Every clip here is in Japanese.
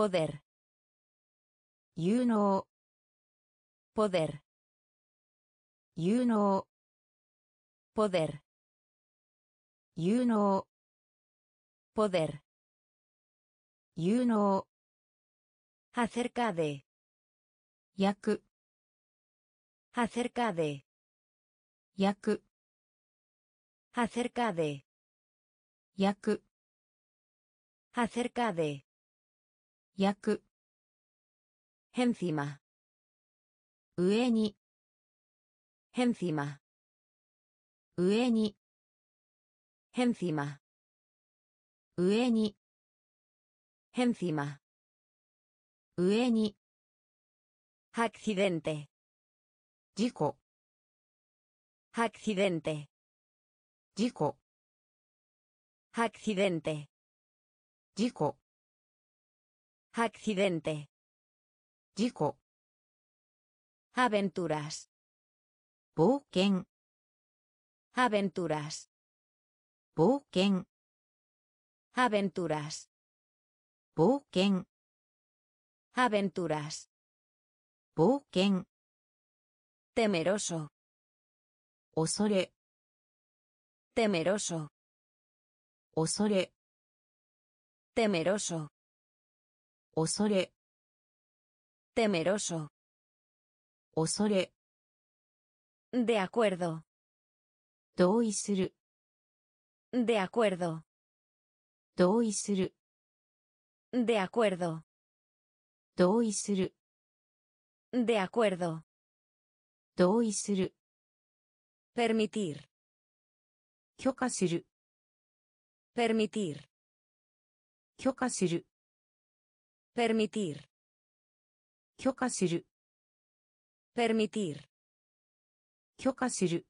poder 有能 poder 有能 poder 有能 poder 有能 acerca de 役 acerca de 役 acerca de 役 acerca de 薬ヘンフィマ上に。ヘンフィマ上に。ヘンフィマ上に。ヘンフィマ上に。アクシデント事故。アクシデント事故。アクシデント事故。Accidente. Jico. Aventuras. Buken. Aventuras. Buken. Aventuras. Buken. Aventuras. Buken. Temeroso. Osore. Temeroso. Osore. Temeroso. 恐れ temeroso 恐れ de acuerdo 同意する de acuerdo 同意する de acuerdo 同意する de acuerdo 同意する permitir 許可する permitir 許可する permitir 許可する permitir 許可する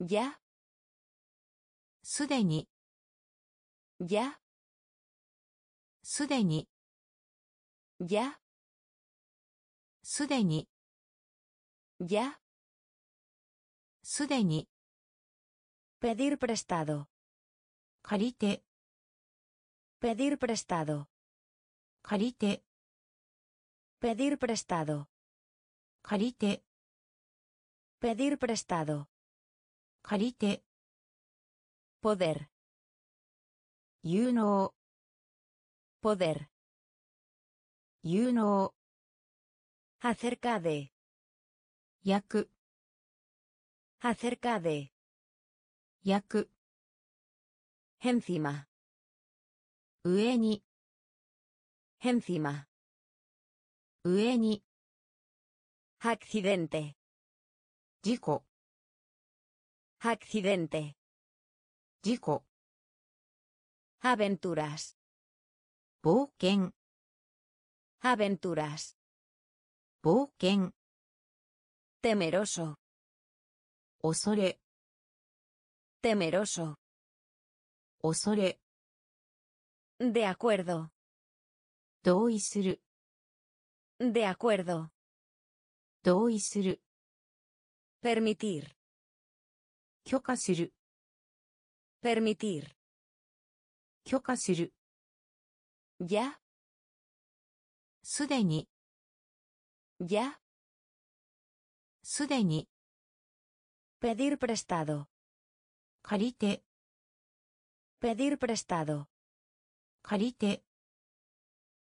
ya すでに ya すでに ya すでに ya すでに pedir prestado 借りて pedir prestado Karite. Pedir prestado. Karite. Pedir prestado. Karite. Poder. You know. Poder. You know. Acerca de. Yaku. Acerca de. Yaku. Encima. Ueni. Encima. Ueni. Accidente. Jiko. Accidente. Jiko. Aventuras. Buken. Aventuras. Buken. Temeroso. Osore. Temeroso. Osore. De acuerdo. 同意する de acuerdo 同意する permitir 許可する permitir 許可する ya すでに ya すでに pedir prestado 借りて pedir prestado 借りて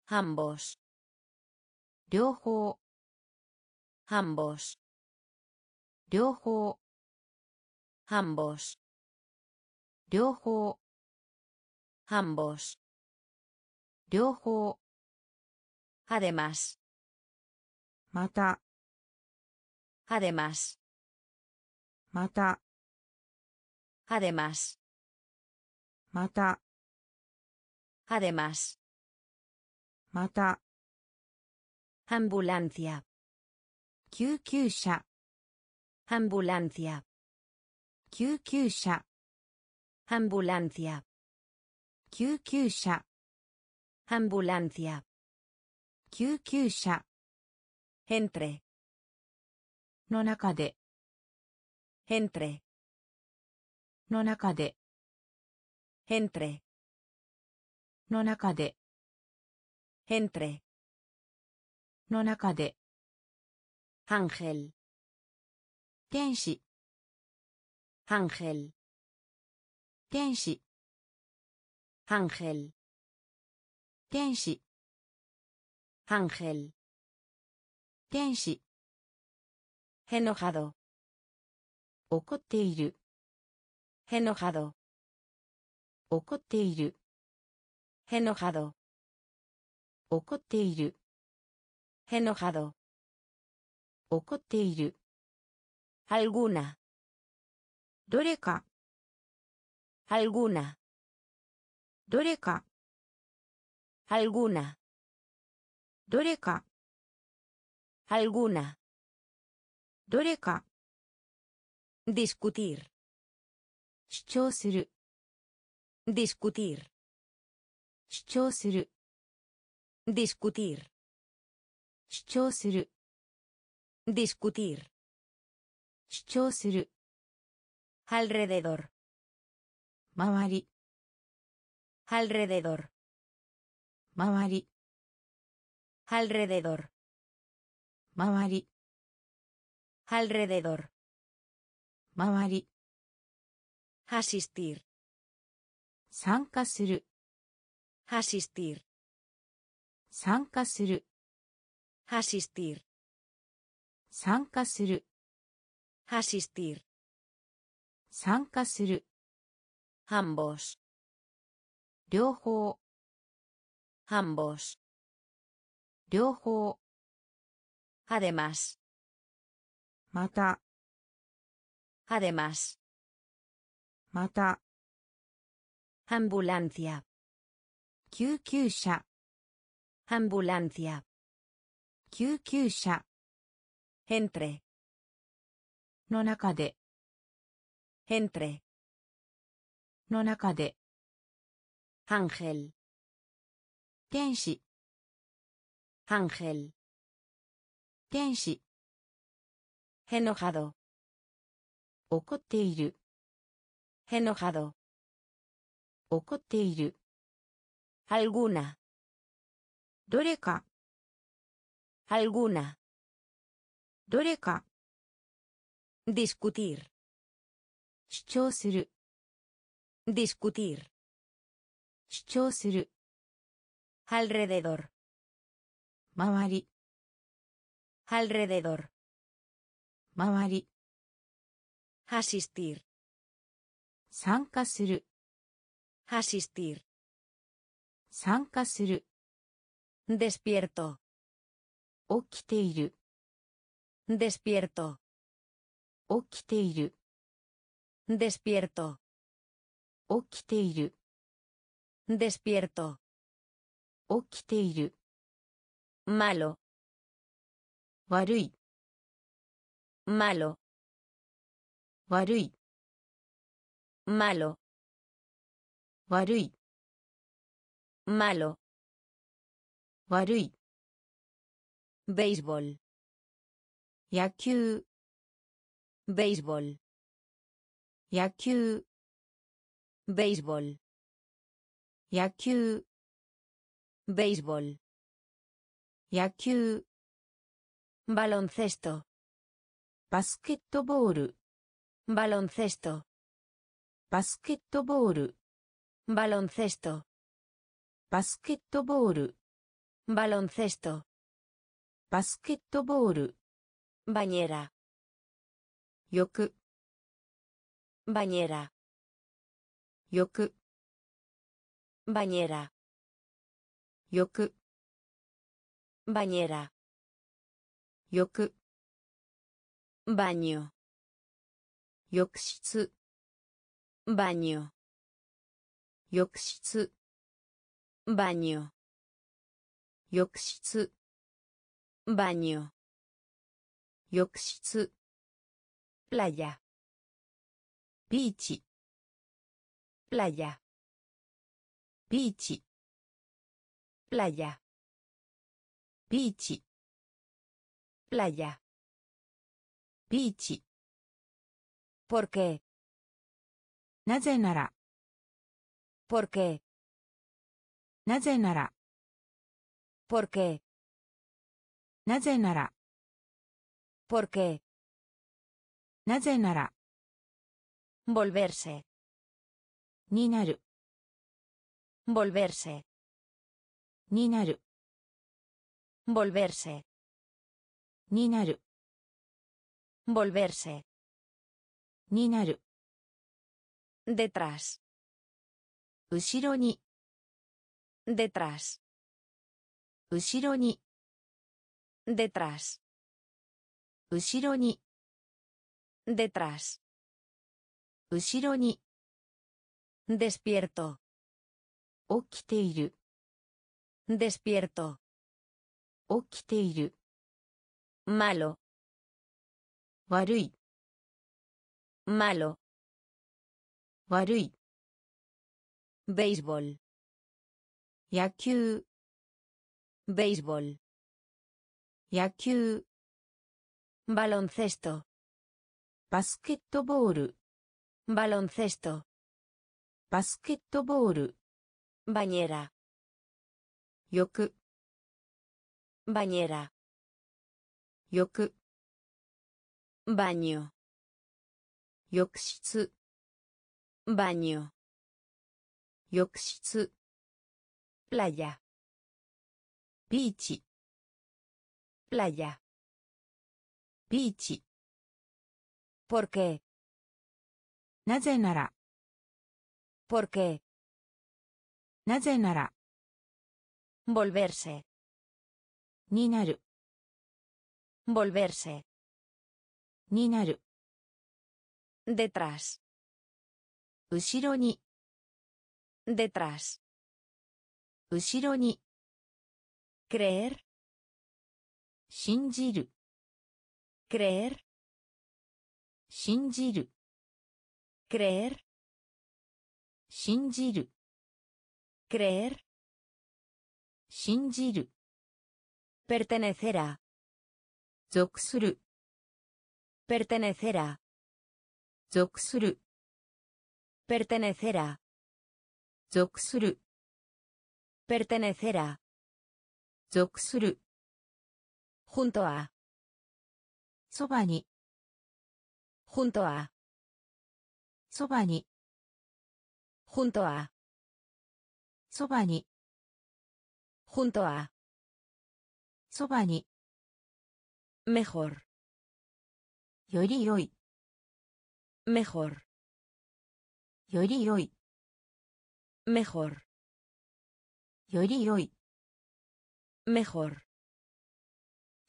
ambos 両方 ambos 両方 ambos 両方 ambos 両方 además また además また además また además また。アンボランティア。救急車。アンボランティア。救急車。アンボランティア。救急車。アンボランティア。救急車。エントレ。の中で。エントレ。の中で。エントレ。の中で。Entre. No. Ángel. Tenshi. Ángel. Tenshi. Ángel. Tenshi. Ángel. Tenshi. Enojado. Okotteiru. Enojado. Okotteiru. Enojado. 怒っている、 enojado, 怒っている、 alguna, どれか、 alguna, どれか、 alguna, どれか、 alguna, どれか、 discutir, 主張する、 discutir, 主張する、 discutir, 主張する、 discutir, 主張する、 alrededor, 周り、 alrededor, 周り、 alrededor, 周り、 alrededor, 周り、 asistir, 参加する、 asistir, 参加する、asistir, 参加する、asistir, 参加する、ambos, 両方、ambos, 両方、además, また、además, また、ambulancia, 救急車、ambulancia, 救急車 entre, の中で、 entre, の中で、 ángel, 天使、 ángel, 天使、 enojado, 怒っている、 enojado, 怒っている、 alguna, どれか、 alguna, どれか、 discutir, 主張する、 discutir, 主張する、 alrededor, 周り、 alrededor, 周り、 asistir, 参加する、 asistir, 参加する、 despierto, 起きている、 despierto, 起きている、 despierto, 起きている、 despierto, 起きている、 malo, 悪い、 malo, 悪い、 malo, 悪い、 malo, 悪い。ベースボール。野球。ベースボール。野球。ベースボール。野球。ベースボール。野球。バロンセスト。バスケットボール。バロンセスト。バスケットボール。バロンセスト。バスケットボール。Baloncesto, バスケットボール、bañera, 浴、bañera, 浴、bañera, 浴、bañera, 浴、baño, 浴室、baño, 浴室、baño, 浴室、 baño, 浴室、 playa, ビーチ、 playa, ビーチ、 playa, ビーチ、 playa, ビーチ、 ¿por qué? なぜなら、 ¿por qué? なぜなら、 ¿Por qué? なぜなら、 ¿Por qué? なぜなら、 Volverse. になる、 Volverse. になる、 Volverse. になる、 Volverse. になる、 Detrás. 後ろに、 Detrás. 後ろに、Detrás. 後ろに、Detrás. 後ろに、Despierto. 起きている、Despierto. 起きている、Malo. 悪い、Malo. 悪い、Béisbol. 野球、Béisbol. 野球、Baloncesto. バスケットボール、Baloncesto. バスケットボール、Bañera. 浴、Bañera. 浴、Baño. 浴室、Baño. 浴室、Playa. Playa. Bici. ¿Por qué? Nazenara. ¿Por qué? Nazenara. Volverse. Ninaru. Volverse. Ninaru. Detrás. Ushiro ni. Detrás. Ushiro ni. Creer. 信じる、Creer. 信じる、Creer. 信じる、Creer. 信じる、Pertenecer a. 属する、Pertenecer a. 属する、Pertenecer a. 属する、Pertenecer a. 属する、Junto a. そばに、Junto a. そばに、Junto a. そばに、Junto a. そばに、Mejor. より良い、Mejor. より良い、Mejor. より良い、Mejor.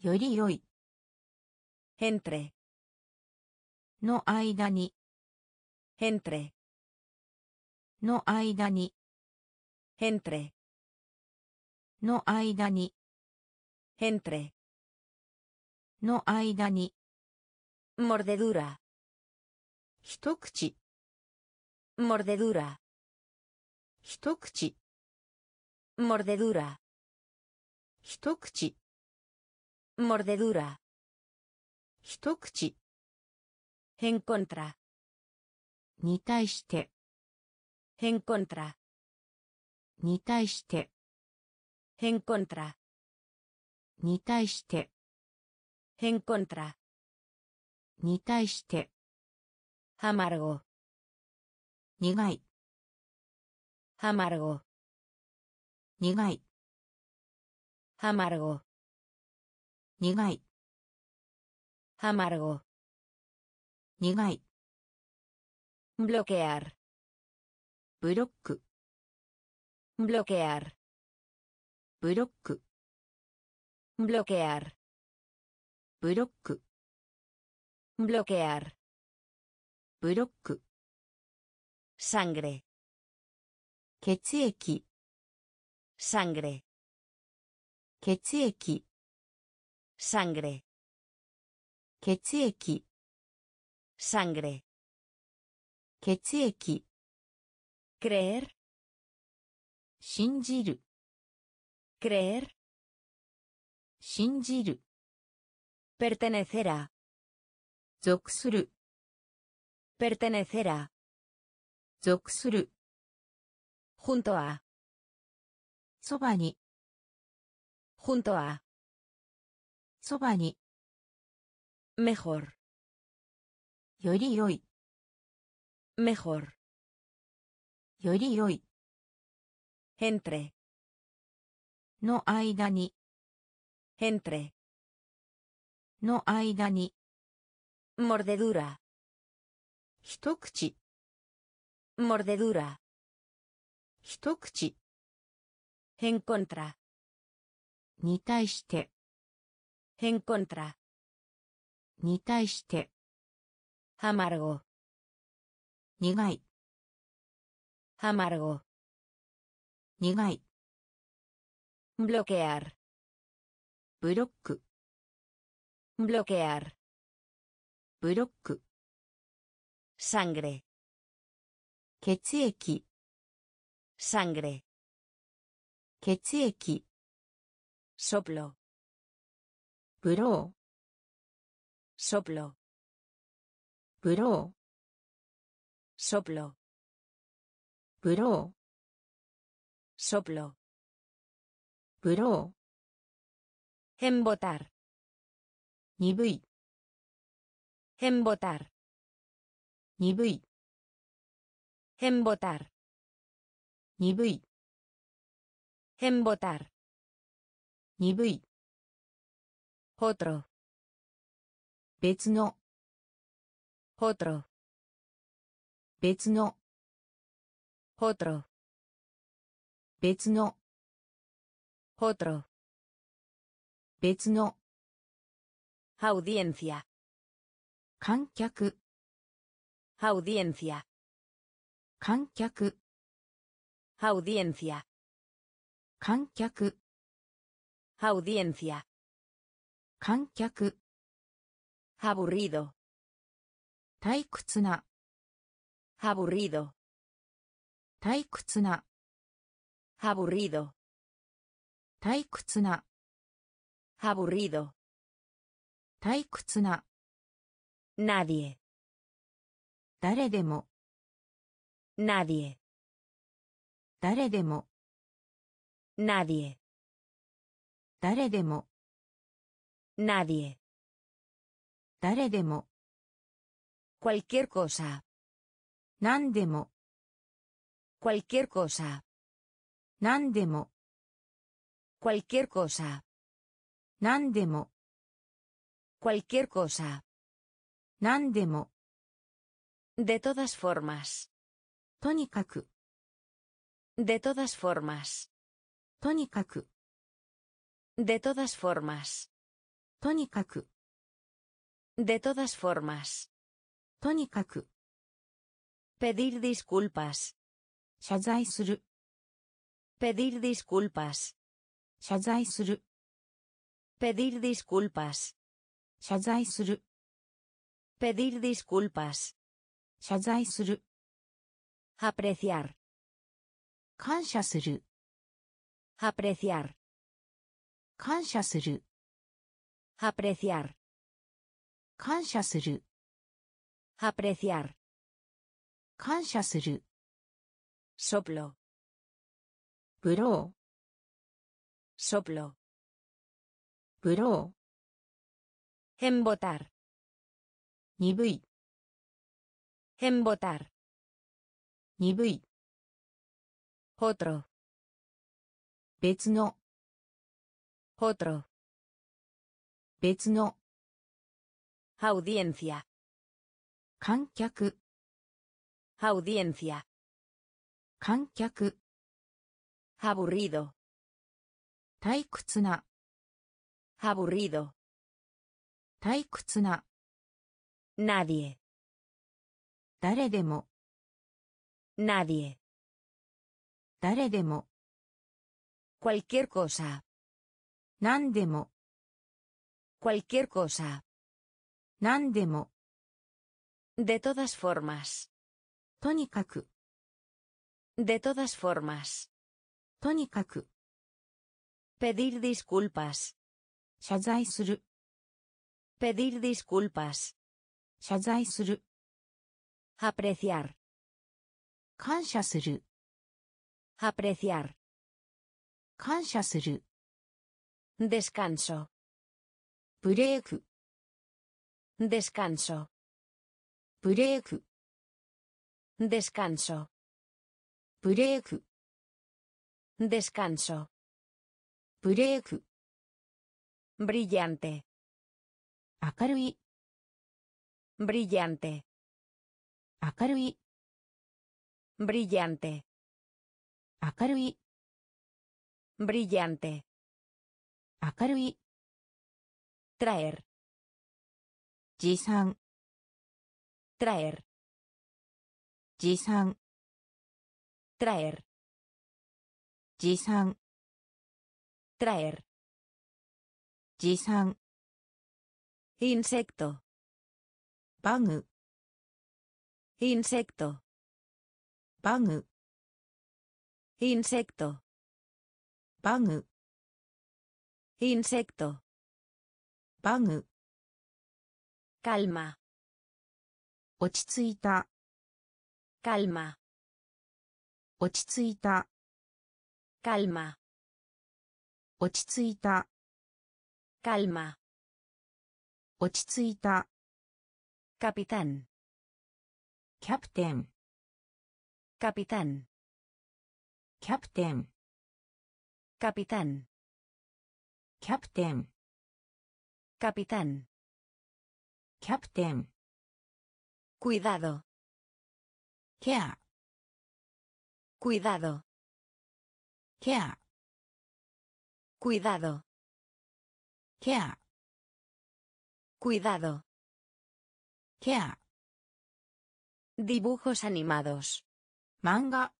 より良い、Entre. の間に、Entre. の間に、Entre. の間に、Entre. の間に、Mordedura. 一口、Mordedura. 一口、Mordedura. 一口、Mordedura. 一口、En contra. に対して、En contra. に対して、En contra. に対して、En contra. に対して、Amargo. 苦い、Amargo. 苦い、Amargo. 苦い、Amargo. 苦い、Bloquear. ブロック、Bloquear. ブロック、Bloquear. ブロック、Bloquear. ブロック、Sangre. 血液、Sangre. 血液、Sangre. 血液、Sangre. 血液、Creer. 信じる、Creer. 信じる、Pertenecer a. 属する、Pertenecer a. 属する、Junto a. そばに、junto a, そばに、mejor, より良い、mejor, より良い、entre, の間に、entre, の間に、mordedura, 一口、mordedura, 一口、en contra, に対して、en contra, に対して、amargo, 苦い、amargo, 苦い、bloquear, ブロック、bloquear, ブロック、sangre, 血液、sangre, 血液、Soplo. Pero. Soplo. Pero. Soplo. Pero. Soplo. Pero. Embotar. Nibui. Embotar. Nibui. Embotar. Nibui. Embotar. 鈍い。ホトロ。別の。ホトロ。別の。ホトロ。別の。ホトロ。別の。ディエンシア。観客。アウディエンシア。観客。アウディエンシア。観客。Audiencia, 観客、aburrido, 退屈な、aburrido, 退屈な、aburrido, 退屈な、aburrido, 退屈な、nadie, 誰でも、nadie, 誰でも、nadie, 誰でも、 nadie, 誰でも、 cualquier cosa, 何でも、 cualquier cosa, 何でも、 cualquier cosa, 何でも、 cualquier cosa, 何でも、 de todas formas, とにかく、 de todas formas, とにかく、 de todas formas, とにかく、 de todas formas, とにかく、 pedir disculpas, 謝罪する、 pedir disculpas, 謝罪する、 pedir disculpas, 謝罪する、 pedir disculpas, 謝罪する、 apreciar, 感謝する、 apreciar, 感謝する、apreciar, 感謝する、apreciar, 感謝する、soplo, ブロー、soplo, ブロー、embotar, 鈍い、embotar, 鈍い、otro, 別の、otro, 別の、audiencia, 観客、audiencia, 観客、aburrido, 退屈な、aburrido, 退屈な、nadie, 誰でも、nadie, 誰でも、cualquier cosa, Nandemo. Cualquier cosa. Nandemo. De todas formas. Tonikaku. De todas formas. Tonikaku. Pedir disculpas. Shazai suru. Pedir disculpas. Shazai suru. Apreciar. Kansha suru. Apreciar. Kansha suru. Descanso. Break. Descanso. Break. Descanso. Break. Descanso. Break. Brillante. Akarui. Brillante. Akarui. Brillante. Akarui. Brillante. 明るい Traer. 持参 Traer. 持参 Traer. 持参 Traer. 持参 Insecto. バグ Insecto. バグ Insecto. バグ Insecto. バグ Calma. 落ち着いた Calma. 落ち着いた Calma. 落ち着いた Calma. 落ち着いた Capitán. キャプテン Capitán. キャプテン Capitán. Captain. Capitán. Captain. Cuidado. Care. Cuidado. Care. Cuidado. Care. Cuidado. Care. Dibujos animados. Manga.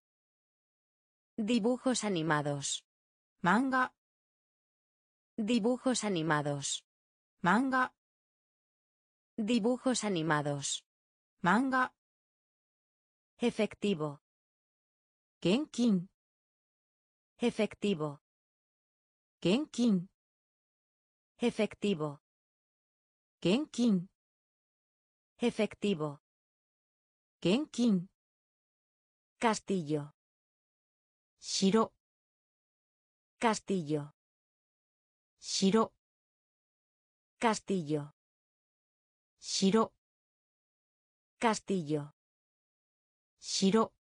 Dibujos animados. Manga. Dibujos animados. Manga. Dibujos animados. Manga. Efectivo. Genkin. Efectivo. Genkin. Efectivo. Genkin. Efectivo. Genkin. Castillo. Shiro. Castillo. Shiro. Castillo. Shiro. Castillo. Shiro.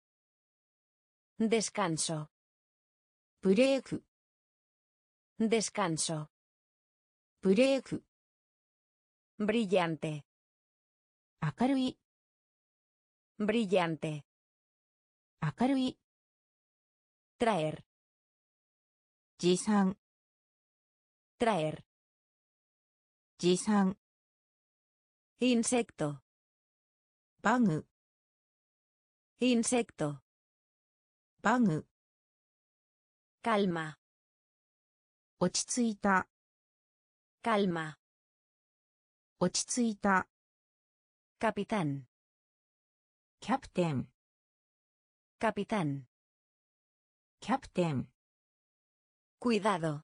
Descanso. Break. Descanso. Break. Brillante. Akarui. Brillante. Akarui. Traer. Jisan. Traer. 持参 Insecto. バグ Insecto. バグ Calma. 落ち着いた Calma. 落ち着いた Capitán. キャプテン Capitán. キャプテン Cuidado.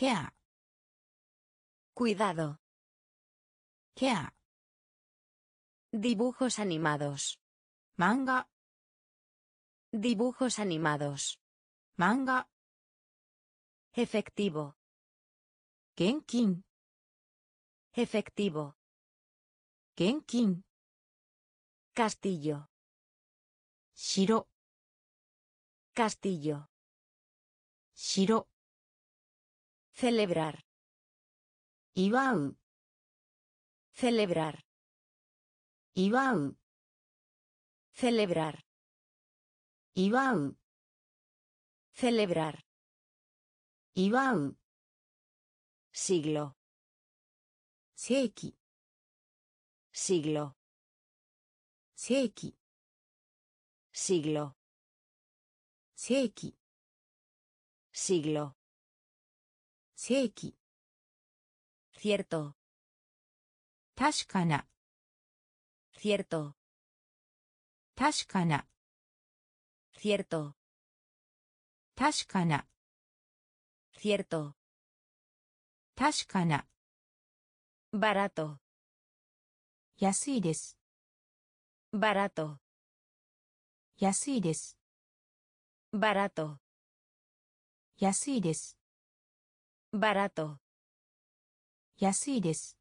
Care. Cuidado. Care. Dibujos animados. Manga. Dibujos animados. Manga. Efectivo. Kenkin. Efectivo. Kenkin. Castillo. Shiro. Castillo. Shiro. Celebrar. Ibau. Celebrar. Ibau. Celebrar. Ibau. Celebrar. Ibau. Siglo. Seiki. Siglo. Seiki. Siglo. Siglo. 世紀 Cierto. 確かな Cierto. 確かな Cierto. 確かな Cierto. 確かな Barato. 安いです Barato. 安いです Barato. 安いです barato, 安いです。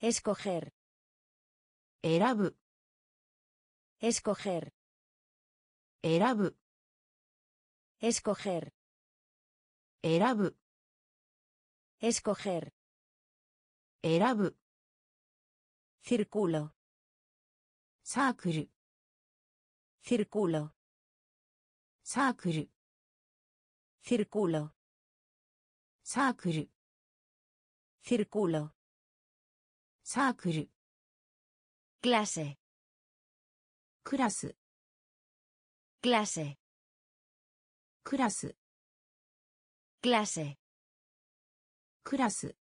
escoger, 選ぶ、 escoger, 選ぶ、 escoger, 選ぶ、 escoger, 選ぶ、 círculo, サークル、 círculo, サークル、 círculo, サークル、círculo, サークル、clase, クラス、clase, クラス、clase, クラス、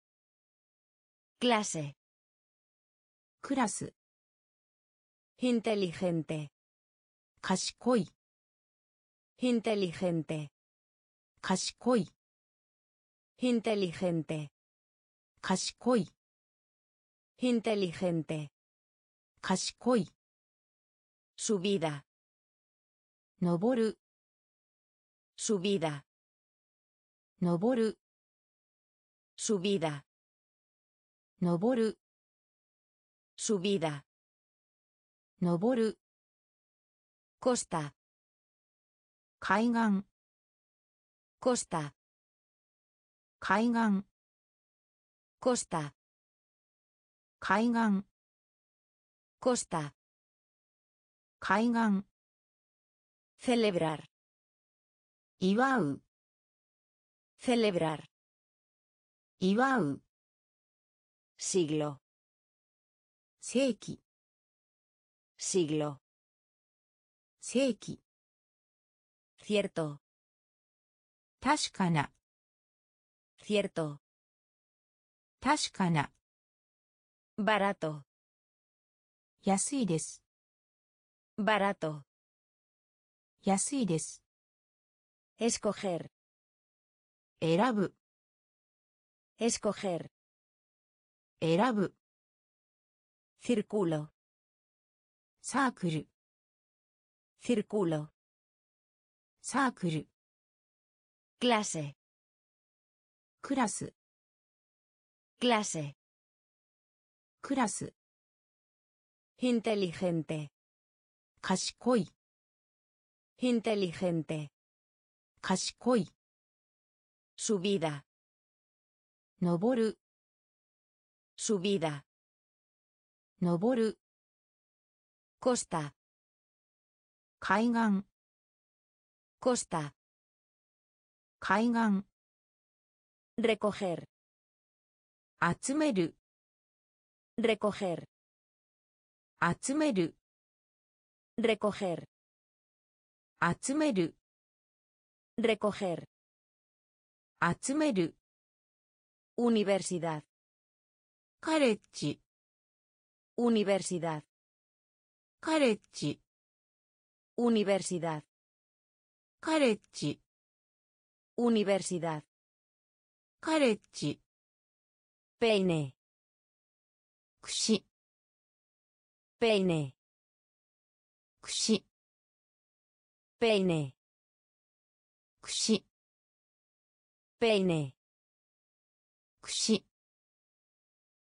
clase, クラス、inteligente, 賢い、inteligente, 賢い、inteligente, 賢い、inteligente, 賢い、subida, 登る、subida, 登る、subida, 登る、subida, 登る、costa, 海岸、costa, 海岸、 costa, 海岸、 costa, 海岸、 celebrar, 祝う、 celebrar, 祝う、 siglo, 世紀、 siglo, 世紀、 cierto, 確かな、 Cierto. Tashikana. Barato. Yasui desu. Barato. Yasui desu. Escoger. Erabu. Escoger. Erabu. Círculo. Sácul. Círculo. Sácul. Clase. クル、clase, クラス、クラス、inteligente, 賢い、inteligente, 賢い、subida, 登る、subida, 登る、costa, 海岸、costa, 海岸、Recoger. Atsumeru. Recoger. Atsumeru. Recoger. Atsumeru. Recoger. Atsumeru. Universidad. College. Universidad. College. Universidad. College. Universidad. カレッジ。ペイネクシペイネクシペイネくしペイネくし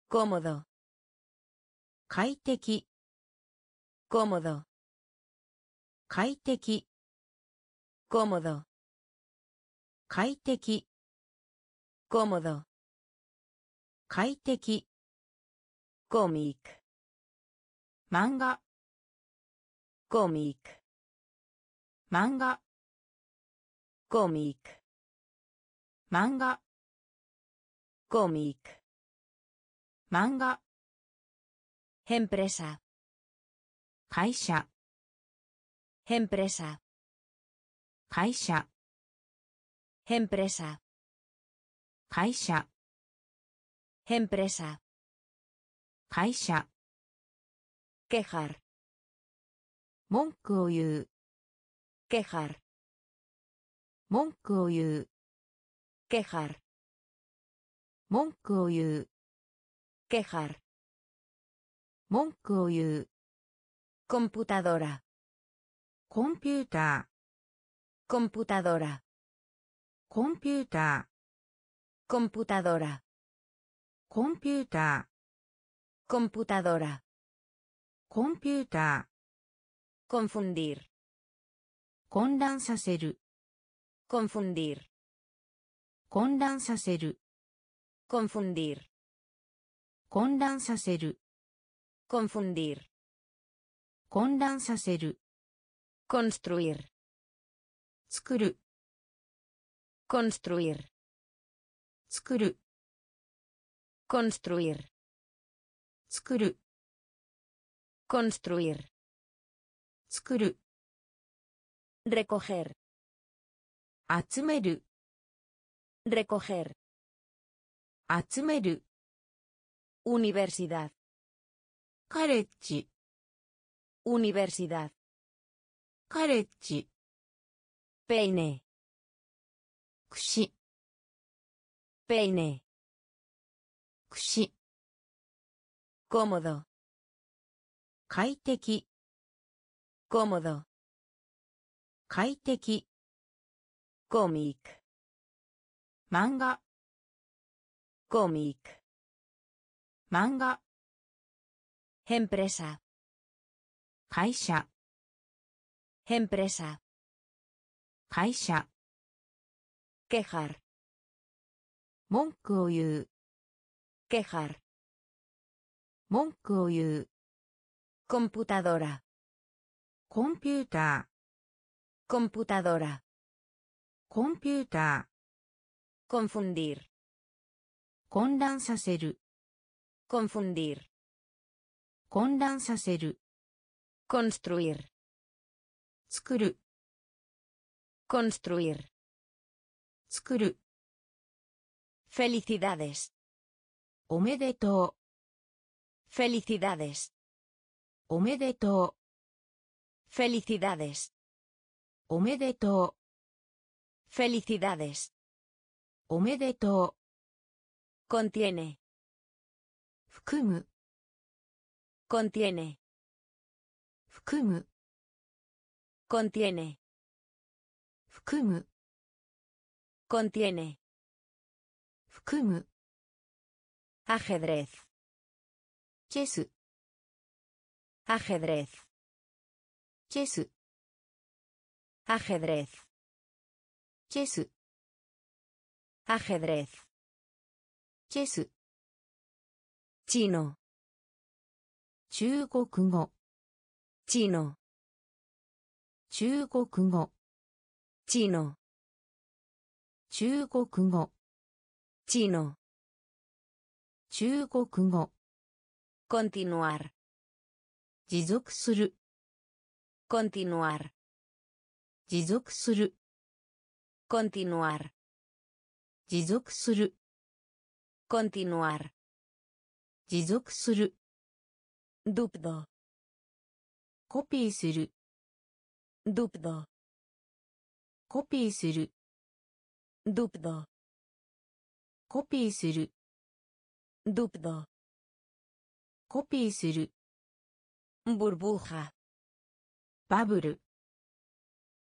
コモド快適。コモド快適。コモド快適。Cómodo, 快適、cómic, 漫画、cómic, 漫画、cómic, 漫画、cómic, 漫画、empresa, 会社、empresa, 会社、empresa, 会社、empresa, 会社、quejar, 文句を言う、quejar, 文句を言う、quejar, 文句を言う、quejar, 文句を言う、computadora, コンピューター、コンピュータ computadora, コンピュータ computadora. コンピューター computadora. Computer. Confundir. 混乱させる confundir. 混乱させる confundir. 混乱させる confundir. 混乱させる construir construir. 作る、construir, 作る、construir, 作る、recoger, 集める、recoger, 集める、universidad, カレッジ、universidad, カレッジ、peine, くし、peine, くし、cómodo, 快適、cómodo, 快適、cómic, 漫画、cómic, 漫画、empresa, 会社、empresa, 会社、quejar, 文句を言う、quejar, 文句を言う、computadora, コンピュータ computadora, ー、コンピュータ confundir, ー、混乱させる、confundir, 混乱させる、construir, 作る、construir, 作る、Felicidades. Omedeto. Felicidades. Omedeto. Felicidades. Omedeto. Felicidades. Omedeto. Contiene. Fukumu. Contiene. Fukumu. Contiene. Fukumu. Contiene. 含む、ajedrez, チェス、ajedrez, チェス、ajedrez, チェス、ajedrez, チェス、chino, 中国語、chino, 中国語、chino, 中国語、中国語 continuar. 持続する continuar. 持続する continuar. 持続する continuar. 持続するドゥプドコピーするドゥプドコピーするドゥプ,ドコピーする、dubdo, コピーする、burbuja, バブル、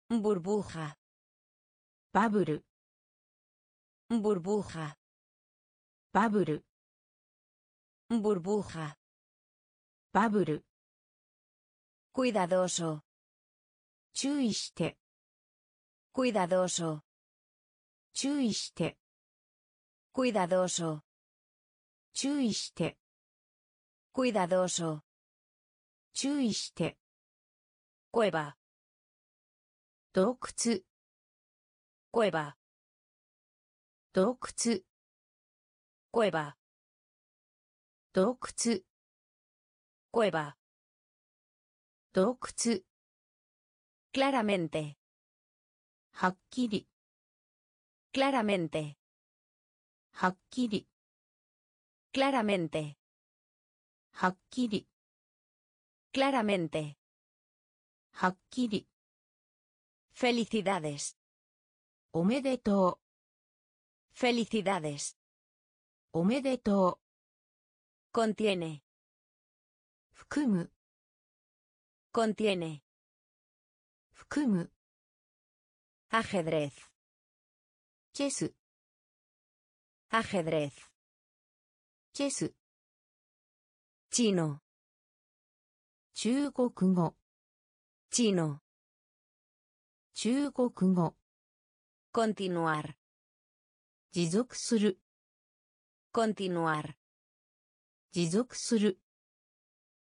burbuja, バブル、burbuja, バブル、burbuja, バブル、cuidadoso, 注意して、cuidadoso, 注意して、cuidadoso, 注意して、cuidadoso, 注意して、cueva, 洞窟、cueva, 洞窟、cueva, 洞窟、cueva, 洞窟、claramente, はっきり、claramente, はっきり、 claramente, はっきり、 claramente, はっきり、 felicidades, おめでと felicidades, う、おめでと contiene, う、含む、 contiene, 含む、 ajedrez, チェス、 Ajedrez. チェス Chino. 中国語 Chino. 中国語 Continuar. 持続する Continuar. 持続する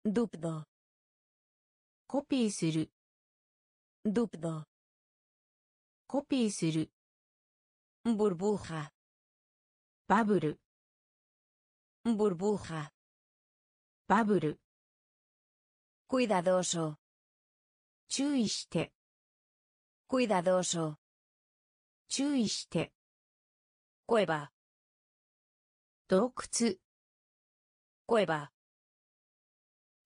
Dubdo. コピーする Dubdo. コピーする Burbuja. バブル Burbuja. バブル Cuidadoso. 注意して Cuidadoso. 注意して Cueva. 洞窟 Cueva.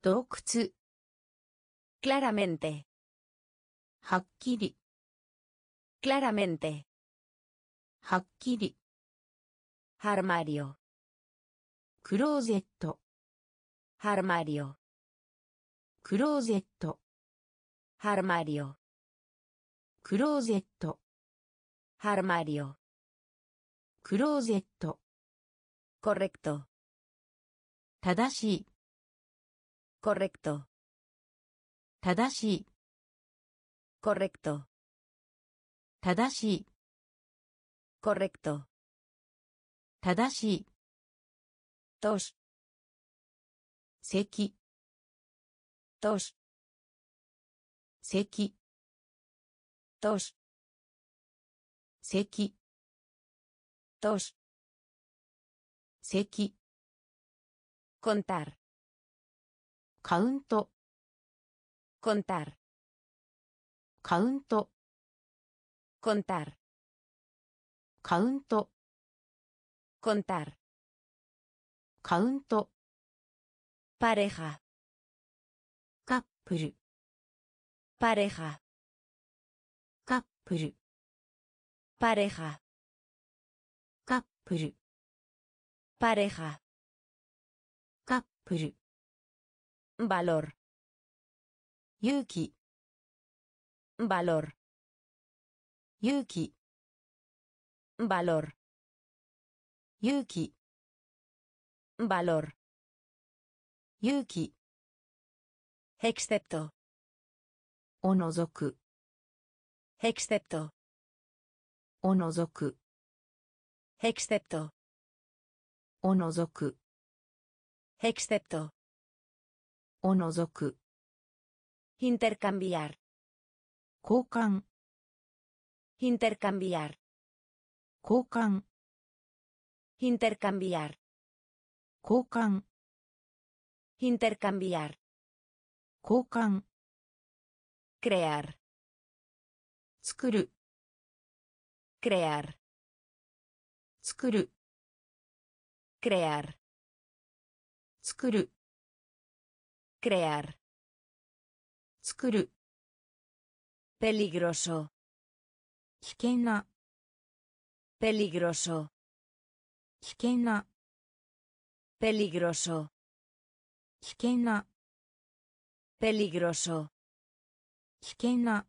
洞窟 Claramente. はっきり Claramente. はっきり armario クロゼット armario クローゼット armario クローゼット armario クローゼット correcto 正しい correcto 正しいコレクト正しいコレクト正しい Tos. 咳 Tos. 咳 Tos. 咳 Tos. 咳 Contar. カウント Contar. カウント Contar. カウント Contar. カウント Pareja. カップル Pareja. カップル Pareja. カップル Pareja. カップル Valor. 勇気 Valor. 勇気 Valor. 勇気 Valor. 勇気 Excepto. を除く Excepto. を除く Excepto. を除く Excepto. を除く Intercambiar. 交換 Intercambiar. 交換 Intercambiar. 交換 Intercambiar. 交換 Crear. 作る Crear. 作る Crear. 作る Crear. 作る Peligroso. 危険な Peligroso. 危険な Peligroso. 危険な Peligroso. 危険な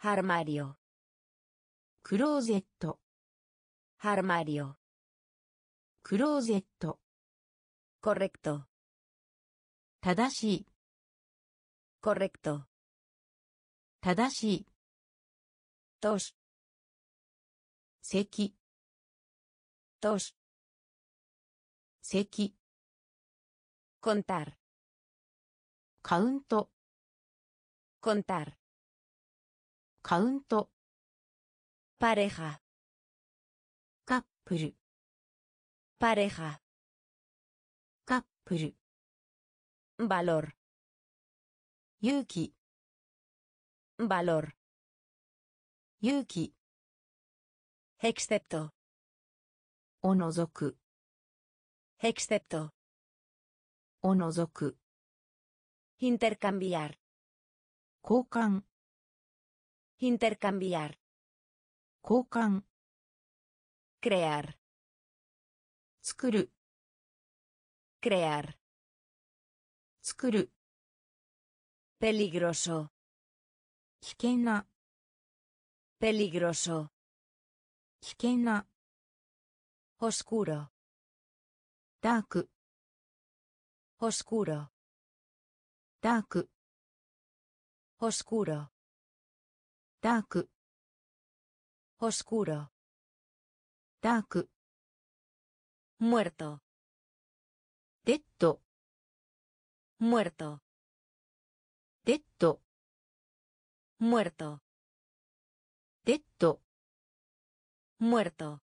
Armario. クローゼット Armario. クローゼット Correcto. 正しい Correcto. 正しい Tos. 咳 Tos. 咳 Contar. カウント Contar. カウント Pareja. カップル Pareja. カップル Valor. 勇気 Valor. 勇気 Excepto. を除く Excepto. を除く Intercambiar. 交換 Intercambiar. 交換 Crear. 作る Crear. 作る Peligroso. 危険な Peligroso. 危険な Oscuro. ダーク Oscuro. ダーク Oscuro. ダーク Oscuro. ダーク Muerto. デッド Muerto. デッド Muerto. デッド Muerto.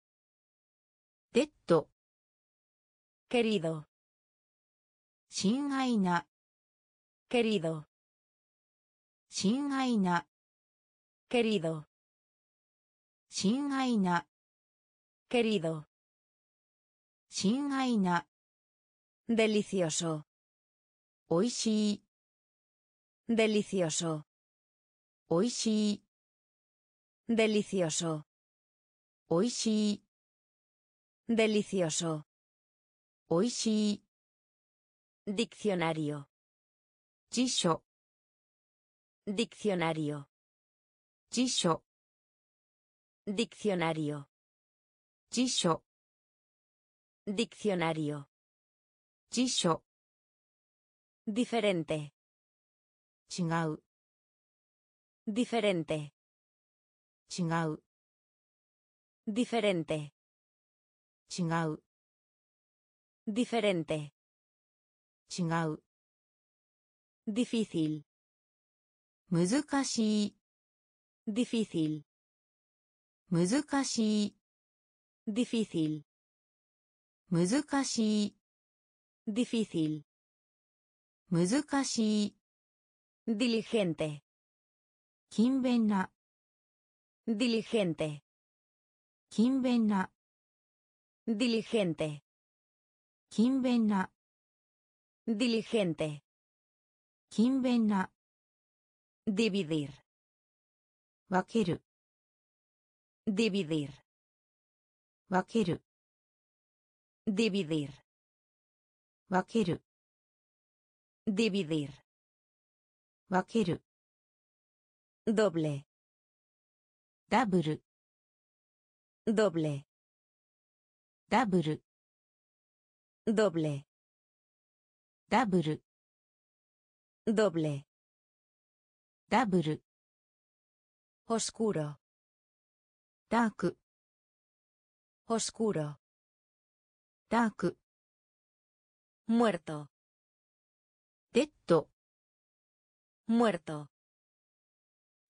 デッド Querido. 親愛な Querido. 親愛な Querido. 親愛な Querido. 親愛な Delicioso. おいしい Delicioso. おいしい Delicioso. おいしい Delicioso. Oishii. Diccionario. Chisho. Diccionario. Chisho. Diccionario. Chisho. Diccionario. Chisho. Diferente. Chingau. Diferente. Chingau. Diferente. Chingau. Diferente. Chingau. Difícil. Muzukashi. Difícil. Muzukashi. Difícil. Muzukashi. Difícil. Muzukashi. Diligente. Kinbenna. Diligente. Kinbenna Diligente. 勤勉な Diligente. 勤勉な Dividir. 分ける Dividir. 分ける Dividir. 分ける Dividir. 分ける Doble. ダブル Doble. ダブル Doble. ダブル Doble. ダブル Oscuro. ダーク Oscuro. ダーク Muerto. デッド Muerto.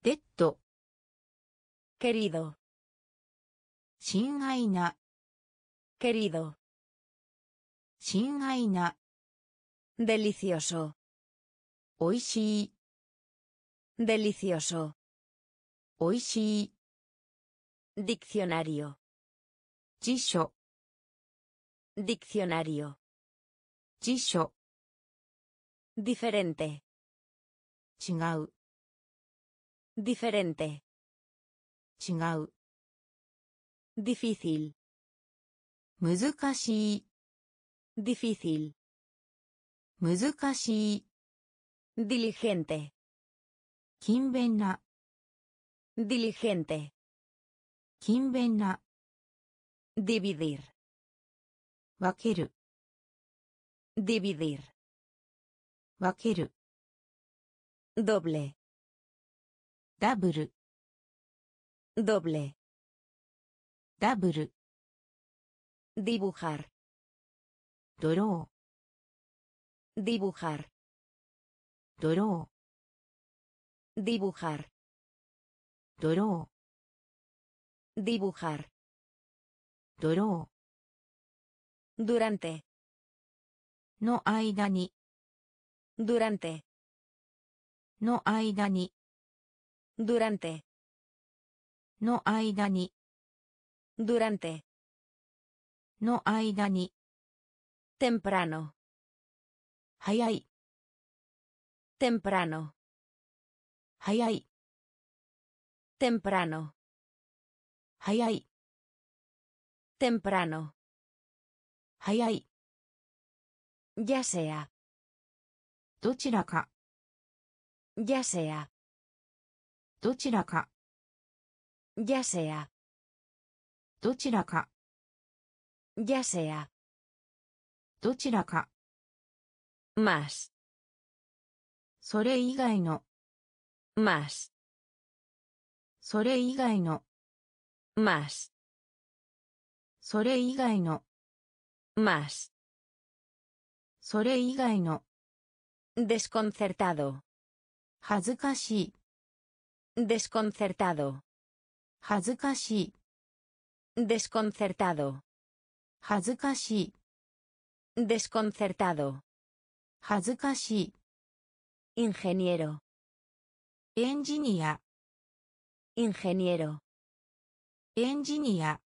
デッド Querido. 親愛な Querido. Shingaina. Delicioso. Oishii. Delicioso. Oishii. Diccionario. Chisho. Diccionario. Chisho. Diferente. Chingau. Diferente. Chingau. Difícil. 難しい Difícil. 難しい Diligente. 勤勉な Diligente. 勤勉な Dividir. 分ける Dividir. 分ける Doble. ダブル Doble. ダブル Dibujar. Toro. Dibujar. Toro. Dibujar. Toro. Dibujar. Toro. Durante. No aida ni. Durante. No aida ni. Durante. No aida ni. Durante. の間に Temprano. 早い Temprano. 早い Temprano. 早い Temprano. 早い Ya sea. どちらか Ya sea. どちらか Ya sea. どちらか Ya sea. どちらか、Más. それ以外の、Más. それ以外の、Más. それ以外の、Más. それ以外の、Desconcertado. 恥ずかしい、Desconcertado. 恥ずかしい、Desconcertado. 恥ずかしい、Desconcertado. 恥ずかしい、Ingeniero. エンジニア、Ingeniero. エンジニア、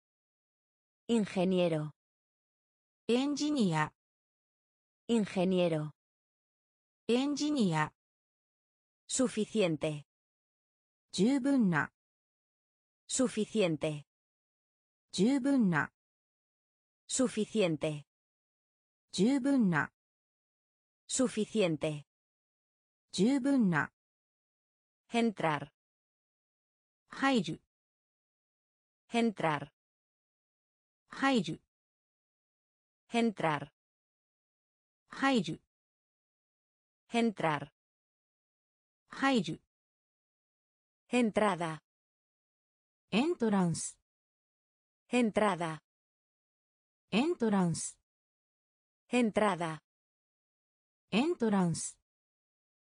Ingeniero. エンジニア、Ingeniero. エンジニア、Suficiente. 十分な、Suficiente. 十分な、Suficiente. 十分な、 Suficiente. 十分な、 Entrar. 入る、 Entrar. 入る、 Entrar. 入る、 Entrar. 入る、 Entrada. エントランス、 Entrada. Entrance. Entrada. Entrance.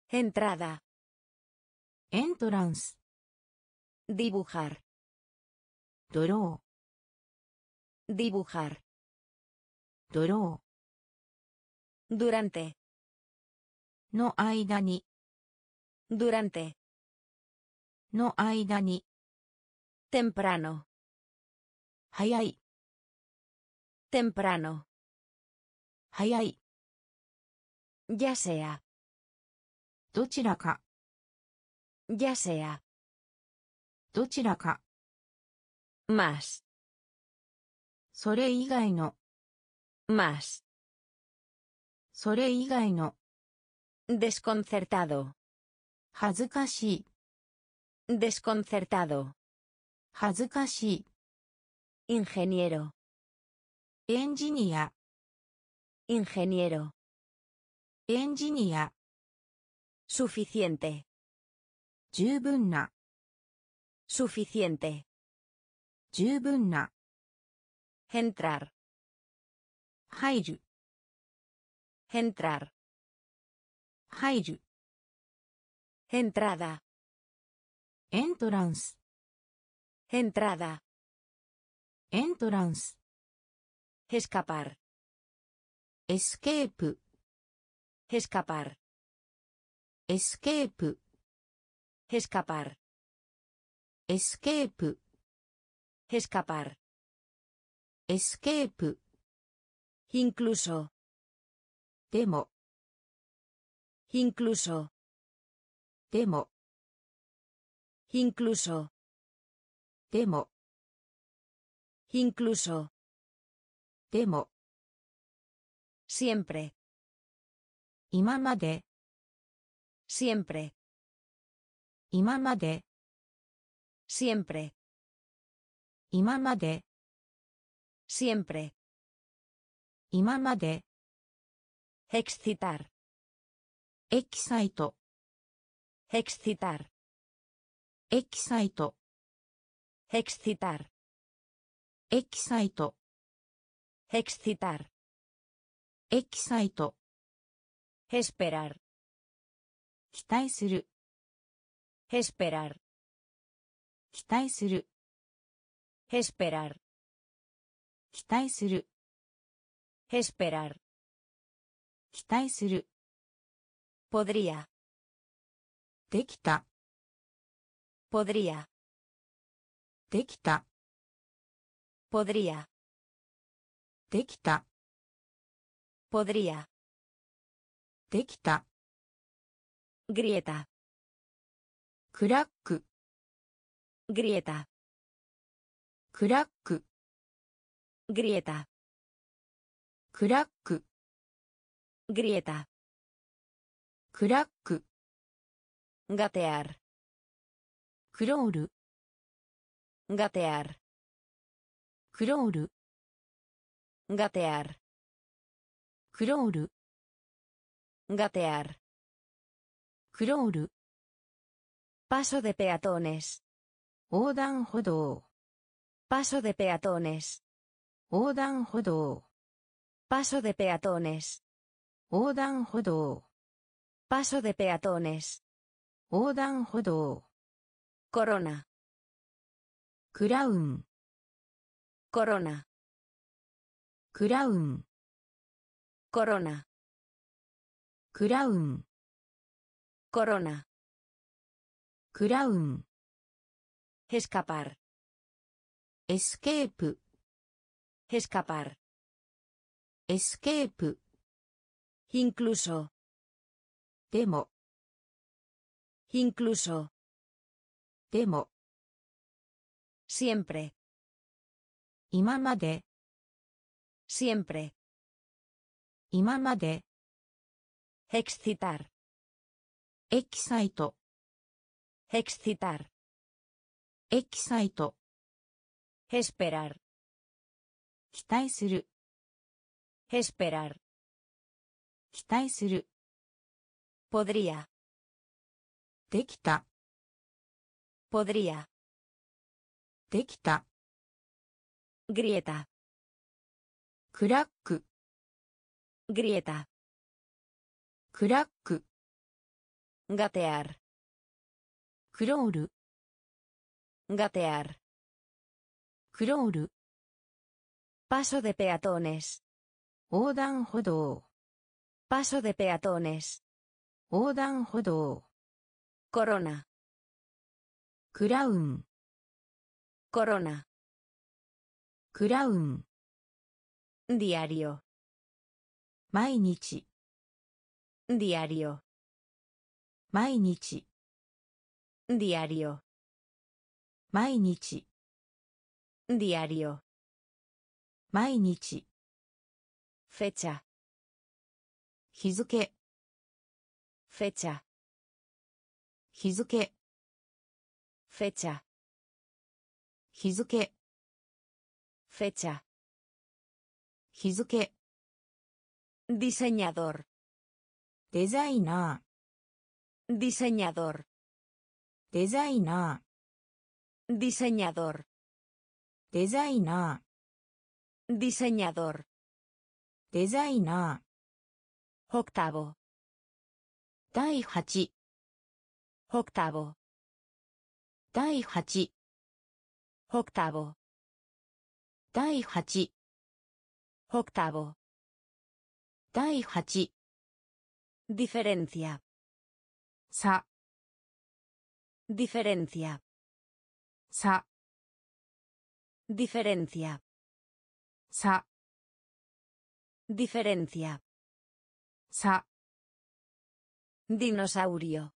Entrada. Entrance. Dibujar. Toro. Dibujar. Toro. Durante. No aida ni. Durante. No aida ni. Temprano. Hayai. Temprano. 早い、Ya sea. どちらか、Ya sea. どちらか、Más. それ以外の、Más. それ以外の、Desconcertado. 恥ずかしい、Desconcertado. 恥ずかしい、Ingeniero. エンジニア、 Ingeniero. エンジニア、 Suficiente. 十分な、 Suficiente. 十分な、 Entrar. 入る、 Entrar. 入る、 Entrada. エントランス、 Entrada. エントランス、 Escapar. Escape. Escapar. Escape. Escapar. Escape. Escapar. Escape. Incluso. Temo. Incluso. Temo. Incluso. Temo. Incluso. Temo. Siempre. Imamade. Siempre. Imamade. Siempre. Imamade. Siempre. Imamade. Excitar. Excito. Excitar. Excito. Excitar. Excito. Excitar. エキサイト、 Esperar. 期待する、 Esperar. 期待する、 Esperar. 期待する、 Esperar. 期待する、 Podría. できた、 Podría. できた、 Podría. できた、Podría. できた、Grieta. クラック、Grieta. クラック、Grieta. クラック、Grieta. クラック、Gatear. クロール、Gatear. クロール、Gatear. Crawl. Gatear. Crawl. Paso de peatones. Odan Paso de peatones. Odan Paso de peatones. Odan Paso de peatones. Odan Corona. Crown. Corona. クラウン Corona. クラウン Corona. クラウン Corona. クラウン Escapar. エスケープ Escapar. エスケープ Incluso. でも Incluso. でも Siempre. 今まで Siempre. 今まで Excitar. エキサイト Excitar. エキサイト Esperar. 期待する Esperar. 期待する Podría. できた Podría. できた Grieta. クラック Grieta. クラック Gatear. クロール Gatear. クロール Paso de peatones. 横断歩道 Paso de peatones. 横断歩道 Corona. クラウン Corona. クラウン Diario. 毎日 Diario. 毎日 Diario. 毎日 Diario. 毎日 Fecha. 日付 Fecha. 日付 Fecha. 日付 Fecha. Hizuke. Diseñador. Designer. Diseñador. Designer. Diseñador. Designer. Diseñador. Designer. Octavo. Dai hachi. Octavo. Dai hachi. Octavo. Dai hachi. Octavo. Diferencia. Sa. Diferencia. Sa. Diferencia. Sa. Diferencia. Sa. Dinosaurio.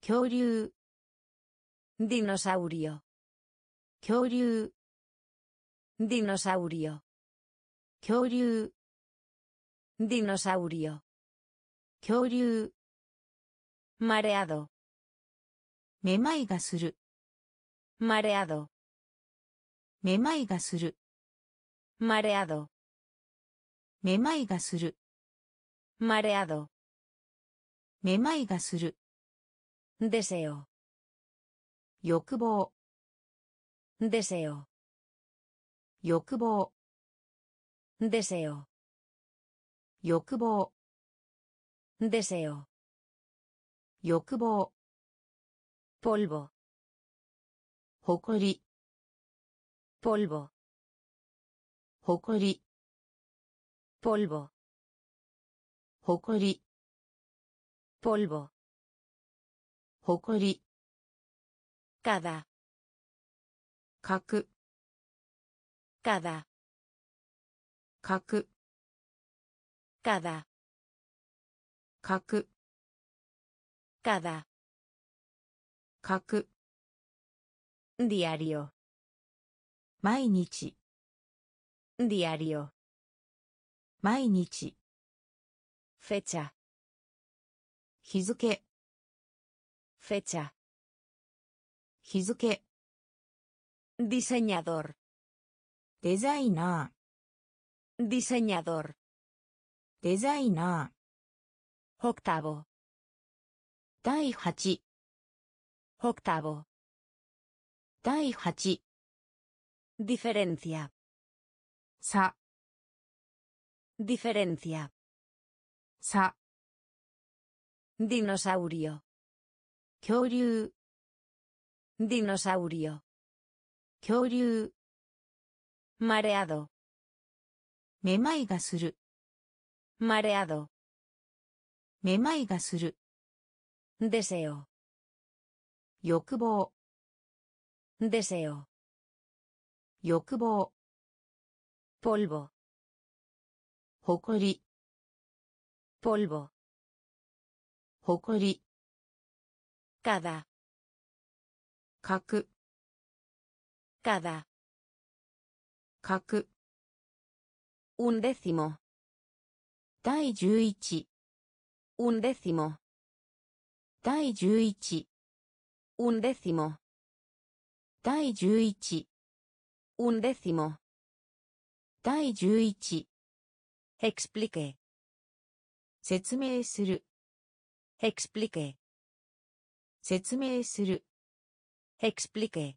Kyoryu. Dinosaurio. Kyoryu. Dinosaurio. 恐竜。ディノサウリオ恐竜。マレアドめまいがする。マレアドめまいがする。マレアドめまいがする。マレアドめまいがする。Deseo. 欲望。Deseo. 欲望。Deseo. 欲望 Deseo. 欲望 Polvo. ほこり Polvo. ほこり Polvo. ほこり Polvo. ほこり Cada. 角 Cada. かくかだかくかだかくディアリオ毎日。ディアリオ毎日。フェチャ日付。フェチャ日付。ディセニャドルデザイナー。Diseñador. Designer. Octavo. Dai hachi. Octavo. Dai hachi. Diferencia. Sa. Diferencia. Sa. Dinosaurio. Kyoryu. Dinosaurio. Kyoryu. Mareado. めまいがする、Mareado. めまいがする、Deseo. 欲望、Deseo. 欲望、Polvo. ほこり、Polvo. ほこり、Cada. 角、Cada. 角、Un décimo. 第11、Un décimo. 第11、Un décimo. 第11、Un décimo. 第11、Explique. 説明する、Explique. 説明する、Explique.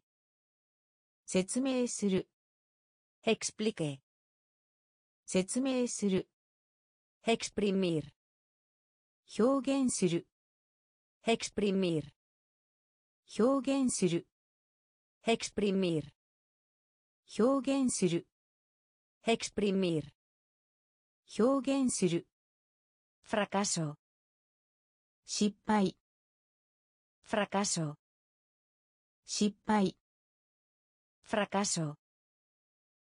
説明する、Explique. 説明する、Exprimir. 表現する、Exprimir. 表現する、Exprimir. 表現する、Exprimir. 表現する、Fracaso. 失敗、Fracaso. 失敗、Fracaso.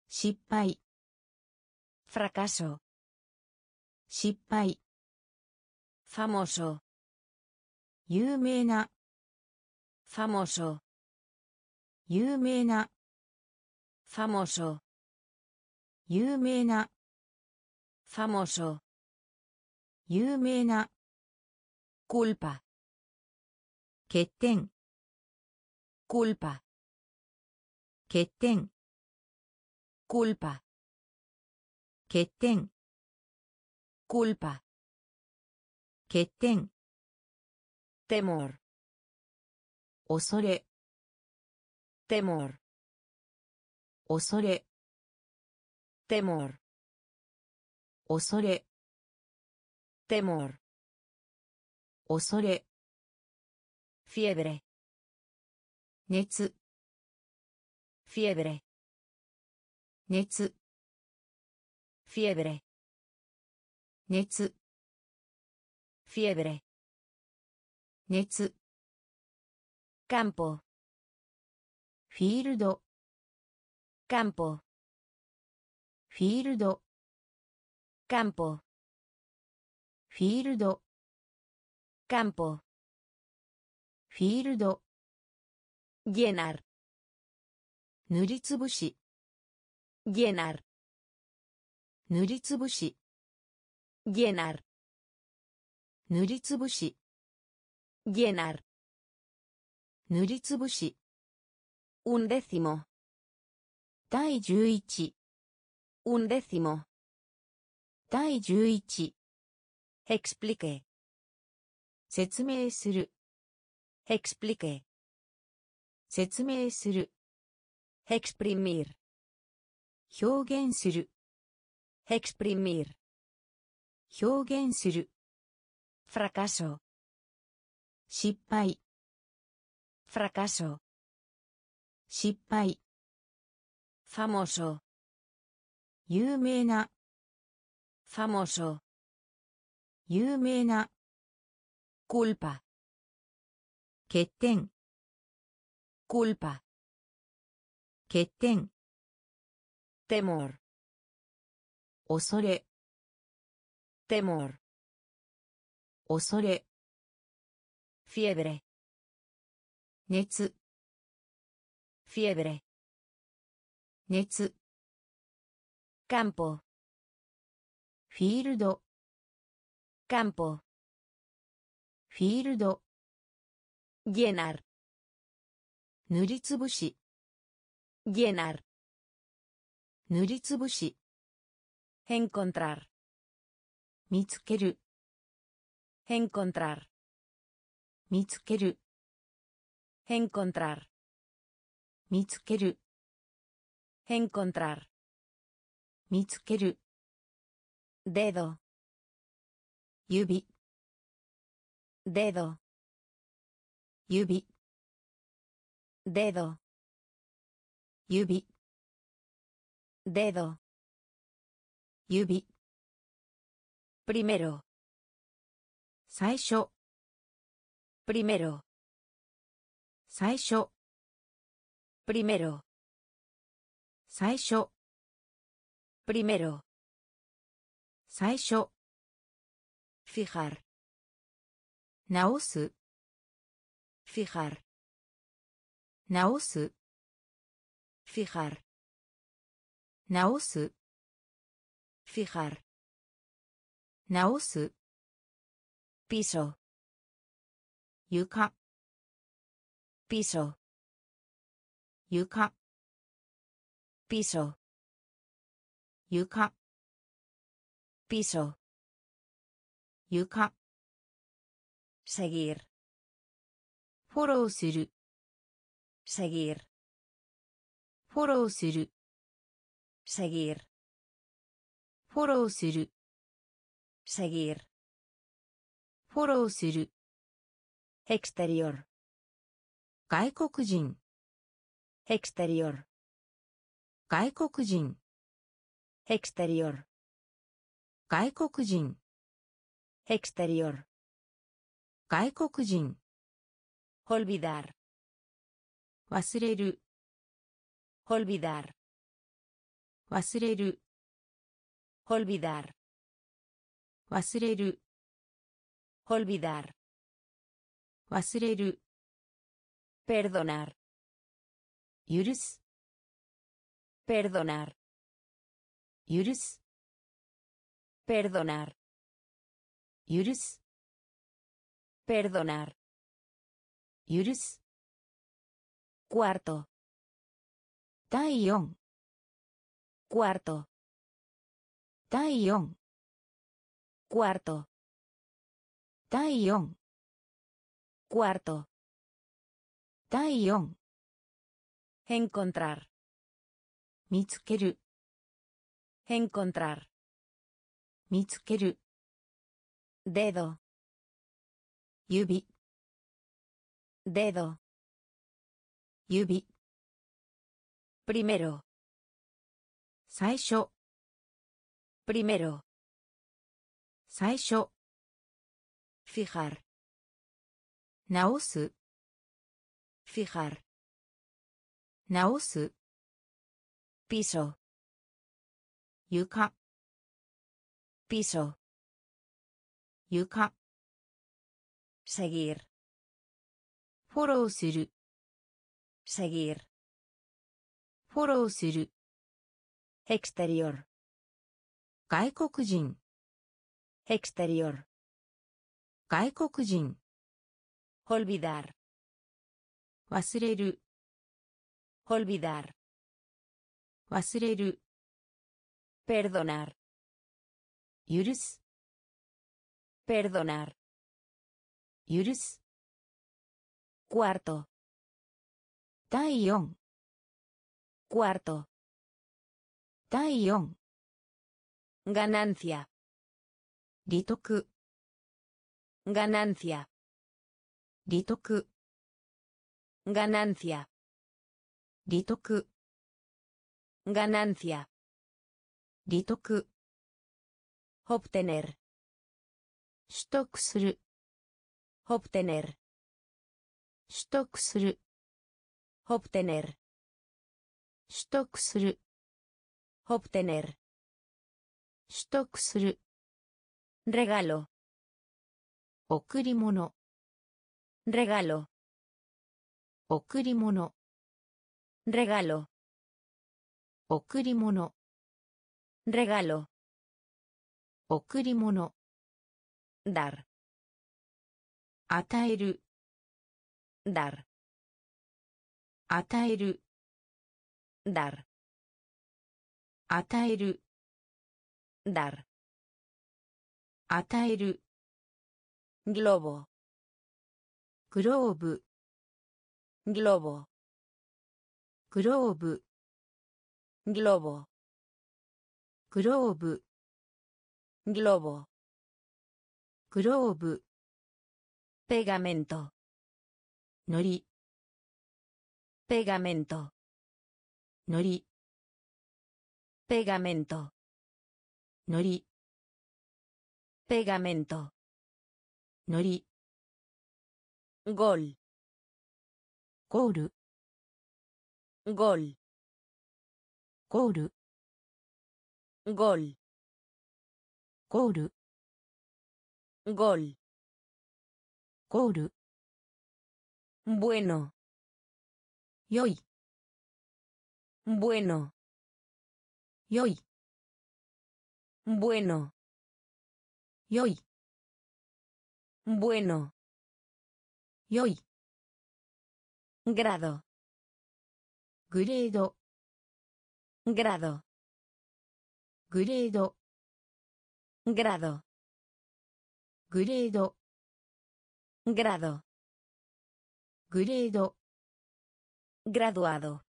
失敗、Fracaso. 失敗、Famoso. 有名な、Famoso. 有名な、Famoso. 有名な、Famoso. 有名な、Culpa. 欠点、Culpa. 欠点、Culpa. 欠点、Culpa. 欠点、Temor. 恐れ、Temor. 恐れ、Temor. 恐れ、Temor. 恐れ、Fiebre. 熱、Fiebre. 熱、Fiebre. 熱、Fiebre. 熱、Campo. フィールド、Campo. フィールド、Campo. フィールド、Campo. フィールド、Llenar. 塗りつぶし、Llenar. 塗りつぶし、Llenar. 塗りつぶし、Llenar. 塗りつぶし、Un décimo. 第11、Un décimo. 第11、Explique. 説明する、Explique. 説明する、Exprimir. 表現する、Exprimir. 表現する、 Fracaso. 失敗、 Fracaso. 失敗、 Famoso. 有名な、 Famoso. 有名な、 Culpa. 欠点、 Culpa. 欠点、 Temor. 恐れ、Temor. 恐れ、Fiebre. 熱、Fiebre. 熱、Campo. フィールド、Campo. フィールド、Llenar. 塗りつぶし、Llenar. 塗りつぶし、Encontrar. 見つける Encontrar. 見つける Encontrar. 見つける Encontrar. 見つける Dedo. 指 Dedo. 指 Dedo. 指 Dedo. 指 Primero. 最初 Primero. 最初 Primero. 最初 Primero. 最初 Fijar. 直す Fijar. 直す Fijar. 直す Fijar. 直す Piso. 床 Piso. 床 Piso. 床 Piso. 床 Seguir. フォローする Seguir. フォローする Seguir. フォローする Seguir. フォローする Exterior. 外国人 Exterior. 外国人 Exterior. 外国人 Exterior. 外国人 Olvidar. 忘れる Olvidar. 忘れる Olvidar. 忘れる Olvidar. 忘れる Perdonar. 許す Perdonar. 許す Perdonar. 許す Perdonar. 許す Cuarto. 第4 Cuarto. Taion. Cuarto. Taion. Cuarto. Taion. Encontrar. Mitsukeru. Encontrar. Mitsukeru. Dedo. Yubi. Dedo. Yubi. Primero. 最初 Primero. 最初 Fijar. 直す Fijar. 直す Piso. 床 Piso. 床 Seguir. フォローする Seguir. フォローする Exterior. 外国人 Exterior. 外国人 Olvidar. 忘れる Olvidar. 忘れる Perdonar. 許す Perdonar. 許す Cuarto. 第4 Cuarto. 第4 Ganancia. 利得 Ganancia. 利得 Ganancia. 利得 Ganancia. 利得 Obtener. 取得する Obtener. 取得する Obtener. 取得する Obtener. 取得する Regalo. 贈り物 Regalo. 贈り物 Regalo. 贈り物 Regalo. 贈り物 Dar. 与える Dar. 与える Dar. 与える dar, 与える globo, グローブ globo, グローブ globo, グローブ globo, グローブ pegamento, のり pegamento, のり pegamento, Nori. Pegamento. Nori. Gol. Gol. Gol. Gol. Gol. Gol. Gol. Gol. Bueno. Bueno. Bueno. Yoi. Bueno. Yoi. Grado. Grado. Grado. Grado. Grado. Grado. Grado. Grado. Graduado.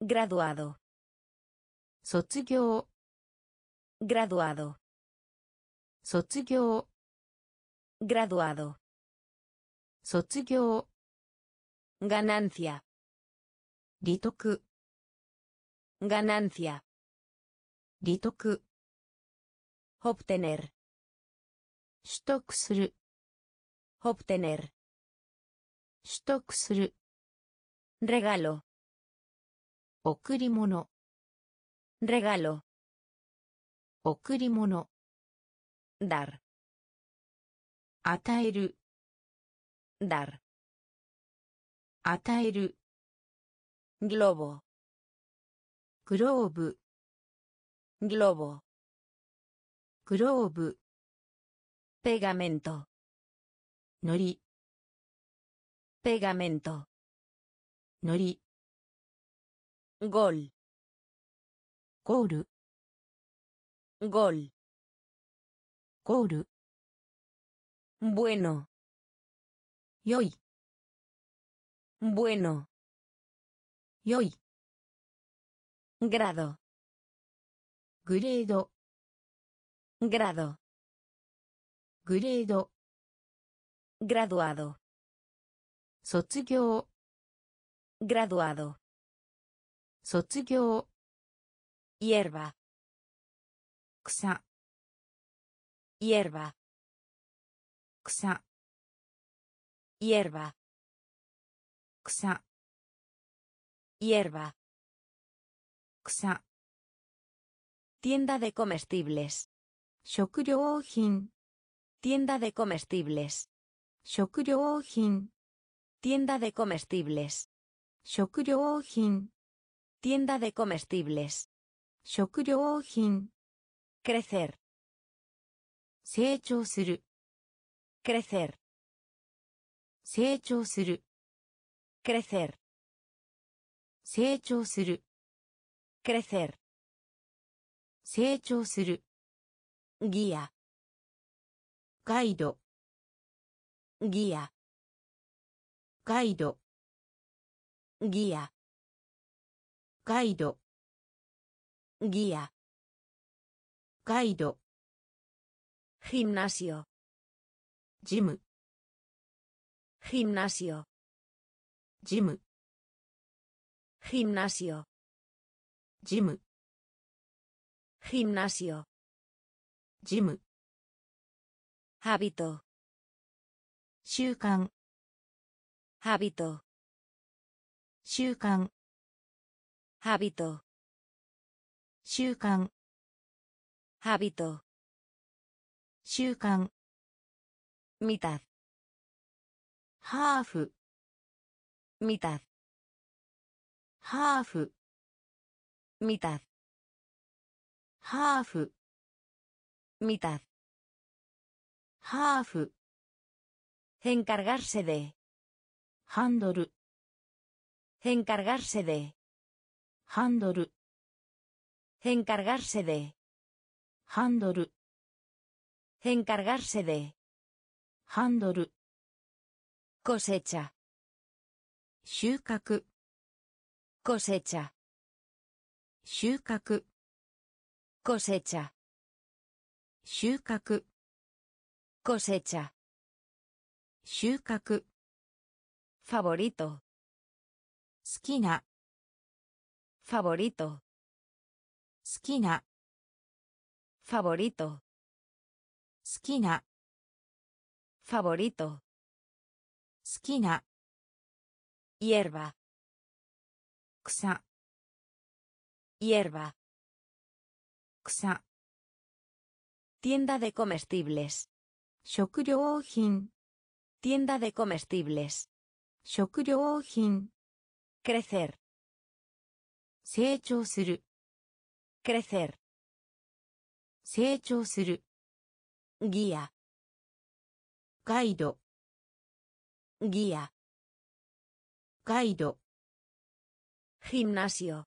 Graduado. 卒業 graduado, 卒業 graduado, 卒業 ganancia, 利得 ganancia, 利得 obtener, 取得する obtener, 取得する regalo, 贈り物 regalo, 贈り物 dar, 与える dar, 与える globo, グローブ globo, グローブ pegamento, のり pegamento, のり gol, ゴール gol, ゴール bueno, よい bueno, よい grado, グレード grado, グレード graduado, 卒業 graduado, 卒業 Hierba. Ksa. Hierba. Ksa. Hierba. Ksa. Hierba. Ksa. Tienda de comestibles. Shokuryōjin. Tienda de comestibles. Shokuryōjin. Tienda de comestibles. Shokuryōjin. Tienda de comestibles. 食料品。Crecer. 成長する。Crecer. 成長する。Crecer. 成長する。Crecer. 成長する。ギアガイド。ギアガイド。ギア,ガイド。Guía, ガイド gimnasio, ジム gimnasio, ジム gimnasio, ジム gimnasio, ジム hábito, 習慣 hábito, 習慣 hábito, 習慣。ハビト週刊。みたハーフ。みたハーフ。みたハーフ。みたハーフ。encargarse ハンドル。encargarse ハンドル。Encargarse de. ハンドル Encargarse de. ハンドル Cosecha. 収穫 Cosecha. 収穫 Cosecha. 収穫 Cosecha. 収穫 Favorito. 好きな Favorito. 好きな Favorito. 好きな Favorito. 好きな Hierba. 草 Hierba. 草 Tienda de comestibles. 食料品 Tienda de comestibles. 食料品 Crecer. 成長する 成長する。ギアガイド。ギアガイド。ジンナシオ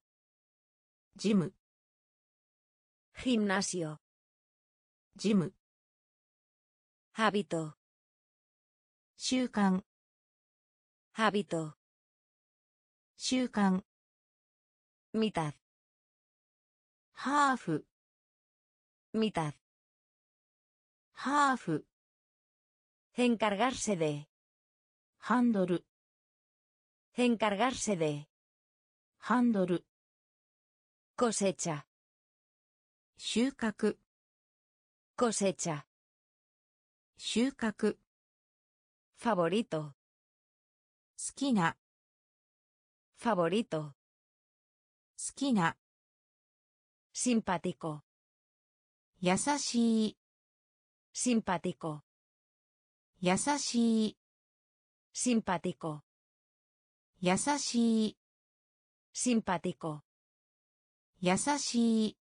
ジム。ジンナシオジム。ハビト習慣。ハビト習慣。見たっハーフ Mitad. ハーフ Encargarse de. ハンドル Encargarse de. ハンドル Cosecha. 収穫 Cosecha. 収穫 Favorito. 好きな Favorito. 好きな Simpático. 優しい Simpático. 優しい Simpático. 優しい Simpático. 優しい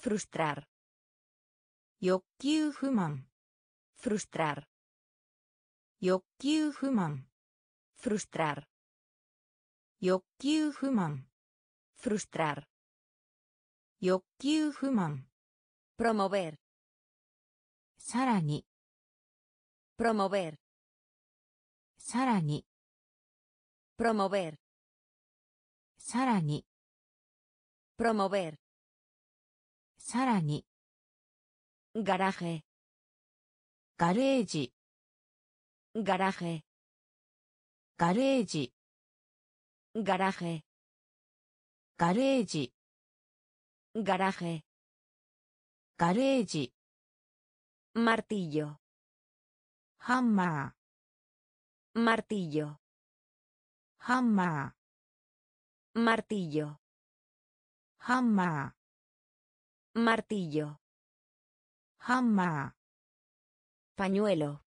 Frustrar. 欲求不満 Frustrar. 欲求不満 Frustrar. 欲求不満 Frustrar. 欲求不満。promover。さらに。promover。さらに。promover。さらに。promover。さらに。ガラージ。ガレージ。ガラージ。ガレージ。ガラージ。ガレージ。ガレージ Garaje. Gareji. Martillo. Hammer. Martillo. Hammer. Martillo. Hammer. Martillo. Hammer. Pañuelo.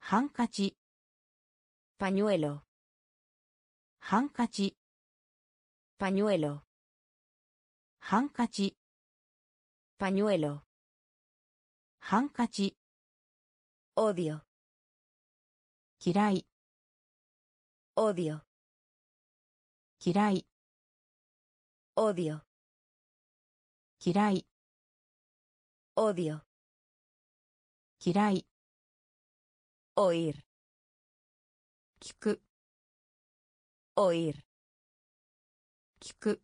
Hankachi. Pañuelo. Hankachi. Pañuelo. ハンカチ Pañuelo. ハンカチ Odio. 嫌い Odio. 嫌い Odio. 嫌い Odio. 嫌い Oír. 聞く Oír. 聞く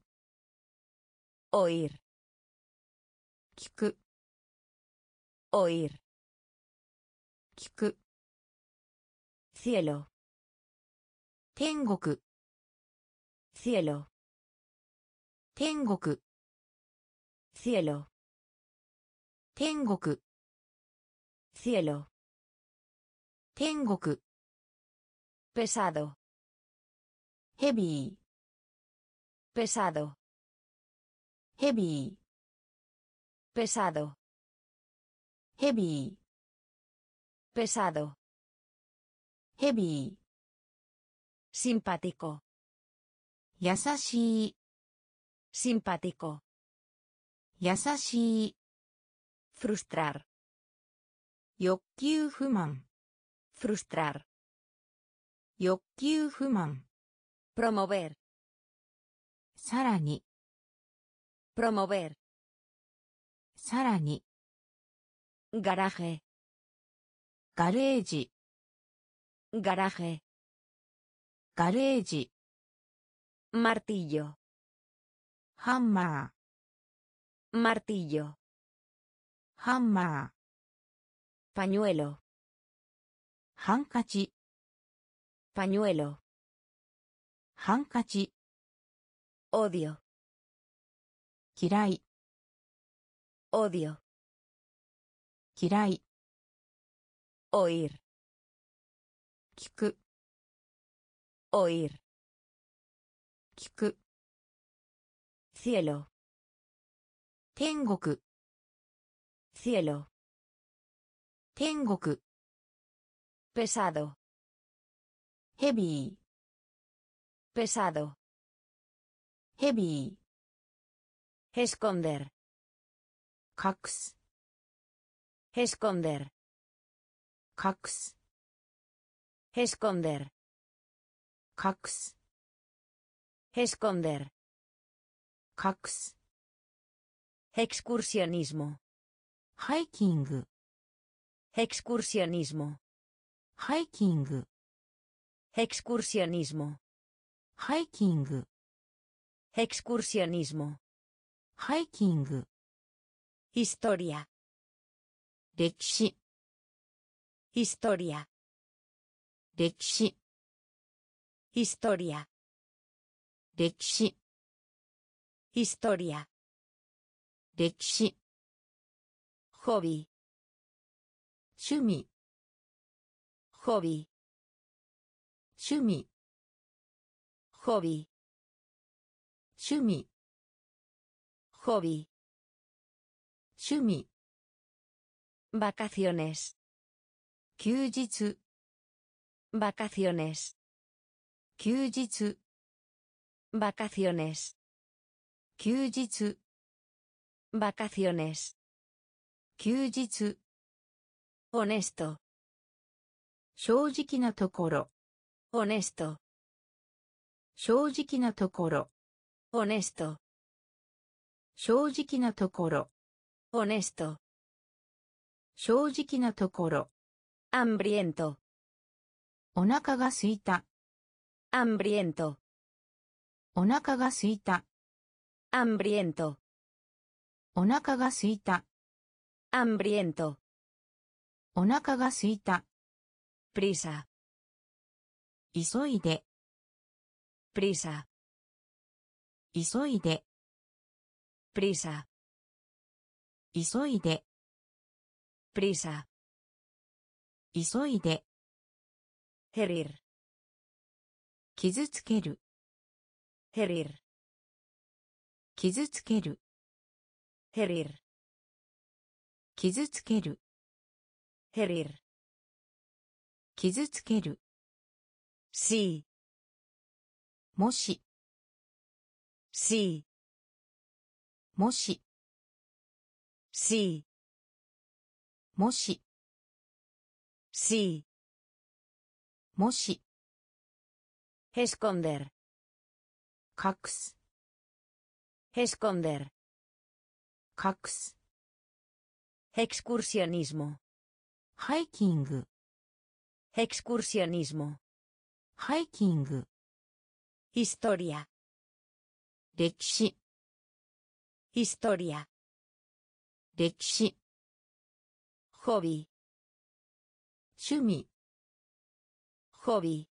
Oír. 聞く Oír. 聞く Cielo. 天国 Cielo. 天国 Cielo. 天国 Cielo. 天国 Pesado. ヘビー Pesado. heavy pesado heavy pesado heavy simpático yasashi simpático yasashi frustrar 欲求不満 frustrar 欲求不満 promover さらに Promover. さらに。garaje. ガレージ。garaje. ガレージ。martillo. hammer. martillo. hammer. pañuelo. hankachi. pañuelo. hankachi. odio. 嫌い、Odio. 嫌い、Oír. 聞く、Oír. 聞く、Cielo. 天国、Cielo. 天国、Pesado. ヘビー、Pesado. ヘビ Esconder. Cox. Esconder. Cox. Esconder. Cox. Esconder. Cox. Excursionismo. Hiking. Excursionismo. Hiking. Excursionismo. Hiking. Excursionismo. ハイキング、Excursionismo. ハイキング、Excursionismo. ハイキング、Excursionismo. ハイキング、Historia. 歴史、Historia. 歴史、Historia. 歴史、Historia. 歴史、Hobby. 趣味.趣味、Hobby. 趣味、Hobby. 趣味、Vacaciones. 休日、Vacaciones. 休日、Vacaciones. 休日、Vacaciones. 休日、Honesto. 正直なところ、Honesto. 正直なところ、Honesto. 正直なところ、Honesto. 正直なところ、Hambriento. お腹がすいた、Hambriento. お腹がすいた、Hambriento. お腹がすいた、Hambriento. お腹がすいた、Prisa. 急いで、Prisa. 急いで、Prisa. 急いで、Prisa. 急いで、Herir. 傷つける、Herir. 傷つける、Herir. 傷つける、Herir. 傷つける、Sí. もし、Sí. もし、Sí. もし、Sí. もし、Esconder. 隠す、Esconder. 隠す、Excursionismo. ハイキング、Excursionismo. ハイキング、Historia. 歴史、Historia. 歴史、Hobby. 趣味、Hobby.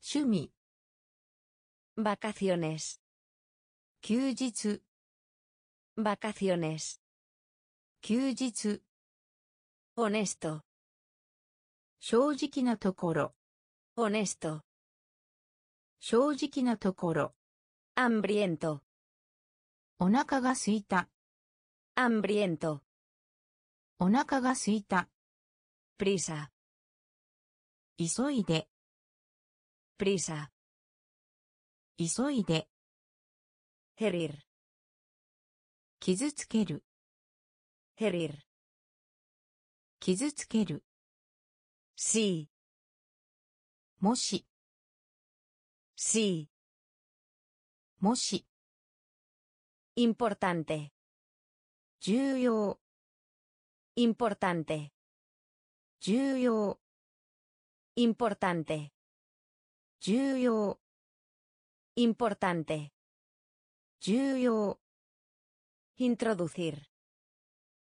趣味、Vacaciones. 休日、Vacaciones. 休日、Honesto. 正直なところ、Honesto. 正直なところ、Hambriento. お腹がすいた、Hambriento. お腹がすいた、Prisa. 急いで、Prisa. 急いで、Herir. 傷つける、Herir. 傷つける、Sí. もし、Sí. もし、Importante. 重要 Importante. 重要 Importante. 重要 Importante. 重要 Introducir.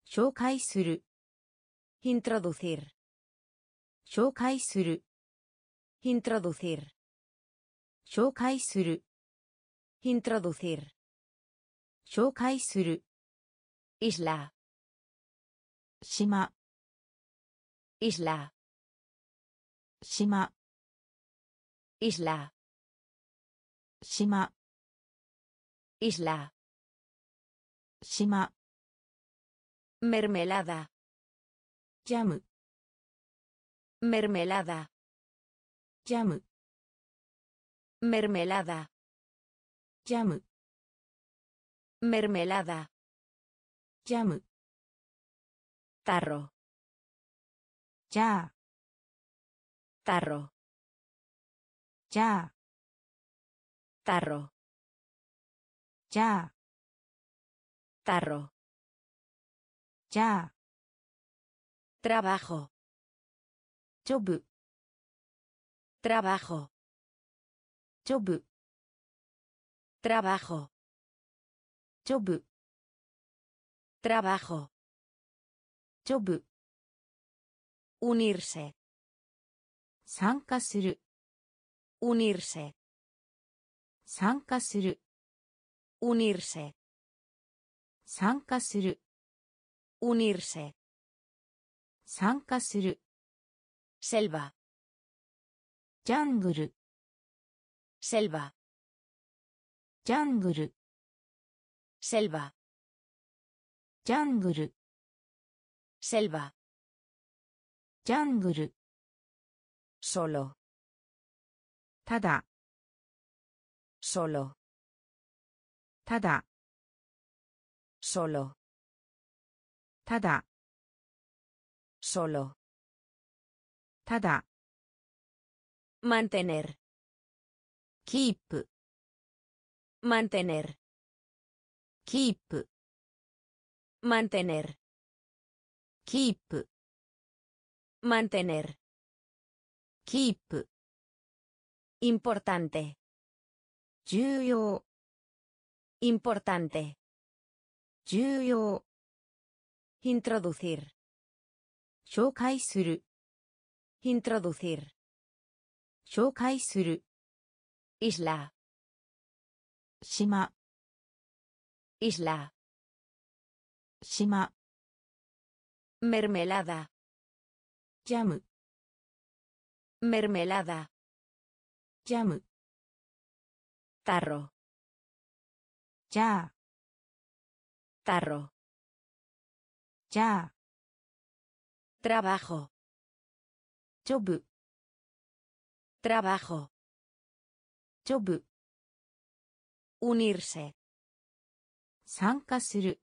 紹介する Introducir. 紹介する Introducir. 紹介する Introducir. 紹介する Isla. 島 Isla. 島 Isla. 島 Isla. 島 Mermelada. ジャム Mermelada. ジャム Mermelada. ジャム Mermelada. ジ Mermelada. Jam. Tarro. Ya. Tarro. Ya. Tarro. Ya. Tarro. Ya. Trabajo. Job. Trabajo. Job. Trabajo. ジョブ Trabajo. ジョブ Unirse. 参加する Unirse. 参加する Unirse. 参加する Unirse. 参加する Selva. ジャングル Selva. ジャングル Selva. ジャングル Selva. ジャングル Solo. ただ Solo. ただ Solo. ただ Solo. ただ Mantener. キープ Mantener. キープ Mantener. キープ Mantener. キープ Importante. 重要 Importante. 重要 Introducir. 紹介する Introducir. 紹介する Isla. 島 Isla. Shima. Mermelada. Yamu. Mermelada. Yamu. Tarro. Ya. Tarro. Ya. Trabajo. Job. Trabajo. Job. Unirse. 参加する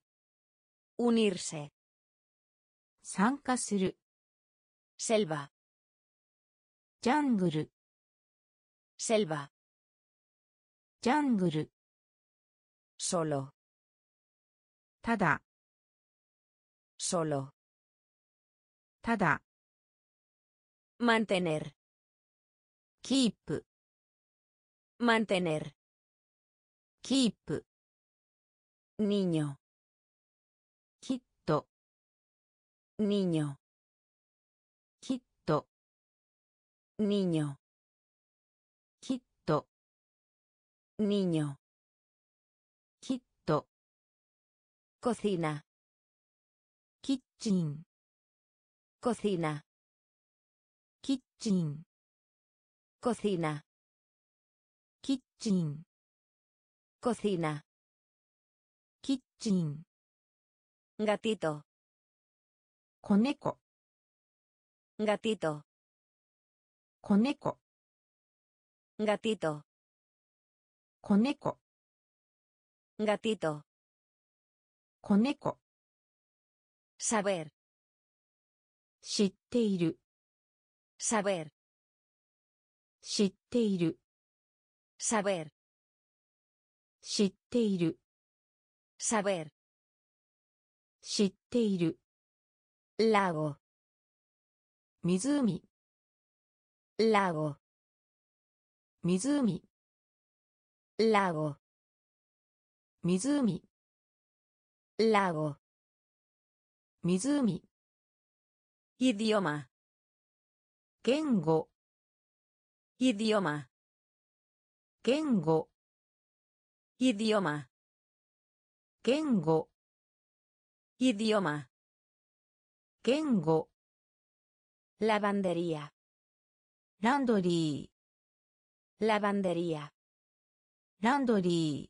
Unirse. 参加する Selva. ジャングル Selva. ジャングル Solo. ただ Solo. ただ Mantener. キープ Mantener. キープ Niño. きっと Niño. きっと Niño. きっと Niño. きっと Cocina. キッチン Cocina. キッチン。ガティト。コネコ。ガティト。コネコ。ガティト。コネコ。ガティト。コネコ。サベル。知っている。サベル。知っている。サベル。知っている。Saber, 知っている lago, 湖 lago, 湖 lago, 湖 lago, 湖 idioma, 言語 idioma, 言語 idioma, Kengo. Idioma. Kengo. Lavandería. Laundry. Lavandería. Laundry.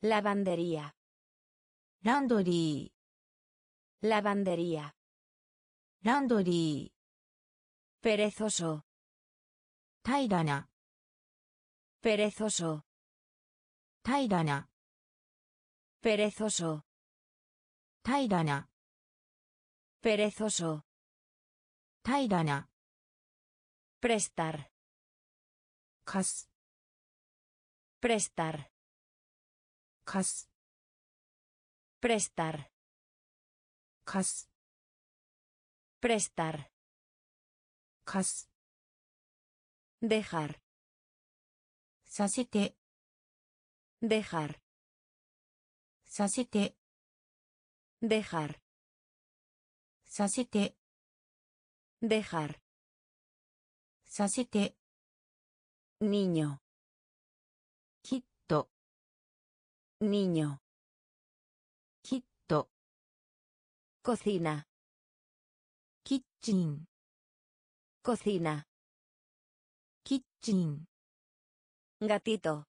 Lavandería. Laundry. Lavandería. Laundry. Perezoso. Tairana. Perezoso. Tairana perezoso, 平らな perezoso, 平らな prestar, 貸す prestar, 貸す prestar, 貸す prestar, 貸す dejar, させて dejar, Sasete. Dejar. Sasete. Dejar. Sasete. Niño. Quito. Niño. Quito. Cocina. Kitchen. Cocina. Kitchen. Gatito.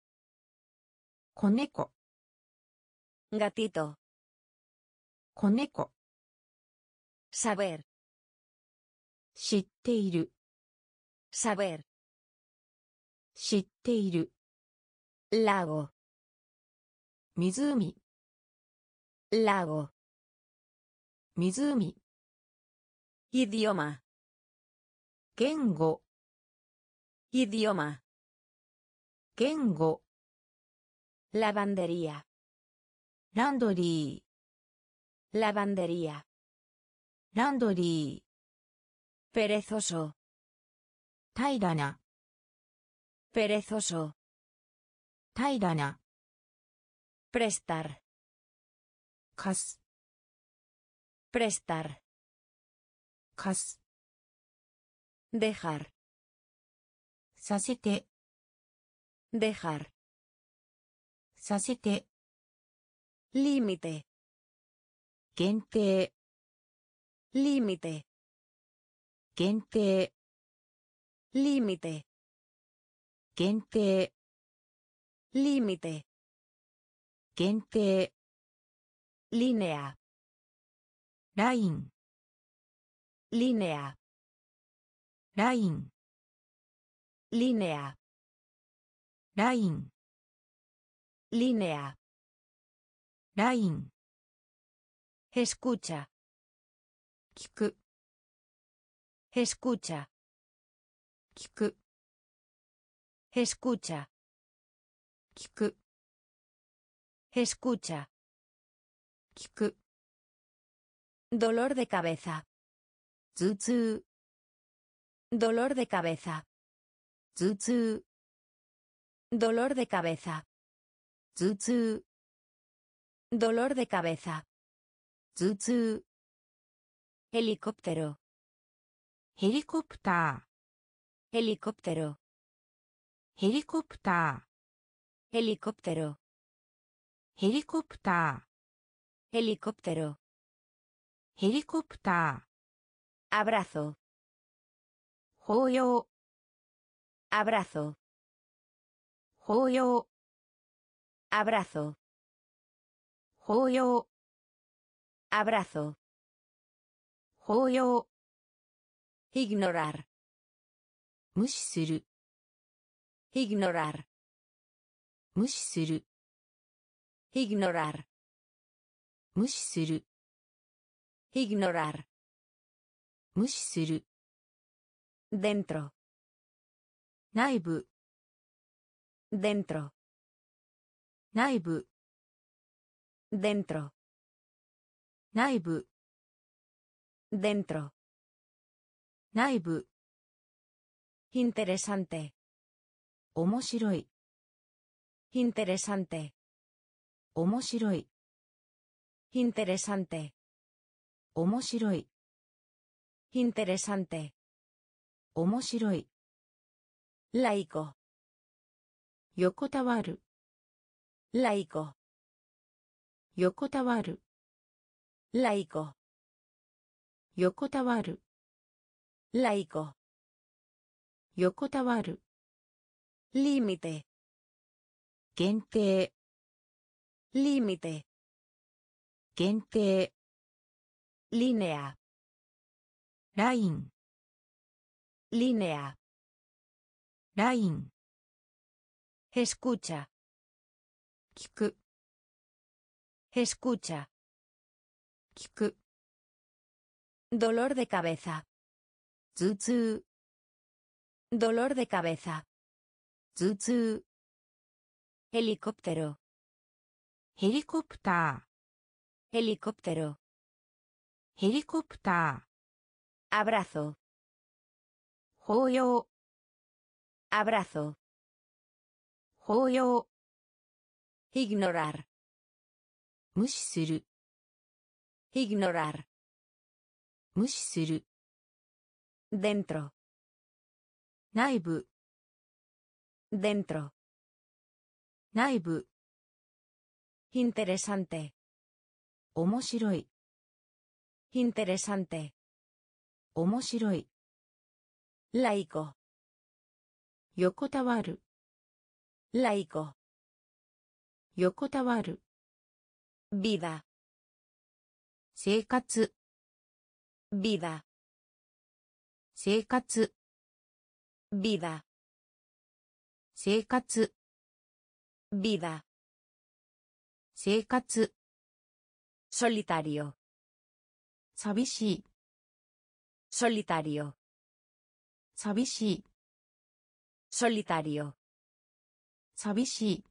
Coneco. Gatito, 子猫 saber, 知っている saber, 知っている lago, 湖 lago, 湖 idioma, 言語 idioma, 言語 lavandería, ランドリ lavandería, ーランドリ perezoso, ー平らな perezoso, 平らな prestar, 貸す prestar, 貸す dejar, させて dejar, させて Límite. Gente. Límite. Gente. Límite. Gente. Límite. Gente. Línea. Line. Línea. Line. Línea. Line. Línea ライン escucha, 聞く escucha, 聞く escucha, 聞く escucha, 聞く dolor de cabeza, 頭痛 dolor de cabeza, 頭痛 dolor de cabeza, 頭痛 Dolor de cabeza. Zutsu. Helicóptero. Helicóptero. Helicóptero. Helicóptero. Helicóptero. Helicóptero. Helicóptero. Helicóptero. Abrazo. Hoyo. Abrazo. Hoyo. Abrazo. 抱擁 abrazo, 抱擁 ignorar, 無視する ignorar, 無視する ignorar, 無視する ignorar, 無視する dentro, 内部 dentro, 内部 Dentro. 内部 Dentro. 内部 Interesante. 面白い Interesante. 面白い Interesante. 面白い Interesante. 面白い Laico. 横たわる Laico. 横たわる Laico. 横たわる Laico. 横たわる Límite. 限定 Límite. 限定 Línea. ライン Línea. ライン Escucha. 聞く Escucha. Kiku. Dolor de cabeza. Zutsu. Dolor de cabeza. Zutsu. Helicóptero. Helicóptero. Helicóptero. Helicóptero. Abrazo. Hoyo. Abrazo. Hoyo. Ignorar. 無視する Ignorar. 無視する Dentro. 内部 Dentro. 内部 Interesante. 面白い Interesante. 面白い Laico. 横たわる Laico. 横たわる Vida. 生活 Vida. 生活 Vida. 生活 Vida. 生活 Solitario. 寂しい Solitario. 寂しい Solitario. 寂しい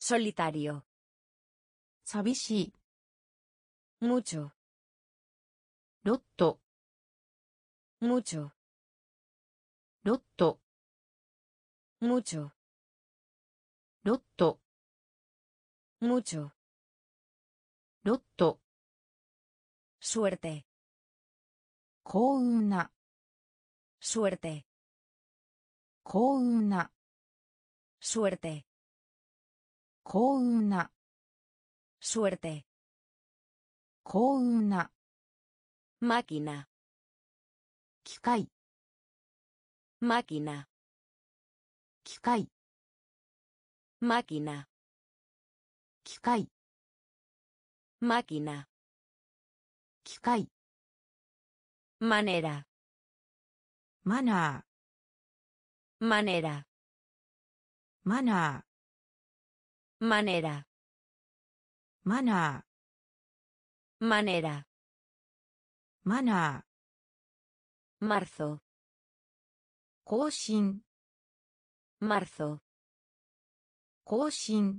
Solitario. 寂しい。もちょ。ロット。もちょ。ロット。もちょ。ロット。もちょ。ロット。suerte。幸運な。suerte。幸運な。suerte。幸運な。Suerte. 幸運な Máquina. 機械 Máquina. 機械 Máquina. 機械 Máquina. 機械 Manera. マナ Manera. ーマナ Manera. ーママナーマネーマナーマルソ更新マルソ更新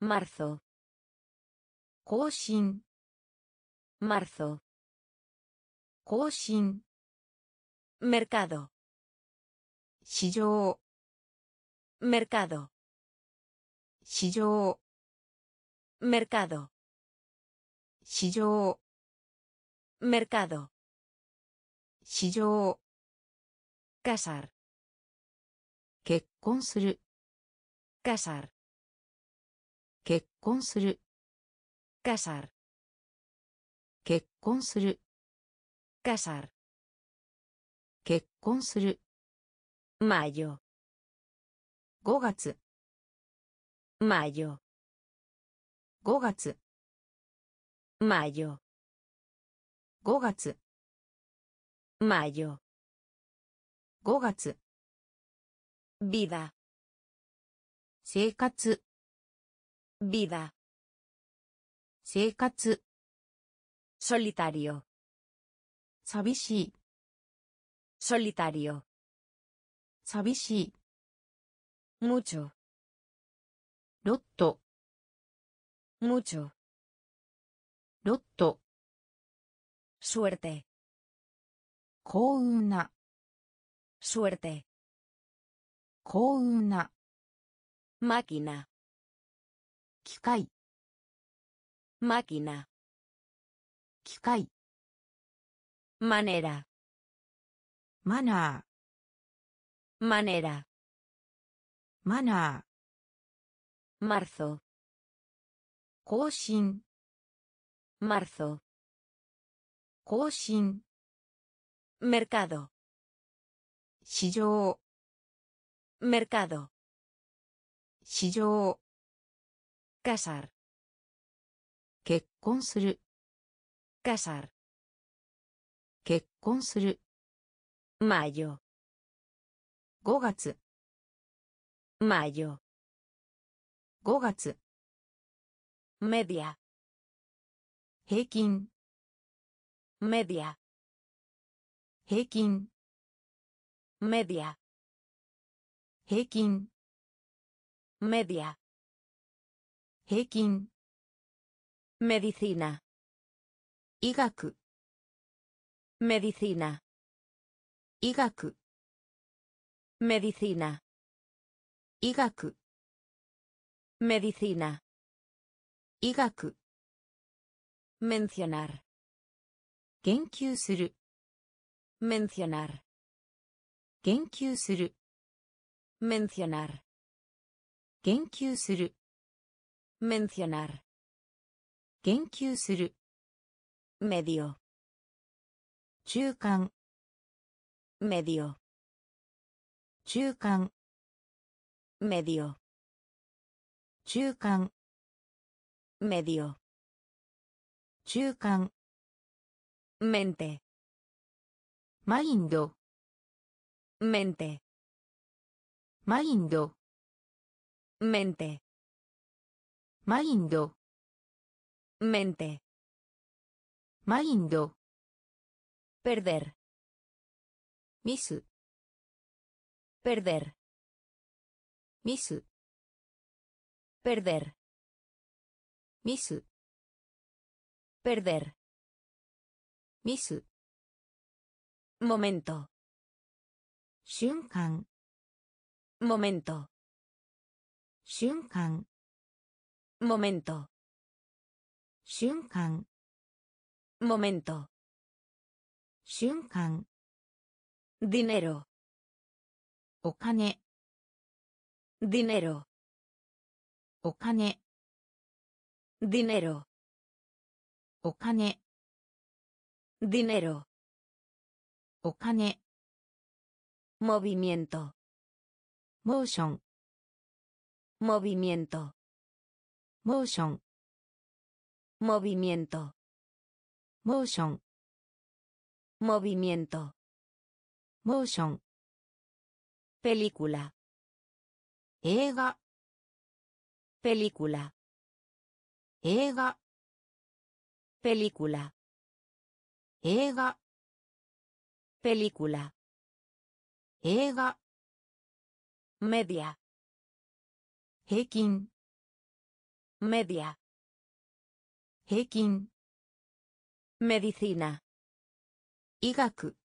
マルソ更新マーソ更新メルカド市場メルカド市場 Mercado. 市場 Mercado. 市場 Casar. 結婚する Casar. 結婚する Casar. 結婚する Casar. 結婚する Mayo. 5月 Mayo. 5月 Mayo. 5月 Mayo. 5月 Vida. 生活 Vida. 生活 Solitario. 寂しい Solitario. 寂しい Mucho. ロット Mucho. Lotto. Suerte. Kouna. Suerte. Kouna. Máquina. Kikai. Máquina. Kikai. Manera. Mana. Manera. Mana. Marzo. 更新。マルソ更新。メカド市場。メカド市場。カサル結婚する。カサル結婚する。マヨ5月。マヨ5月。Media. 平均 Media. 平均 Media. 平均 Media. 平均 Medicina. 医学 Medicina. 医学 Medicina. 医学 Medicina. 医学 Mencionar. 言及する Mencionar. 言及する Mencionar. 言及する Mencionar. 言及する Medio. 中間 Medio. 中間 Medio. 中間 Medio. 中間 Mente. マインド Mente. マインド Mente. マインド Mente. マインド Perder. ミス Perder. ミス Perder. ミス Perder. ミス Momento. 瞬間 Momento. 瞬間 Momento. 瞬間 Momento. 瞬間 Dinero. お金 Dinero. お金 Dinero. Okane. Dinero. Okane. Movimiento. Motion. Movimiento. Motion. Movimiento. Motion. Movimiento. Motion. Película. Ega. Película. 映画 Película. 映画 Película. 映画 Media. 平均 Media. 平均 Medicina. 医学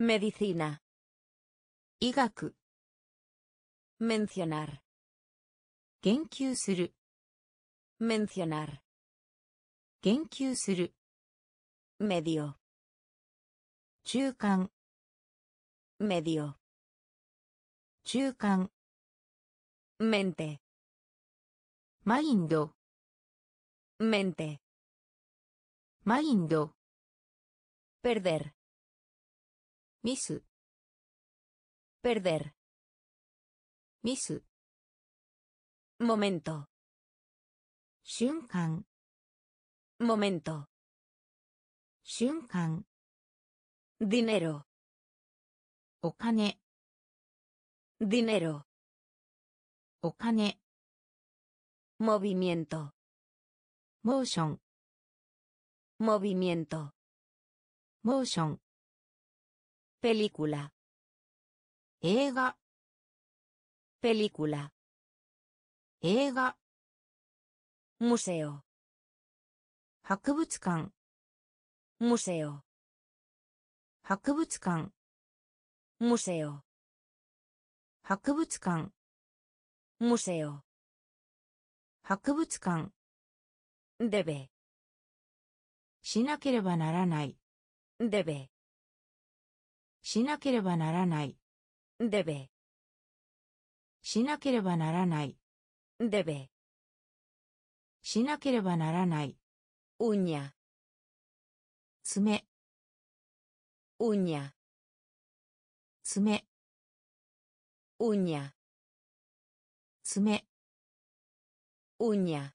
Medicina. 医学 Mencionar. 言及する Mencionar. 言及する Medio. 中間 Medio. 中間 Mente. マインド Mente. マインド Perder. ミス Perder. ミス Momento. 瞬間 Momento. 瞬間 Dinero. お金 Dinero. お金 Movimiento. モーション Movimiento. モーション Película. 映画 Película. 映画 Museo. 博物館 Museo. 博物館 Museo. 博物館 Museo. 博物館 Debe. しなければならない Debe. しなければならない Debe. しなければならない Debe. しなければならない。うにゃ。爪。うに。爪。うにゃ。爪。うにゃ。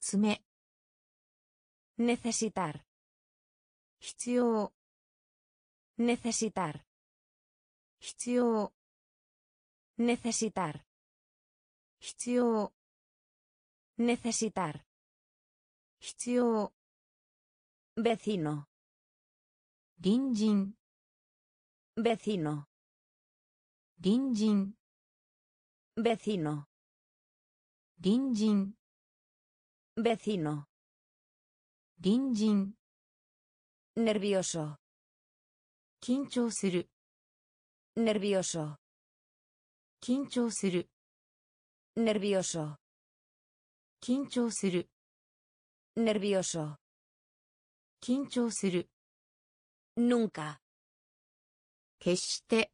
爪。necesitar。必要。necesitar。必要。必要。Necesitar. 必要 Vecino. 隣人 Vecino. 隣人 Vecino. 隣人 Vecino. 隣人 Nervioso. 緊張する Nervioso. 緊張する Nervioso. 緊張する Nervioso. 緊張する Nunca. 決して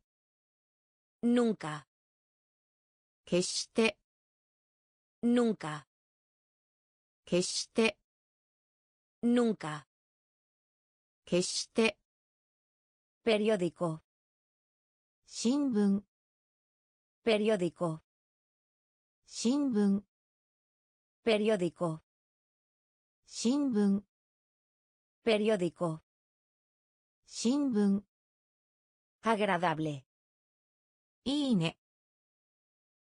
Nunca. 決して Nunca. 決して Nunca. 決して Periódico. 新聞 Periódico. 新聞 Periódico. 新聞 Periódico. 新聞 Agradable. いいね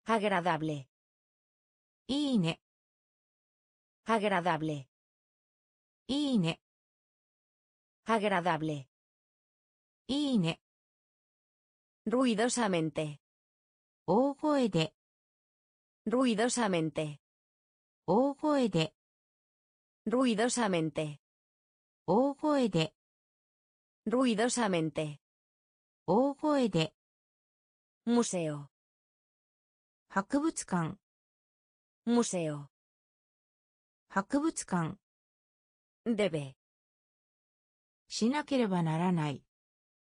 Agradable. いいね Agradable. いいね Agradable. いいね Ruidosamente. 大声で Ruidosamente. 大声で Ruidosamente. 大声で Ruidosamente. 大声で Museo. 博物館 Museo. 博物館 Debe. しなければならない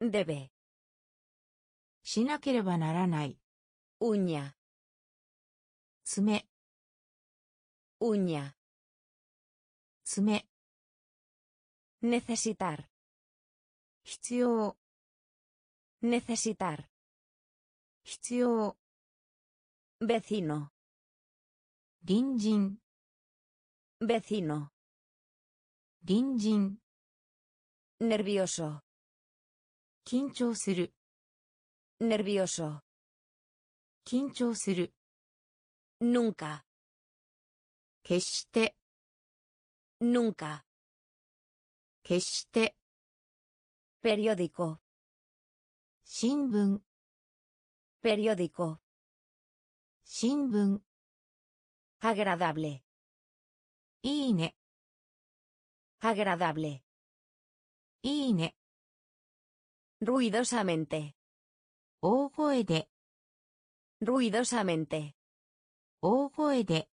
Debe. しなければならない Uña. 爪 Uña. 爪 Necesitar. 必要 Necesitar. 必要 Vecino. 隣人 Vecino. 隣人 Nervioso. 緊張する Nervioso. 緊張する Nunca. 決して Nunca. 決して Periódico. 新聞 Periódico. 新聞 Agradable. いいね Agradable. いいね Ruidosamente. 大声で Ruidosamente. 大声で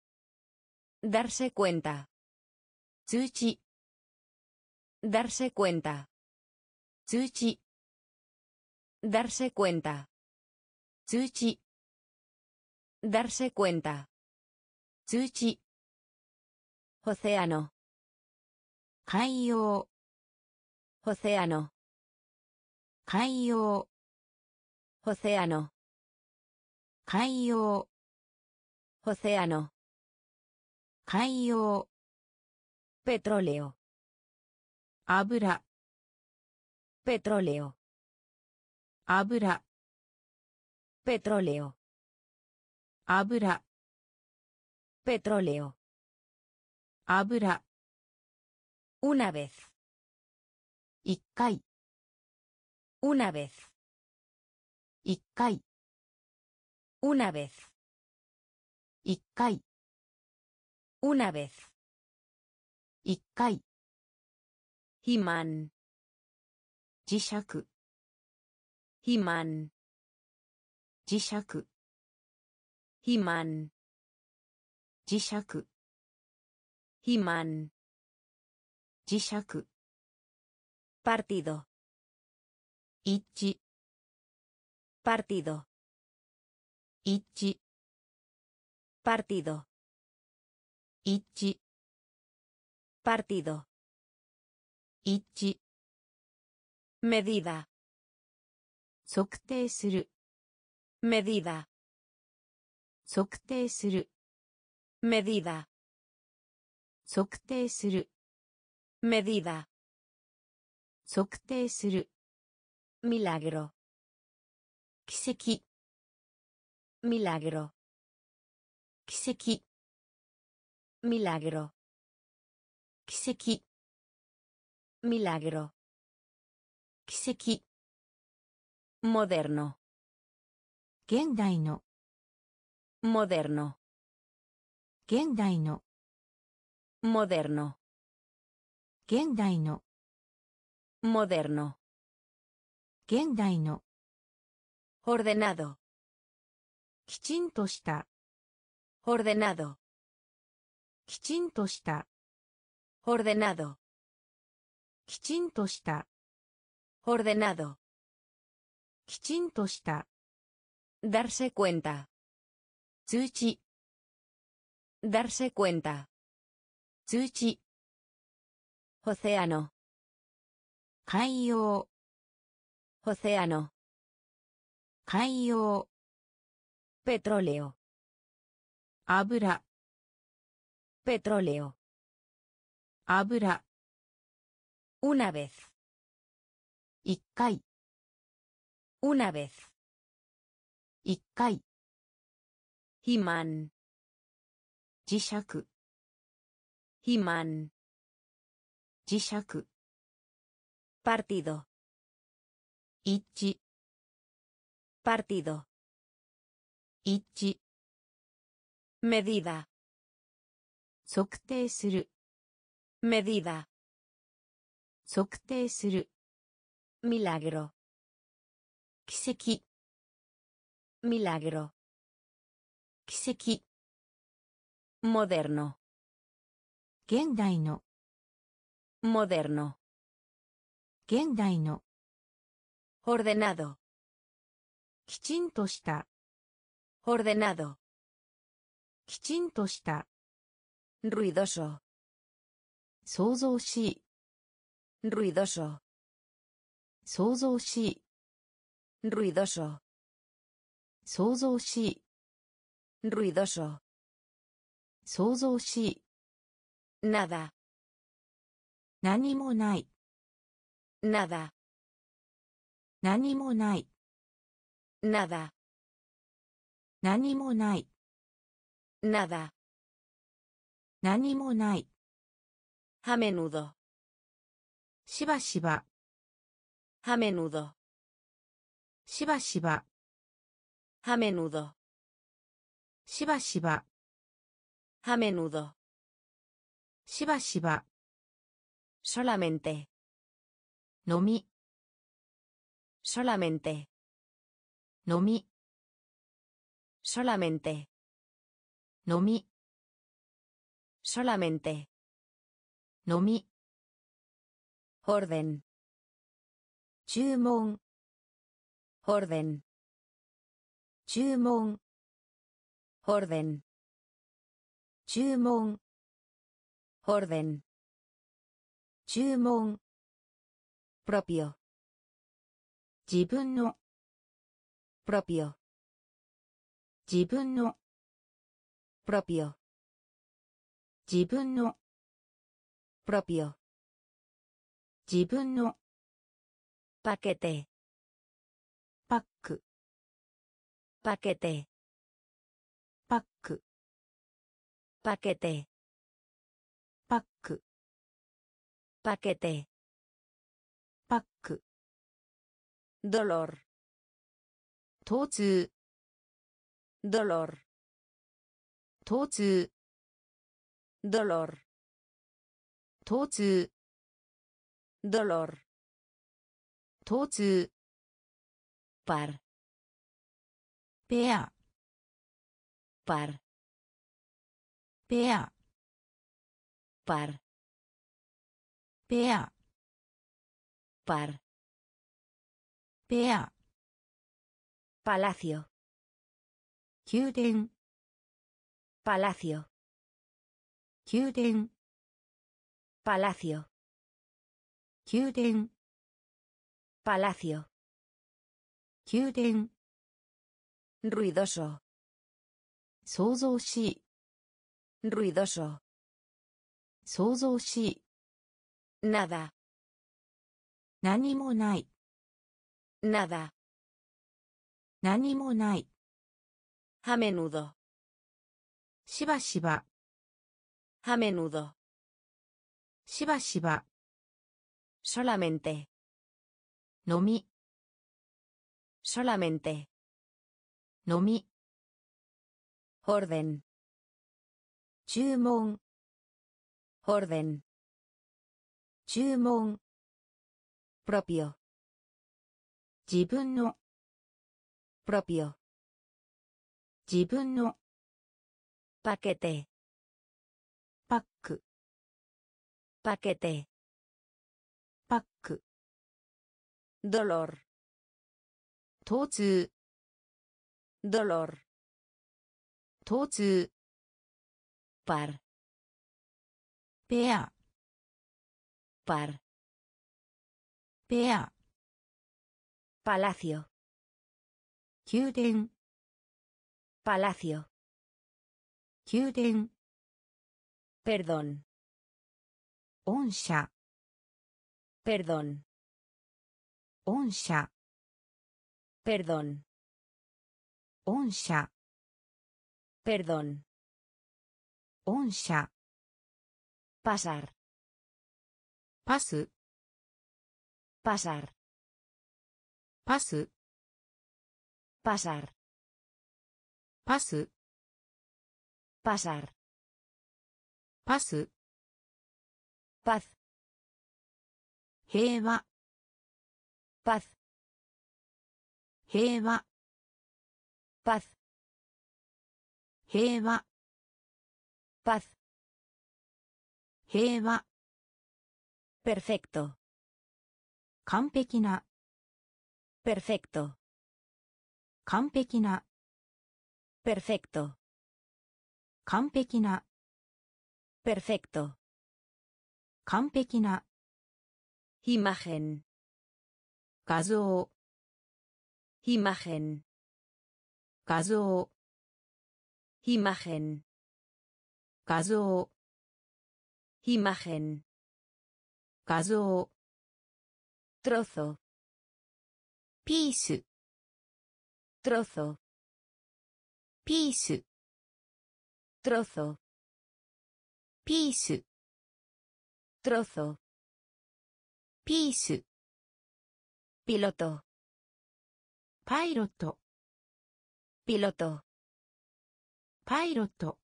Darse cuenta. Tsuchi. Darse cuenta. Tsuchi. Darse cuenta. Tsuchi. Darse cuenta. Tsuchi. Océano. Kaio. Océano. Kaio. Océano. Kaio. Océano. 海洋 Petróleo. 油 Petróleo. 油 Petróleo. 油 Petróleo. 油 Una vez. 一回 Una vez. 一回 Una vez. 一回 Una vez. 一回 Imán. 磁石 Imán. 磁石 Imán. 磁石 Imán. 磁石 Partido. 一致 Partido. 一致 Partido. 一致 Partido. 一致 Medida. 測定する Medida. 測定する Medida. 測定する Medida. 測定する Milagro. 奇跡 Milagro. 奇跡 Milagro. 奇跡 Milagro. 奇跡 Moderno. 現代の Moderno. 現代の Moderno. 現代の Moderno. 現代の Ordenado. きちんとした Ordenado. きちんとした Ordenado. きちんとした Ordenado. きちんとした Darse cuenta. 通知 Darse cuenta. 通知 Océano. 海洋 Océano. 海洋 Petróleo. 油 Petróleo. Abra. Una vez. Ikkai. Una vez. Ikkai. Imán. Jishaku. Imán. Jishaku. Partido. Ichi. Partido. Ichi. Medida. 測定する Medida. 測定する Milagro. 奇跡 Milagro. 奇跡 Moderno. 現代の Moderno. 現代の Ordenado. きちんとした Ordenado. きちんとした Ruidoso. 想像しい Ruidoso. 想像しい Ruidoso. 想像しい Ruidoso. 想像しい Nada. 何もない Nada. 何もない Nada. 何もない Nada. 何もない。はめぬど。しばしば。はめぬど。しばしば。はめぬど。しばしば。はめぬど。しばしば。そらめんて。のみ。そらめんて。のみ。そらめんて。のみ。Solamente. 飲み Orden. 注文 Orden. 注文 Orden. 注文 Orden. 注文 Propio. 自分の Propio. 自分の Propio. 自分の。propio パケテ。パック。パケテ。パック。パケテ。パック。パケテ。パック。ドロート疼痛。ドロート疼痛。dolor, 疼痛 dolor, 疼痛 par, ペア par, ペア par, ペア par, ペア palacio, 宮殿 palacio, 宮殿 palacio, 宮殿 palacio, 宮殿 ruidoso, 創造しい ruidoso, 創造しい nada, 何もない nada, 何もない a menudo, しばしば A menudo. Shiba shiba. Solamente. Nomi. Solamente. Nomi. Orden. Chumon. Orden. Chumon. Propio. Jibun no. Propio. Jibun no. Paquete. パック。パケテパック。ドロー疼痛。ドロー疼痛。ールペア。パルペア。パラシオ宮殿。パラシオ宮殿。Perdón. Onsha. Perdón. Onsha. Perdón. Onsha. Perdón. Onsha. Pasar. Pasu. Pasar. Pasu. Pasar. Pasu. Pasar. パスパス平和 paz, 平和 paz, 平和 paz, 平和 perfecto, 完璧な perfecto, 完璧な perfecto, 完璧な perfecto, 完璧な imagen, 画像 imagen, 画像 imagen, 画像 imagen, 画像 trozo, ピース trozo, ピース trozo, ピース、ピース、ピロト、パイロット、ピロト、パイロット、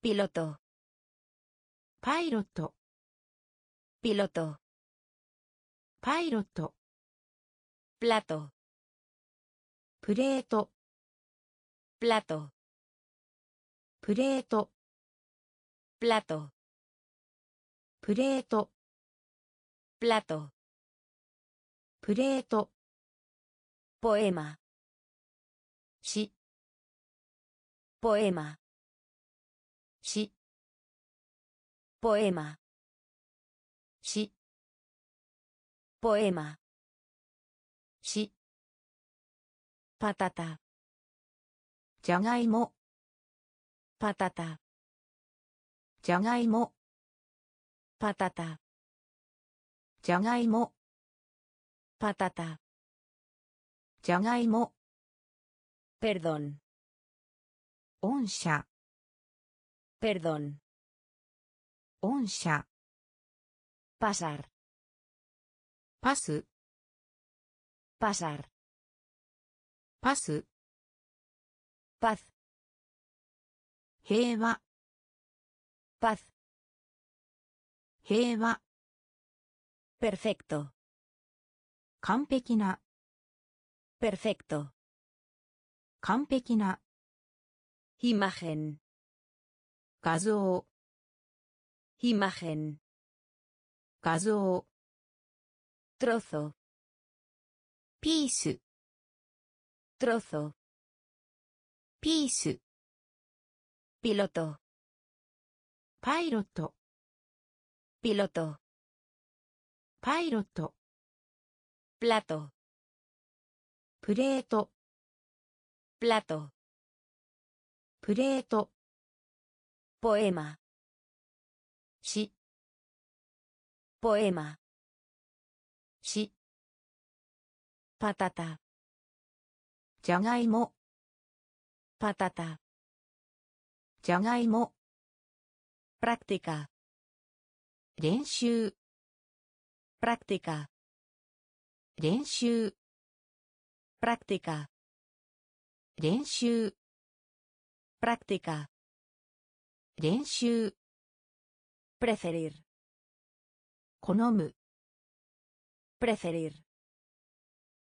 ピロト、パイロット、ピロト、パイロット、プラト、プレート、プラト、プレート、プレート plato, プレート poema, 詩 poema, 詩 poema, 詩 poema, 詩 patata, じゃがいも patata, じゃがいも。パタタ。じゃがいも。パタタ。じゃがいも。Perdón。恩赦。Perdón。恩赦。Pasar パス。Pasar パス。Paz 平和。Paz, 平和、perfecto, 完璧な、perfecto, 完璧な、imagen, 画像、imagen, 画像、trozo, ピース、trozo, ピース、piloto, パイロットピロトパイロットプラトプレートプラトプレートポエマしポエマしパタタじゃがいもパタタじゃがいも。Práctica, 練習、práctica, 練習、práctica, 練習、práctica, 練習、preferir, 好む、preferir,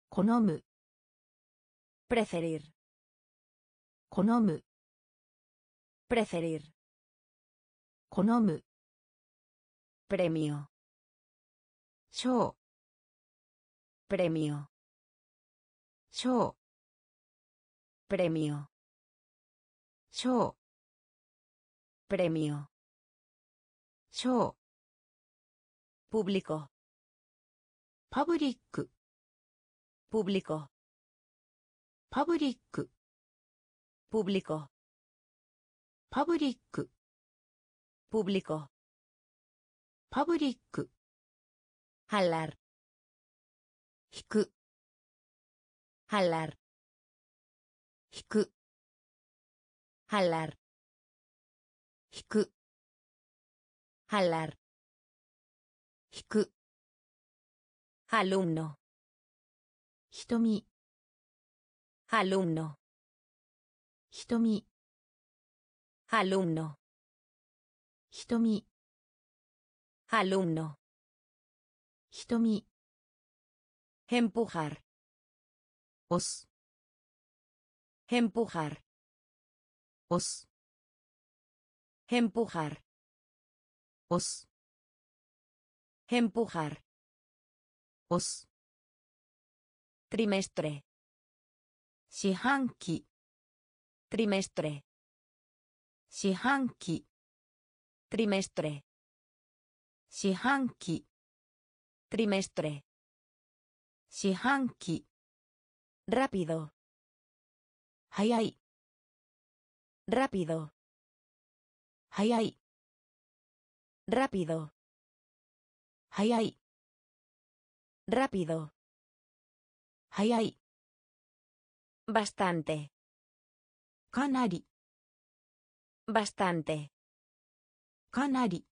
好む、preferir, 好む、preferir, 好む、premio, 賞、premio, 賞、premio, 賞、premio, 賞、público, パブリック、público, パブリック、público, パブリック、パブリック、jalar, 引く、jalar, 引く、jalar, 引く、jalar, 引く、alumno, 瞳、alumno, 瞳、alumno, 瞳、 alumno, 瞳、 empujar, 押す、 empujar, 押す、 empujar, 押す、 empujar, 押す、 trimestre, 四半期、 trimestre, 四半期、 trimestre, 四半期、 trimestre, 四半期、 rápido, 早い、 rápido, 早い、 rápido, 早い、 rápido, 早い、 bastante, かなり、 bastante, かなり、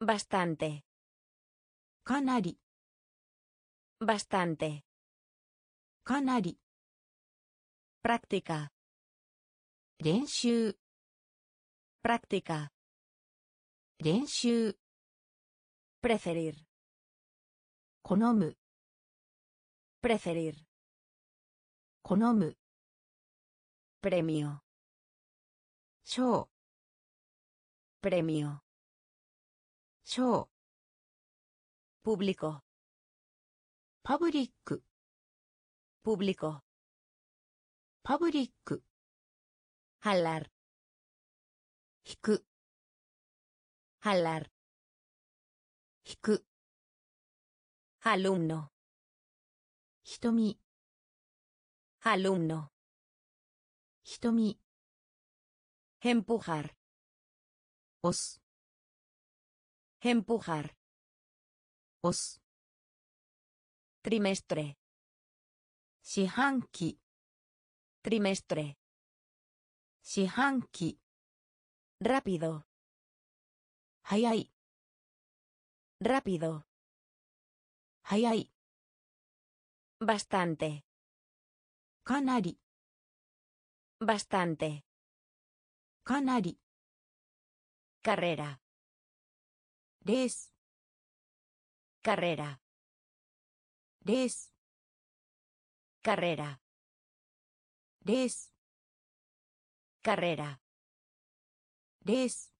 bastante, かなり、bastante, かなり、práctica, 練習、práctica, 練習、preferir, 好む、preferir, 好む、premio, 賞、premio, 賞、público, パブリック、público, パブリック、jalar, 引く、jalar, 引く、alumno, 瞳、alumno, 瞳、empujar, os. Empujar. Os. Trimestre. Shihanki. Trimestre. Shihanki. Rápido. Hayai. Rápido. Hayai. Bastante. Kanari. Bastante. Kanari. Carrera. Des. Carrera. Des. Carrera. Des. Carrera. Des.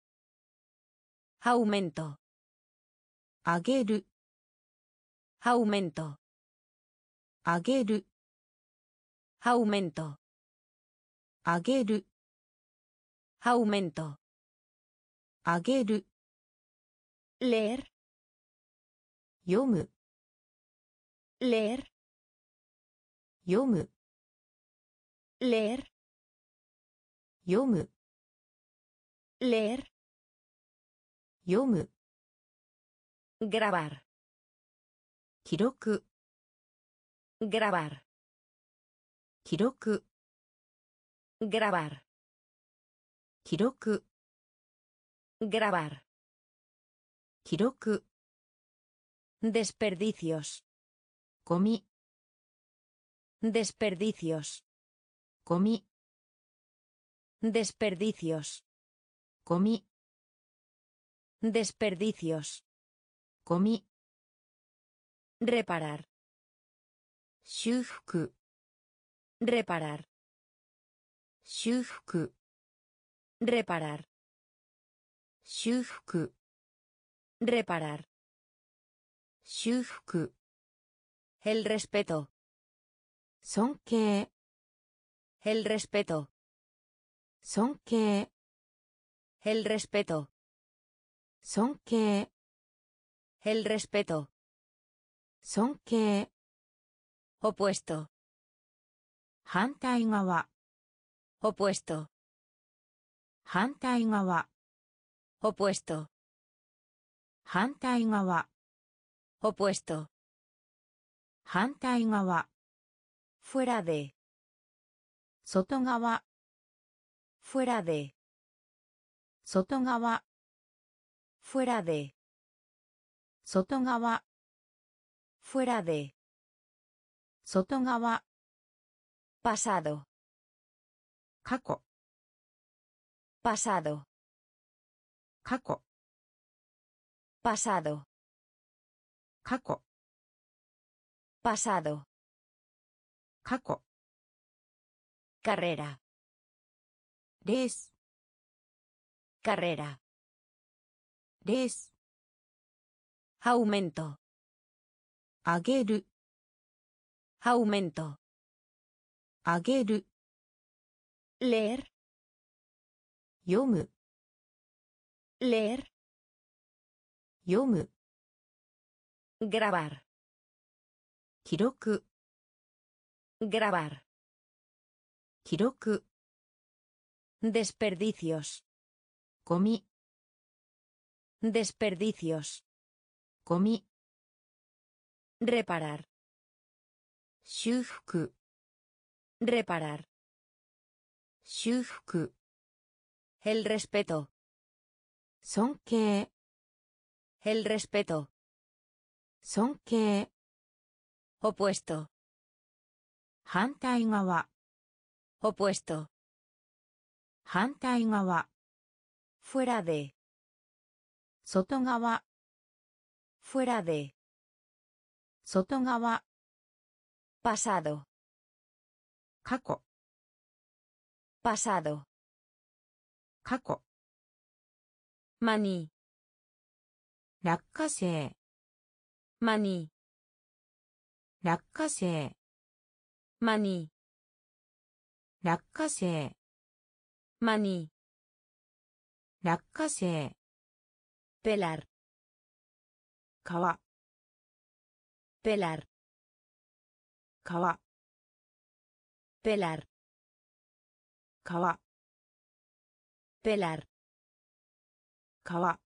Aumento. Ageru. Aumento. Ageru. Aumento. Ageru. Aumento. 上げる leer, 読む leer, 読む leer, 読む leer, 読む grabar, 記録 grabar, 記録 grabar, 記録 Grabar. Desperdicios. Comi. Desperdicios. Comi. Desperdicios. Comi. Desperdicios. Comi. Reparar. Shufuku. Reparar. Shufuku. Reparar. 修復 reparar, 修復 el respeto, 尊敬 el respeto, 尊敬 el respeto, 尊敬 el respeto, 尊敬 opuesto, 反対側 opuesto, 反対側 opuesto, 反対側 opuesto, 反対側 fuera de, 外側 fuera de, 外側 fuera de, 外側 fuera de, 外側 pasado, 過去 pasado, 過去 pasado, 過去 pasado, 過去 carrera, レース carrera, レース aumento, 上げる aumento, 上げる leer, 読む leer, yomu, grabar, grabar, kiroku, desperdicios, comi, desperdicios, comi, reparar, shufuku, reparar, shufuku, el respeto. Son que. El respeto. Son que. Opuesto. Hantaigawa. Opuesto. Hantaigawa. Fuera de. Sotogawa. Fuera de. Sotogawa. Pasado. Kako. Pasado. マニー落花生マニー落花生マニー落花生マニー落花生ペラル皮ペラル皮ペラル皮ペラル 皮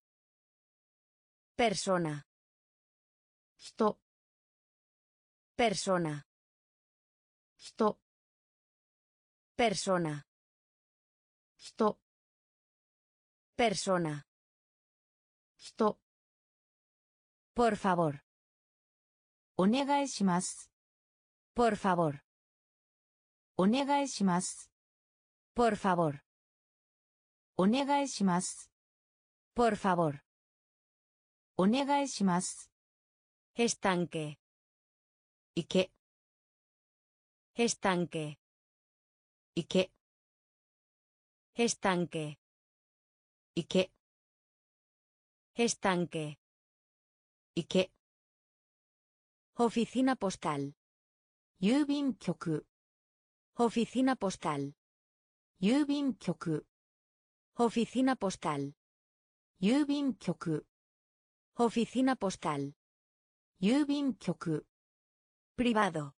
persona, 人 persona, 人 persona, 人 persona, 人 por favor, お願いします por favor, お願いします por favor, お願いします por favor. Onegai. Estanque. Ike. Estanque. Ike. Estanque. Ike. Estanque. Ike. Oficina postal. Yubin. Oficina postal. Yubin. Oficina postal. 郵便局、Oficina postal. 郵便局、Privado.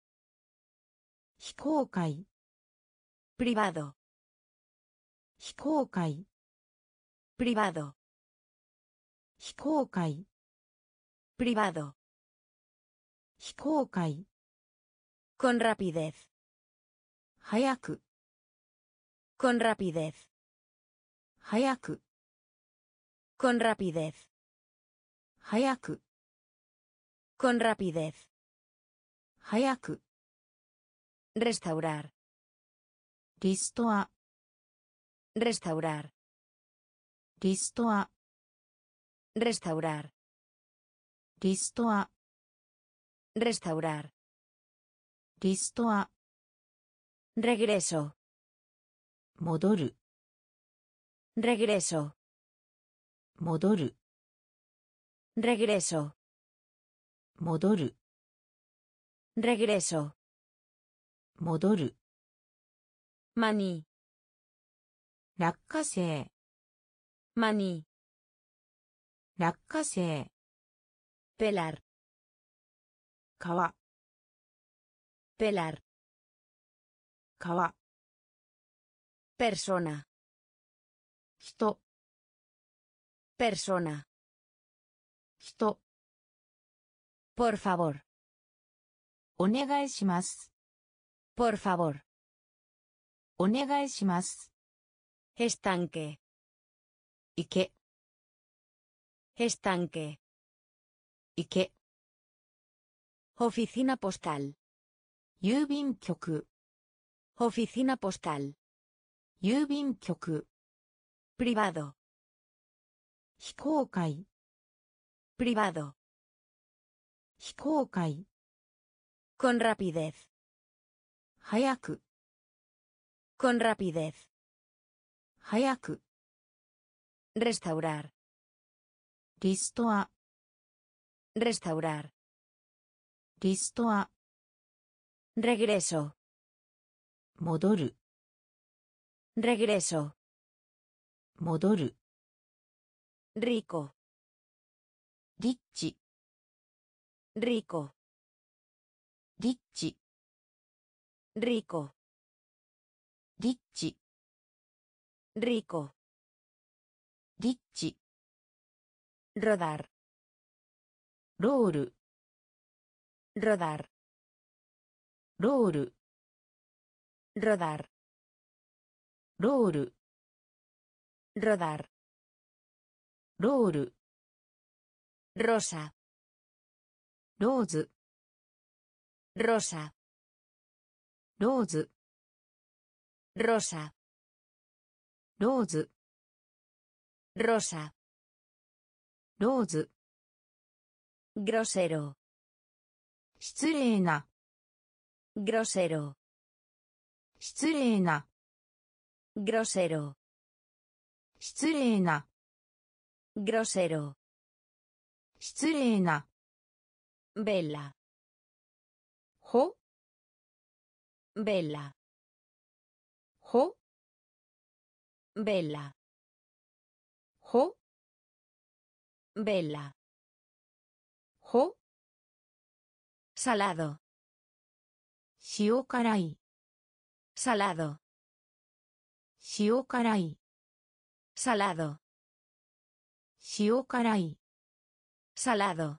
非公開、Privado. 非公開、Privado. 非公開、Privado. 非公開、Con rapidez. 早く、Con rapidez. 早く、Con rapidez. Hayaku. Con rapidez. Hayaku. Restaurar. Listoa. Restaurar. Listoa. Restaurar. Listoa. Restaurar. Listoa. Regreso. Modoru. Regreso. 戻る。Regreso. 戻る。Regreso. 戻る。マニー落花生。マニー落花生。ペラル皮。ペラル皮。Persona. 人。Persona. Hito. Por favor. Onegai. Por favor. Onegai shimasu. Estanque. Ike. Estanque. Ike. Oficina postal. Yubin kyoku. Oficina postal. Yubin kyoku. Privado. 非公開、Privado. 非公開、Con rapidez. 早く、Con rapidez. 早く、Restaurar. リストア、Restaurar. リストア、Regreso. 戻る、Regreso. 戻る、Rico. Dicci. Rico. Dicci. Rico. Dicci. Rico. Dicci. Rodar. Roll. Rodar. Roll. Rodar. Roll. Rodar. ロール。ローサ。ローズ。ローサ。ローズ。ローサ。ローズ。ローサ。ローズ。グロセロ。失礼な。グロセロ。失礼な。グロセロ。失礼な。Grosero. 失礼な、 Vela. ほ、 Vela. ほ、 Vela. ほ、 Vela. ほ、 Salado. 塩辛い、 Salado. 塩辛い、 Salado. 塩辛い。サラド。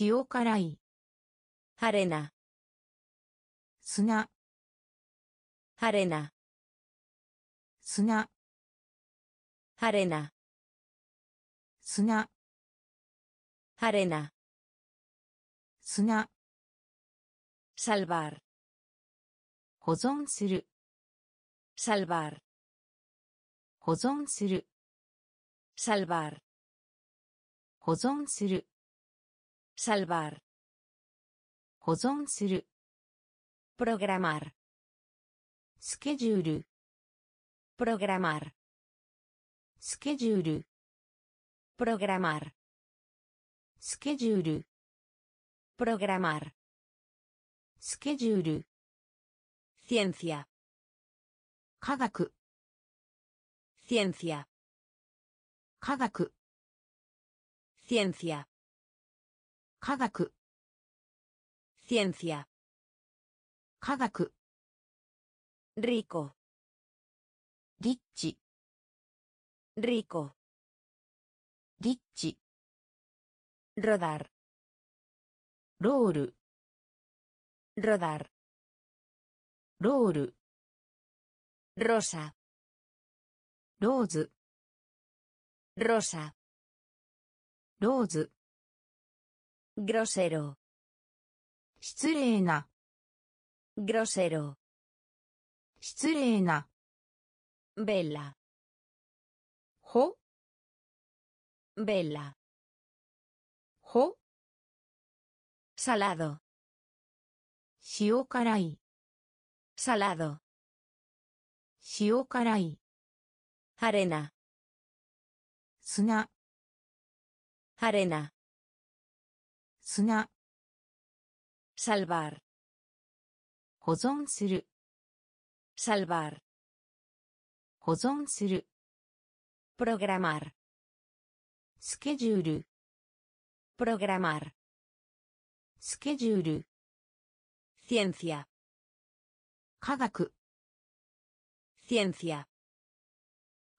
塩辛い。アレナ。砂。アレナ。砂。アレナ。砂。アレナ。砂。salvar 保存する salvar 保存する salvar 保存する salvar 保存する programar スケジュール programar スケジュール programar スケジュール programar スケジュール ciencia 科学 ciencia 科学 ciencia 科学 ciencia 科学 rico リッチ rico リッチ rodar ロール rodar ロール rosa ローズ rosa ローズ grosero 失礼な grosero 失礼な bella ほ bella ほ salado 塩辛い salado 塩辛い arena 砂 arena 砂 salvar 保存する salvar 保存する programar スケジュール programar スケジュール ciencia 科学 ciencia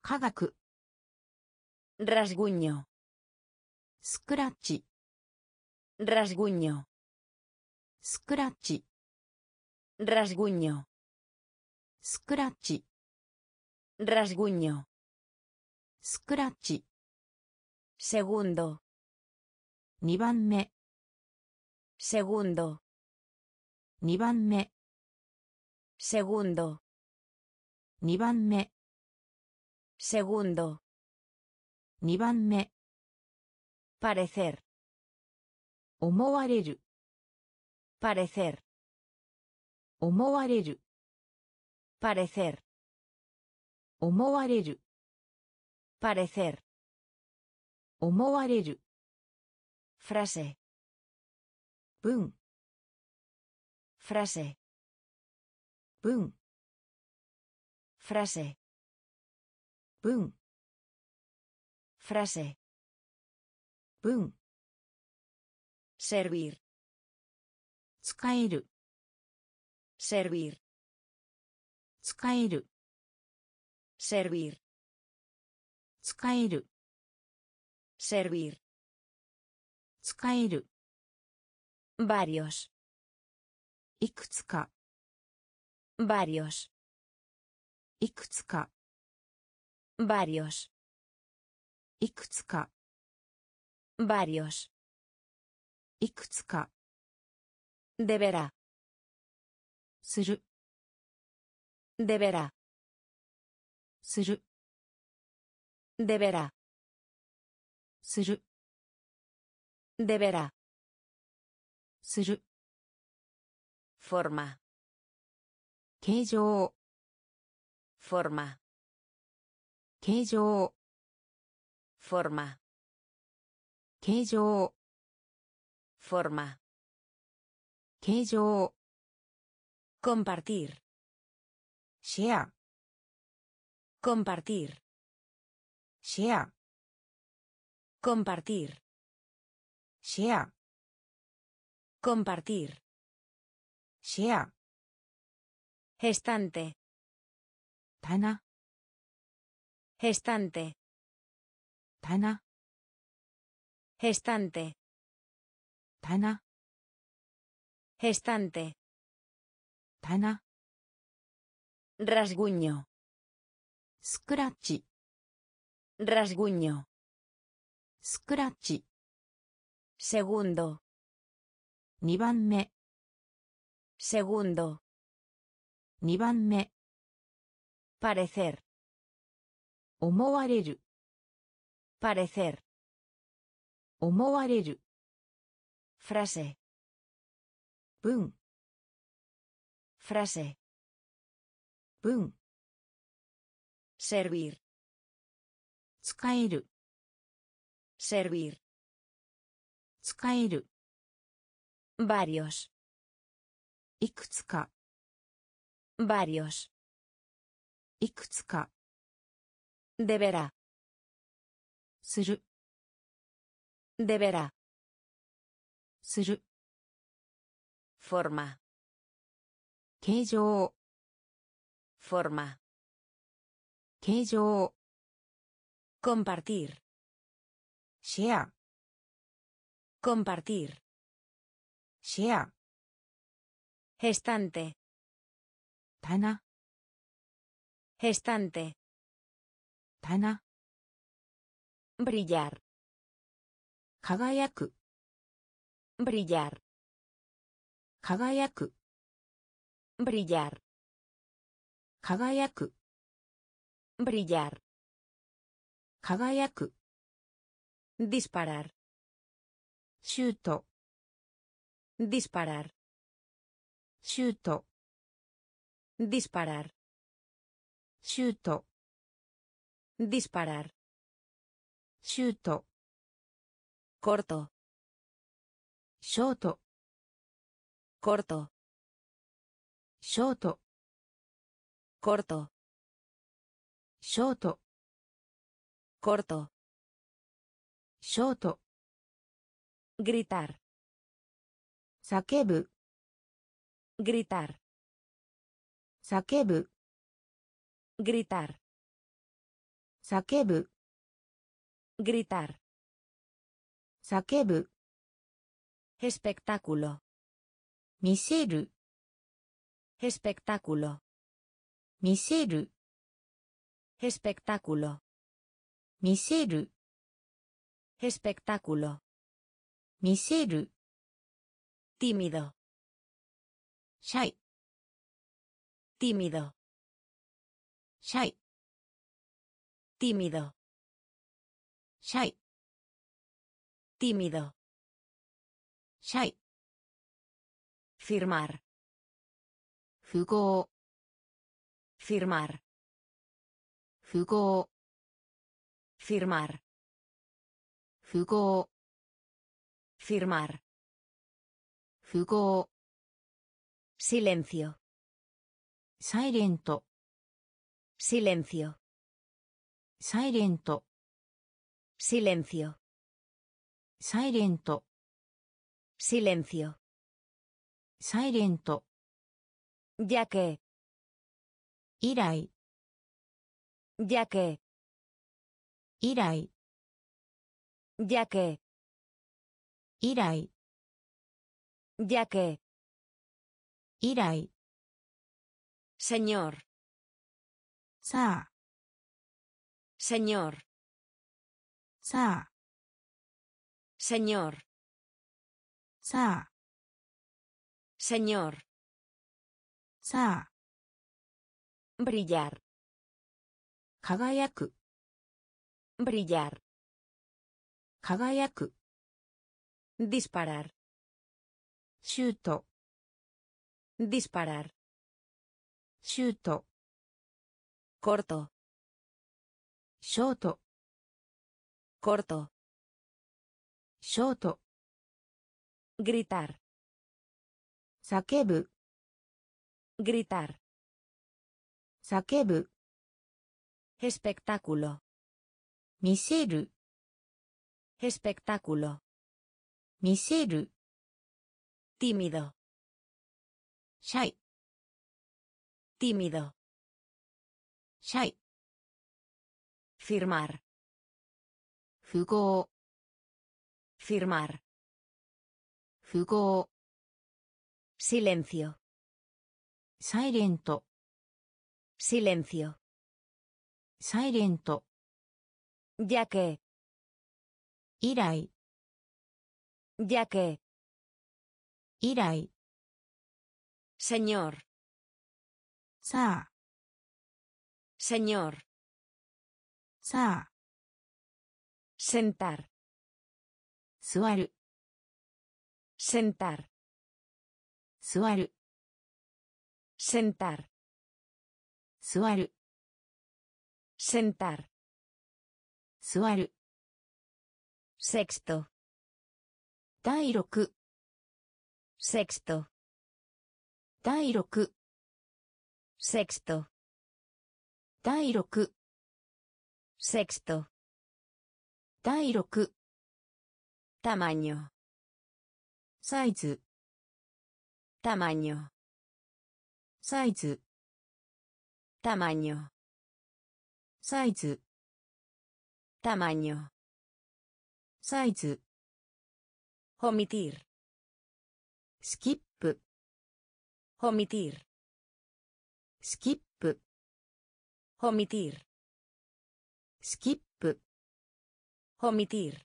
科学 Rasguño. Scratch. Rasguño. Scratch. Rasguño. Scratch. Rasguño. Scratch. Segundo. Nibanme. Segundo. Nibanme. Segundo. Nibanme. Segundo. 2番目 parecer 思われる parecer 思われる parecer 思われる parecer 思われる frase 文 frase 文 frase 文 frase 文 servir 使える servir 使える servir 使える servir 使える varios いくつか varios いくつか varios いくつか varios いくつか deberá する deberá する deberá する deberá する forma 形状 forma 形状 forma 形状 forma 形状 compartir シェア compartir シェア compartir シェア compartir シェア gestante Tana. Estante. Tana. Estante. Tana. Rasguño. Scratch. Rasguño. Scratch. Segundo. Nibanme. Segundo. Nibanme. Parecer. Parecer. 思われる Frase. 文 Frase. 文 Servir. 使える Servir. 使える Varios. いくつか Varios. いくつか Deberá. する Deberá. する Forma. 形状 Forma. 形状 Compartir. シェア Compartir. シェア Gestante. 棚 Gestante. 棚 Brillar. 輝く Brillar. 輝く Brillar. 輝く Brillar. 輝く Disparar. シュート Disparar. シュート Disparar. シュート Disparar. シュート。コルト。ショート。コルト。ショート。コルト。ショート。コルト。ショート。グリタル。叫ぶ。グリタル。叫ぶ。グリタル。叫ぶ Gritar. Sakebu. Espectáculo. Miseru. Espectáculo. Miseru. Espectáculo. Miseru. Espectáculo. Miseru. Tímido. Shy. Tímido. Shy. Tímido. Shy. Tímido. Shy. Firmar. Fugo. Firmar. Fugo. Firmar. Fugo. Firmar. Fugo. Silencio. Silento. Silencio. Silento. Silencio. Silento. Silencio. Silento. Ya que. Irai. Ya que. Irai. Ya que. Irai. Ya que. Irai. Señor. Sa. Señor. Sa. Señor. Sa. Señor. Sa. Brillar. Kagayaku. Brillar. Kagayaku. Disparar. Shuto. Disparar. Shuto. Corto. Shoto corto. Shoto. Gritar. Sakebu. Gritar. Sakebu. Espectáculo. Miseru. Espectáculo. Miseru. Tímido. Shy. Tímido. Shy. Firmar. 符号 Firmar. 符号 Silencio. サイレント Silencio. サイレント Ya que. 以来 Ya que. 以来 Señor. さあ Señor. さあ Sentar 座る sentar 座る sentar 座る sentar 座る sexto 第六 sexto 第六 sexto 第六 sexto 第六。タマニョサイズタマニョサイズタマニョサイズタマニョサイズホミティルスキップホミティルスキップホミティルスキップ Omitir.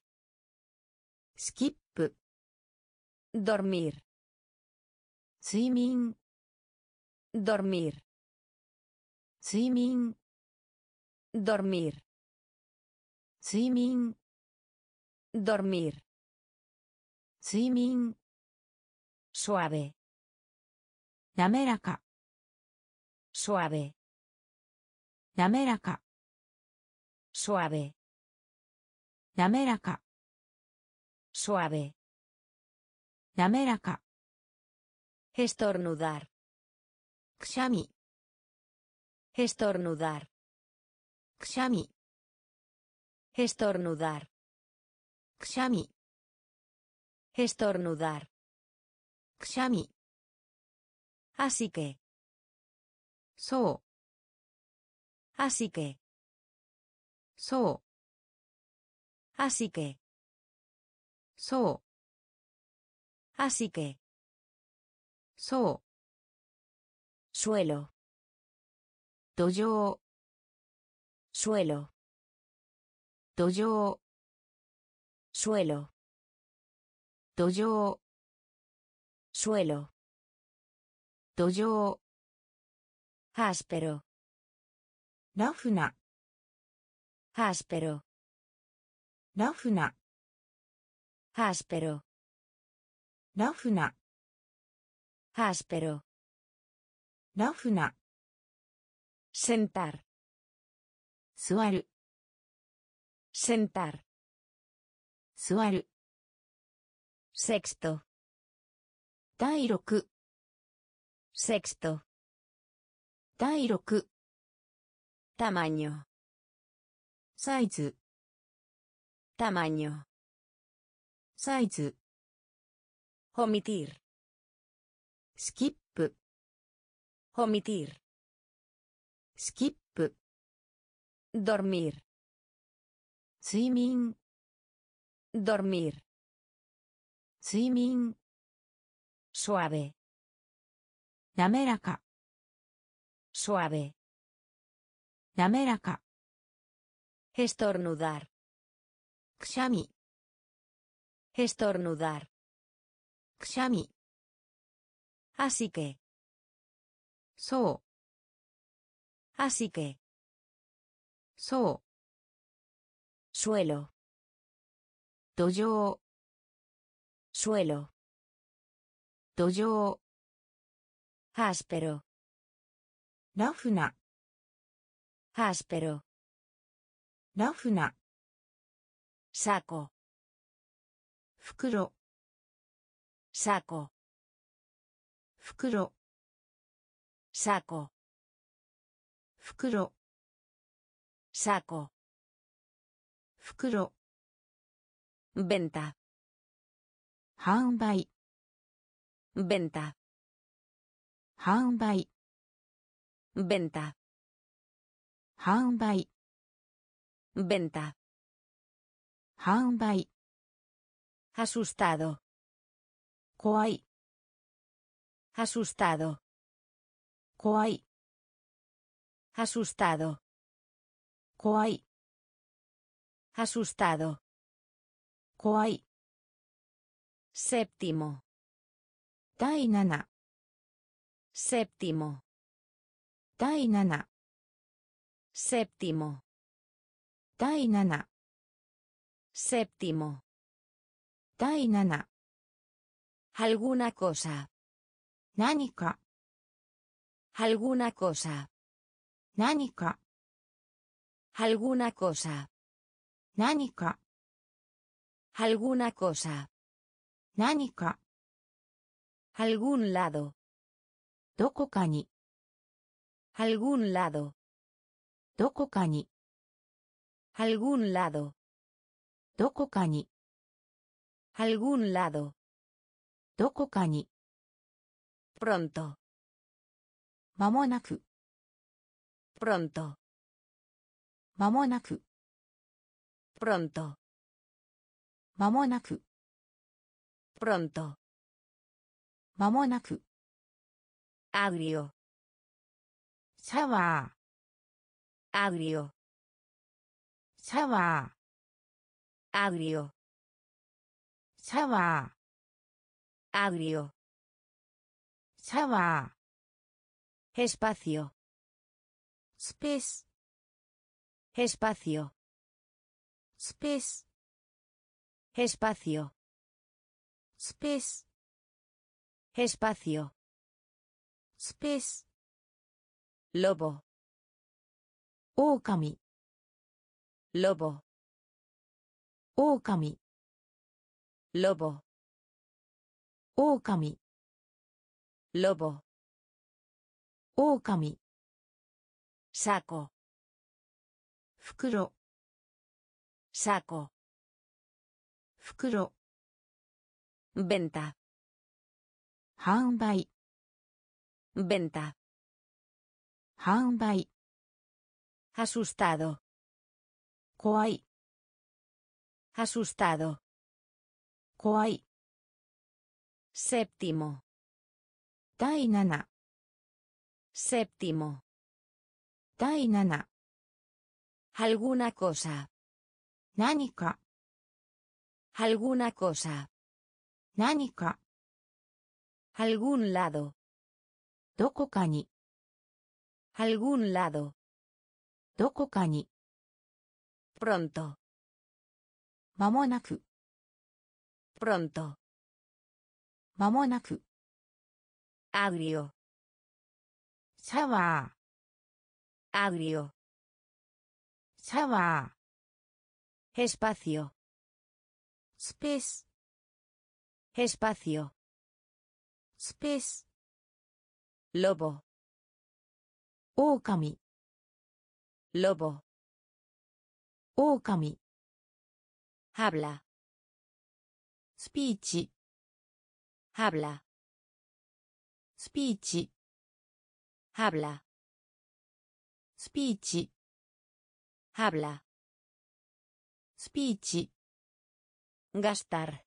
Skip. Dormir. Swimming. Dormir. Swimming. Dormir. Swimming. Dormir. Swimming. Suave. Naméraka. Suave. Naméraka. Suave. Nameraca. Suave. Nameraca. Estornudar. Kshami. Estornudar. Kshami. Estornudar. Kshami. Estornudar. Kshami. Así que. So. Así que. So. Así que. So. Así que. So. Suelo. Toyo. Suelo. Toyo. Suelo. Toyo. Suelo. Toyo. Áspero. Rafuna. Áspero. ラフナ。アスペロ。ラフナ。アスペロ。ラフナ。センター。座る。センター。座る。セクスト。第六。セクスト。第六。タマニョ。サイズ。Tamaño. Size. Omitir. Skip. Omitir. Skip. Dormir. Swimming. Dormir. Swimming. Suave. Nameraka. Suave. Nameraka. Estornudar. Kshami. Estornudar. Kshami. Así que. So. Así que. So. Suelo. Toyo. Suelo. Toyo. Áspero. Rafuna. Áspero. Rafuna. Saco 袋 saco 袋 saco 袋 saco 袋 venta 販売 venta 販売 venta 販売 venta Hanbai. Asustado. Koai. Asustado. Koai. Asustado. Koai. Asustado. Koai. Séptimo. Tainana. Séptimo. Tainana. Séptimo. Tainana. Séptimo. Tainana. Alguna cosa. Nanika. Alguna cosa. Nanika. Alguna cosa. Nanika. Alguna cosa. Nanika. Algún lado. Dokokani. Algún lado. Dokokani. Algún lado. どこかに、Algún lado. どこかに、Pronto. 間もなく、Pronto. 間もなく、Pronto. 間もなく、Pronto. 間もなく、Agrio. シャワー、Agrio. シャワ.ー、agrio. Shower agrio. Shower espacio. Space. Espacio. Space. Espacio. Space. Espacio. Lobo. Okami lobo. オオカミロボオオカミロボオオカサコ袋。サコ袋。ベンタ販売。ベンタ販売。アスタド怖い。Asustado. Koai. Séptimo. Tainana. Séptimo. Tainana. Alguna cosa. Nanika. Alguna cosa. Nanika. Algún lado. Dokoka ni. Algún lado. Dokoka ni. Pronto. 間もなく、Pronto. 間もなく、Agrio. シャワ Agrio. ー、シャワー、Espacio. スペース、Espacio. スペース、Lobo. 狼、Lobo. 狼、habla. Speech. Habla. Speech. Habla. Speech. Habla. Speech. Gastar.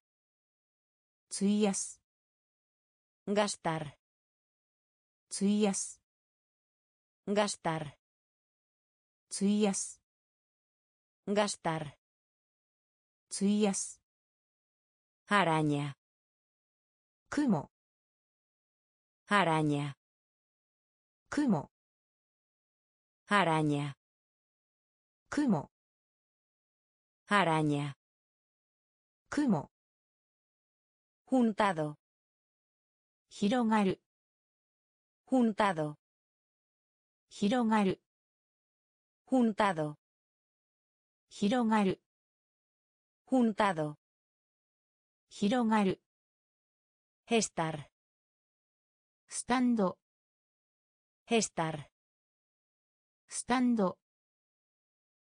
Tuyas gastar. Tuyas gastar. Tuyas gastar. 費やす。アラニャ。雲。アラニャ。も。アラニャ。雲。アラニャ。雲。juntado。広がる。juntado。広がる。juntado。広がる。Juntado. 広がる、 Estar. スタンド、 Estar. スタンド、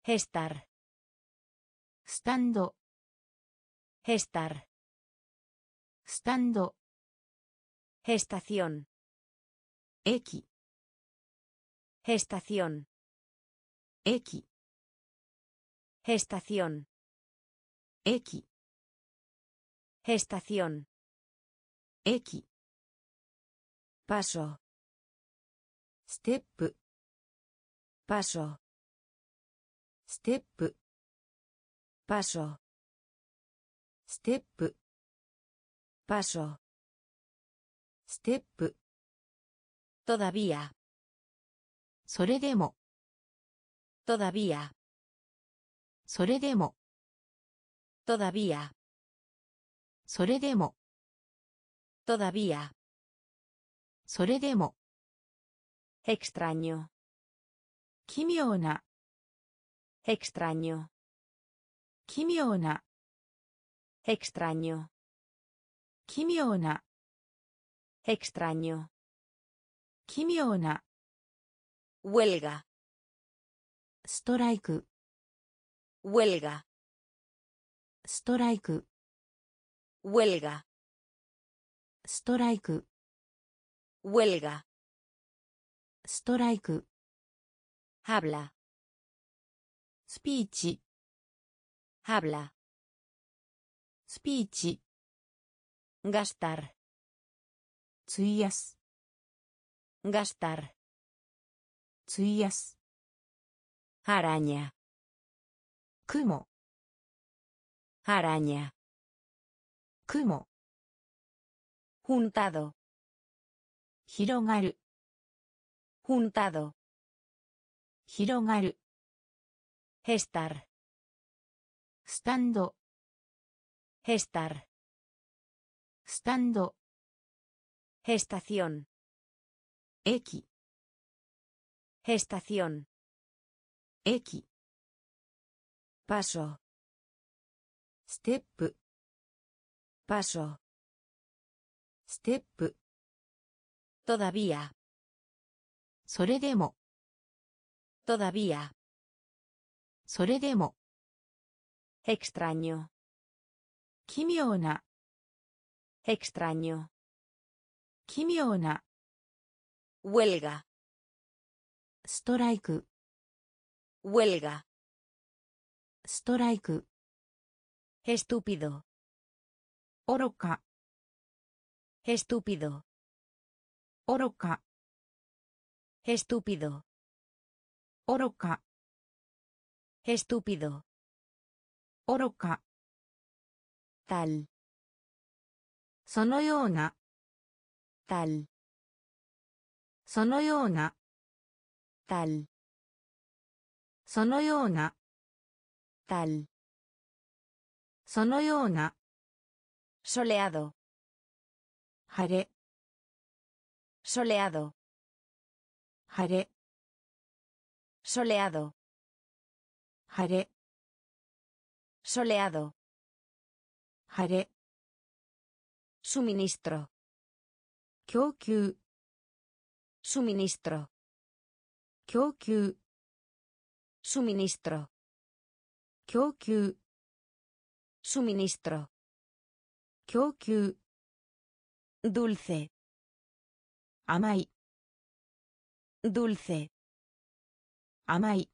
Estar. スタンド、 Estar. スタンド、 Estación. 駅、 Estación. 駅、 Estación. 駅。エスタシオン駅。パソステップパソステップパソステップパソステップ todavía. それでも todavía. それでも Todavía. それでも、 Todavía. それでも、 Extraño. 奇妙な、 Extraño. 奇妙な、 Extraño. 奇妙な、 Extraño. 奇妙な、 Huelga. ストライク、 Huelga. ストライク、 Huelga. ストライク、 Huelga. ストライク、 Habla. スピーチ、 Habla. スピーチ、 Gastar. 費やす、 Gastar. 費やす、 Araña. 雲、 Araña. Kumo. Juntado. Hirogaru. Juntado. Hirogaru. Estar. Stando. Estar. Stando. Estación. X. Estación. X. Paso. ステップ、Paso. ステップ、Todavía. それでも、Todavía. それでも、Extraño. 奇妙な、Extraño. 奇妙な、Huelga. ストライク、Huelga. ストライク、Estúpido. Oroka. Estúpido. Oroka. Estúpido. Oroka. Estúpido. Oroka. Tal. Sonoyona. Tal. Sonoyona. Tal. Sonoyona. Tal. そのような、 Soleado. 晴れ、 Soleado. 晴れ、 Soleado. 晴れ、 Soleado. 晴れ、 Suministro. 供給、 Suministro. 供給、 Suministro. 供給、 Suministro. Kyokyu. Dulce. Amai. Dulce. Amai.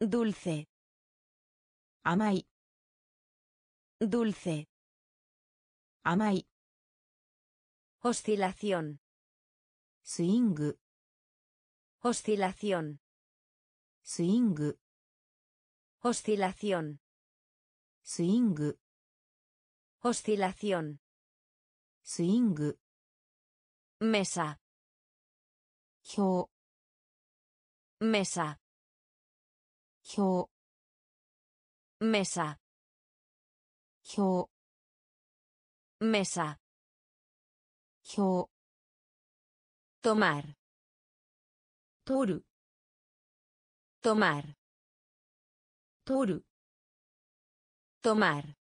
Dulce. Amai. Dulce. Amai. Oscilación. Swing. Oscilación. Swing. Oscilación. スイング、Oscilación. スイング、Mesa. 表、Mesa. 表、Mesa. 表、Mesa. 表、Tomar. 取る、Tomar. 取る、Tomar.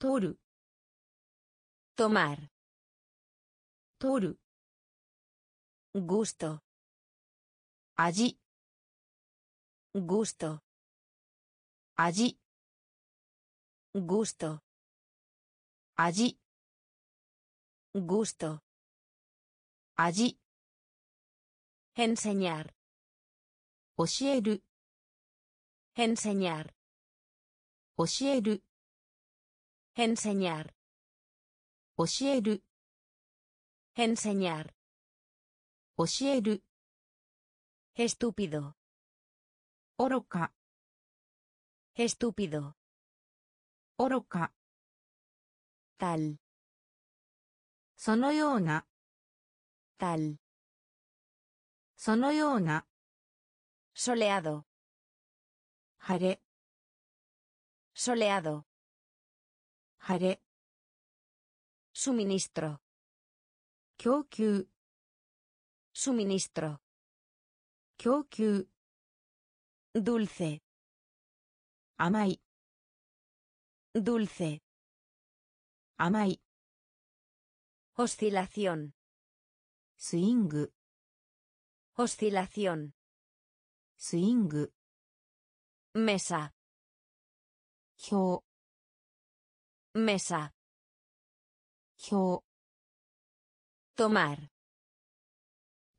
取る、Tomar. 取る、Gusto. 味、Gusto. 味、Gusto. 味、Gusto. 味、Enseñar. 教える、Enseñar. 教える、Enseñar. 教える、Enseñar. 教える、Estúpido. 愚か、Estúpido. 愚か、Tal. そのような、Tal. そのような、Soleado. 晴れ、Soleado. Hare. Suministro. Kyokyu. Suministro. Kyokyu. Dulce. Amai. Dulce. Amai. Oscilación. Swing. Oscilación. Swing. Mesa. 表 Mesa. 表 Tomar.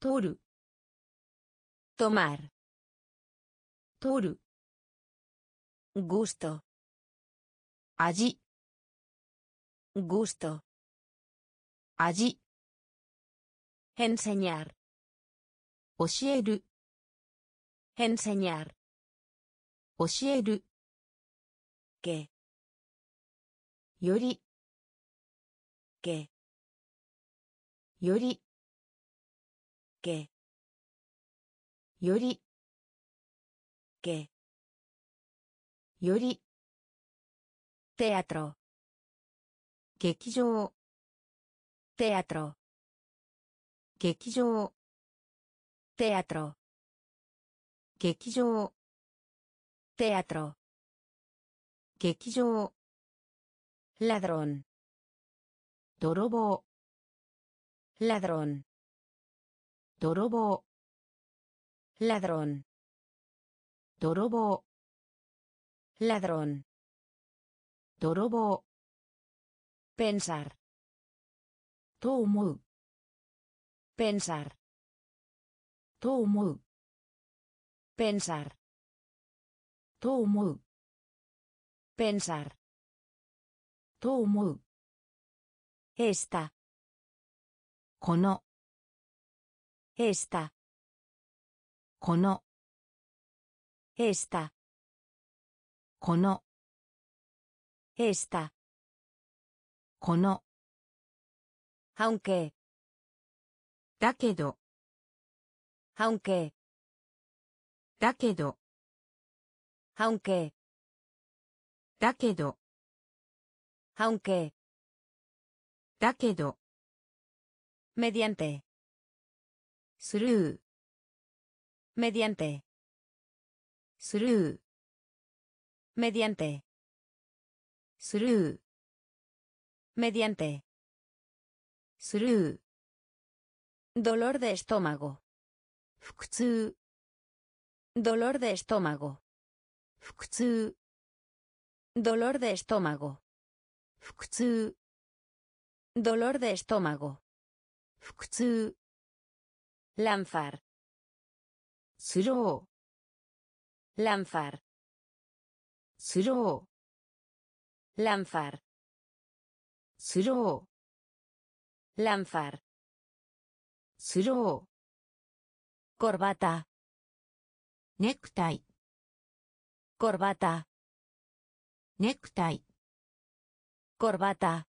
取る Tomar. 取る Gusto. 味 Gusto. 味 Enseñar. 教える Enseñar. 教えるけ。より。け。より。け。より。け。より。テアトロ。劇場。テアトロ。劇場。テアトロ。劇場。テアトロ。劇場 Ladrón. 泥棒 Ladrón. 泥棒 Ladrón. 泥棒 Ladrón. 泥棒 Pensar. と思う Pensar. と思う Pensar. と思う Pensar. と思う Esta. この Esta. この Esta. この Esta. この Aunque. だけど Aunque. だけど Aunque. だけど Aunque. だけど Mediante. スルー Mediante. スルー Mediante. スルー Mediante. スルー Dolor de estómago. 腹痛 Dolor de estómago. 腹痛 Dolor de estómago. Fukutsu. Dolor de estómago. Fukutsu. Lanzar. Lanzar. Lanzar. Lanzar. Corbata. Necktie. Corbata. ネクタイ。コルバタ。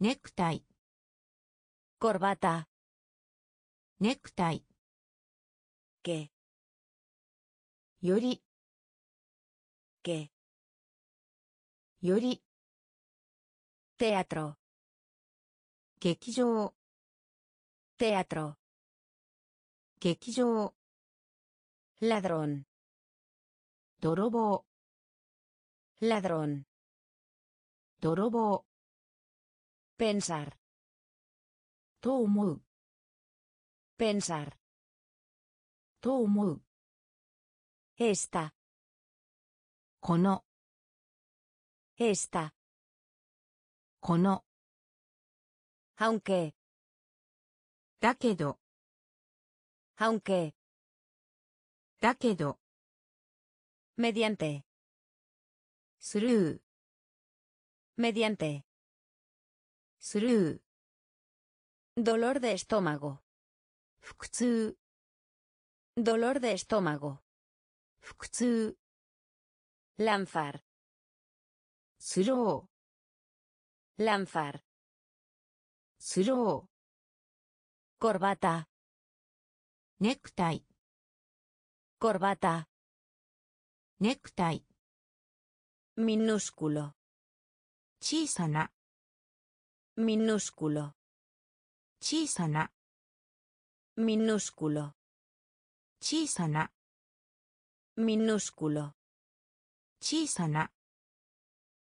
ネクタイ。コルバタ。ネクタイ。ゲ。より。ゲ。より。テアトロ。劇場。テアトロ。劇場。ラドロン。泥棒。Ladrón. Torobo. Pensar. Tomu. Pensar. Tomu. Esta. Kono. Esta. Kono. Aunque. Dakedo. Aunque. Dakedo. Mediante. スルー Mediante. スルー Dolor de estómago. 腹痛 Dolor de estómago. 腹痛 Lanzar. スロ Lanzar. ースロ Corbata. ーネクタイ Corbata. ネクタイ minúsculo. Chisana. Minúsculo. Chisana. Minúsculo. Chisana. Minúsculo. Chisana.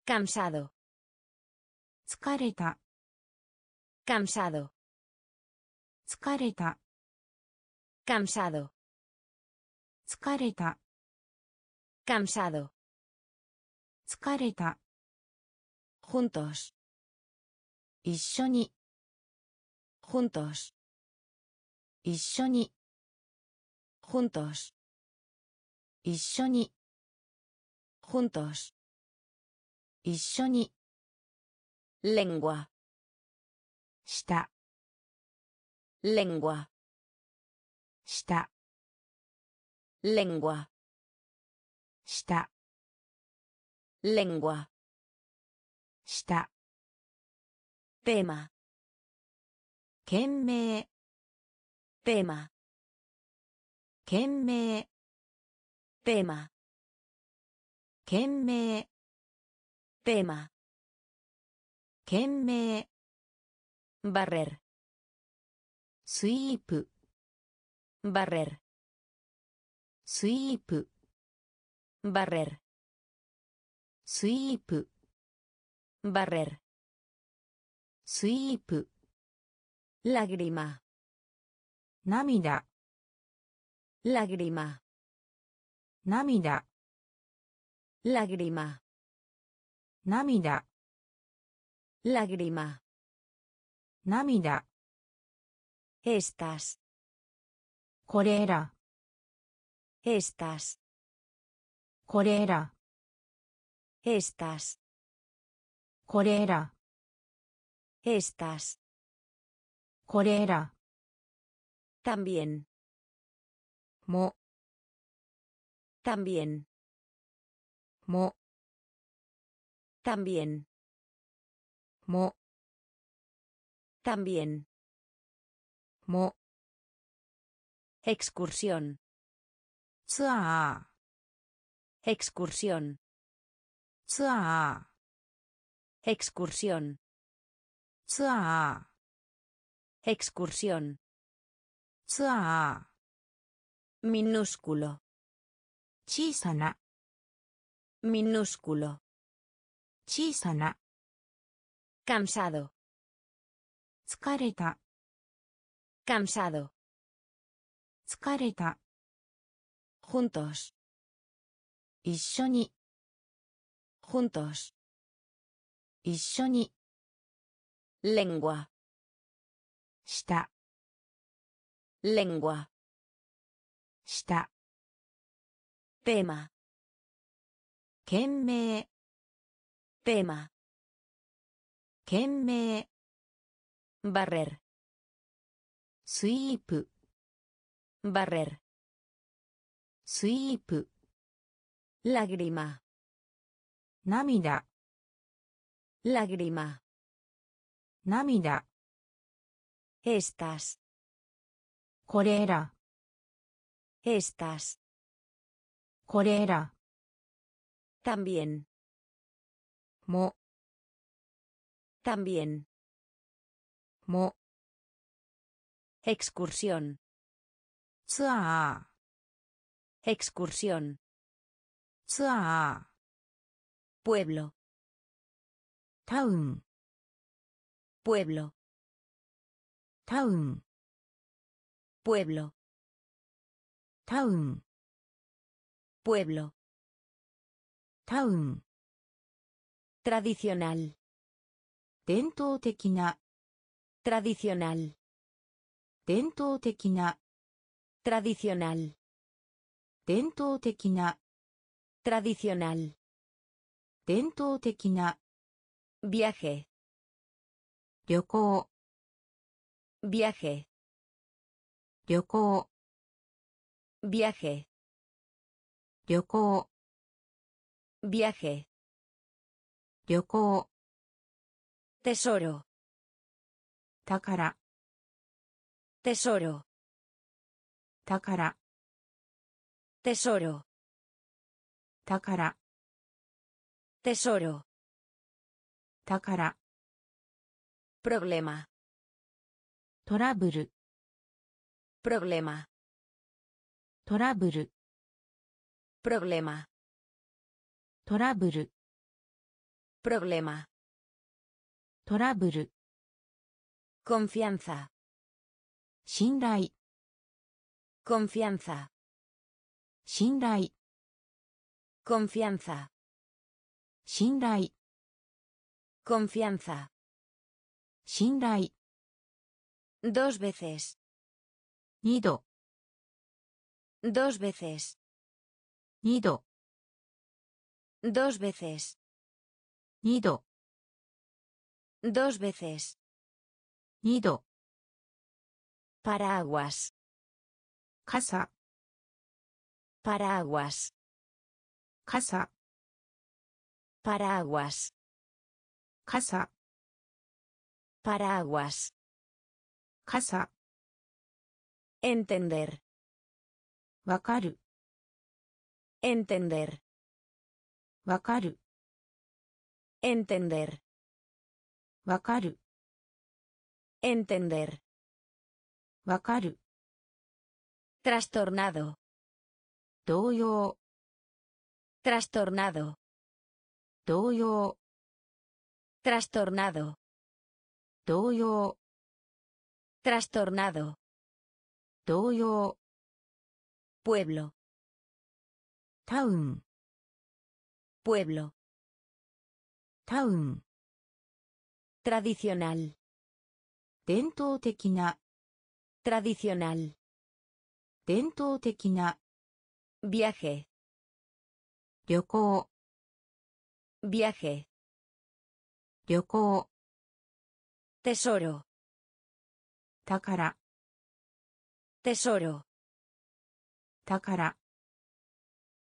Cansado. Tskareta. Cansado. Tskareta. Cansado. Tskareta. Cansado. 疲れた juntos 一緒に juntos 一緒に juntos 一緒に juntos 一緒に lengua 下 lengua 下 lengua 下 Lengua. Shita. Tema. Kenmei. Tema. Kenmei. Tema. Kenmei. Tema. Kenmei. Barrer. Sweep. Barrer. Sweep. Barrer sweep barrer sweep lágrima námida lágrima námida lágrima námida lágrima. námida estas. Estas. Corera. Estas. Corera. Estas. Corera. También. Mo. También. Mo. También. Mo. También. Mo. Excursión. Excursión. Tsa. Excursión. Tsa. Excursión. Tsa. Minúsculo. Chisana. Minúsculo. Chisana. Cansado. Tskareta. Cansado. Tskareta. Juntos. Ishoni. Juntos 一緒に lengua 下 lengua 下 tema 懸命 tema 懸命 barrer スイープ barrer スイープ lágrima 涙 lágrima 涙 Namida. Lágrima. Namida. Estas. Corera. Estas. Corera. También. Mo. También. Mo. Excursión. Excursión. pueblo ータウン pueblo タウン pueblo タウン pueblo タウン tradicional 伝統的な tradicional 伝統的な tradicional 伝統的な tradicional 伝統的な viaje 旅行 viaje 旅行 viaje 旅行 viaje 旅行 tesoro 宝 tesoro 宝 tesoro 宝 Tesoro. 宝 Problema. トラブル Problema. トラブル Problema. トラブル Problema. トラブル Confianza. 信頼 Confianza. 信頼 Confianza. 信頼 Confianza. 信頼 Dos veces. 二度 Dos veces. 二度 Dos veces. 二度 Dos veces. 二度 Paraguas. 傘 Paraguas. 傘 Paraguas. Casa. Paraguas. Casa. Entender. Wakaru. Entender. Wakaru. Entender. Wakaru. Entender. Wakaru. Trastornado. Doyo. Trastornado 動揺 Trastornado. 動揺 Trastornado. 動揺 Pueblo. タウン Pueblo. タウン Tradicional. 伝統的な Tradicional. 伝統的な Viaje. 旅行 Viaje. Yoko. Tesoro. Takara. Tesoro. Takara.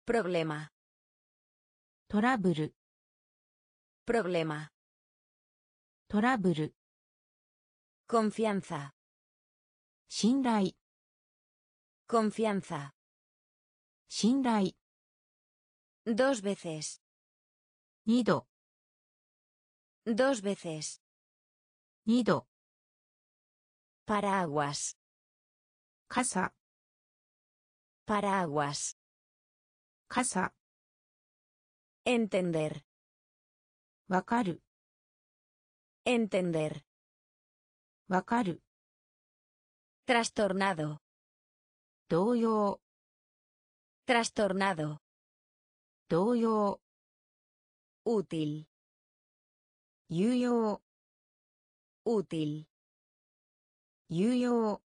Problema. Toraburu. Problema. Toraburu. Confianza. Shinrai. Confianza. Shinrai. Dos veces. Nido. Dos veces. Nido. Paraguas. Casa. Paraguas. Casa. Entender. Wakaru. Entender. Wakaru. Trastornado. Doyo. Trastornado. Doyo Útil. 有用 Útil. 有用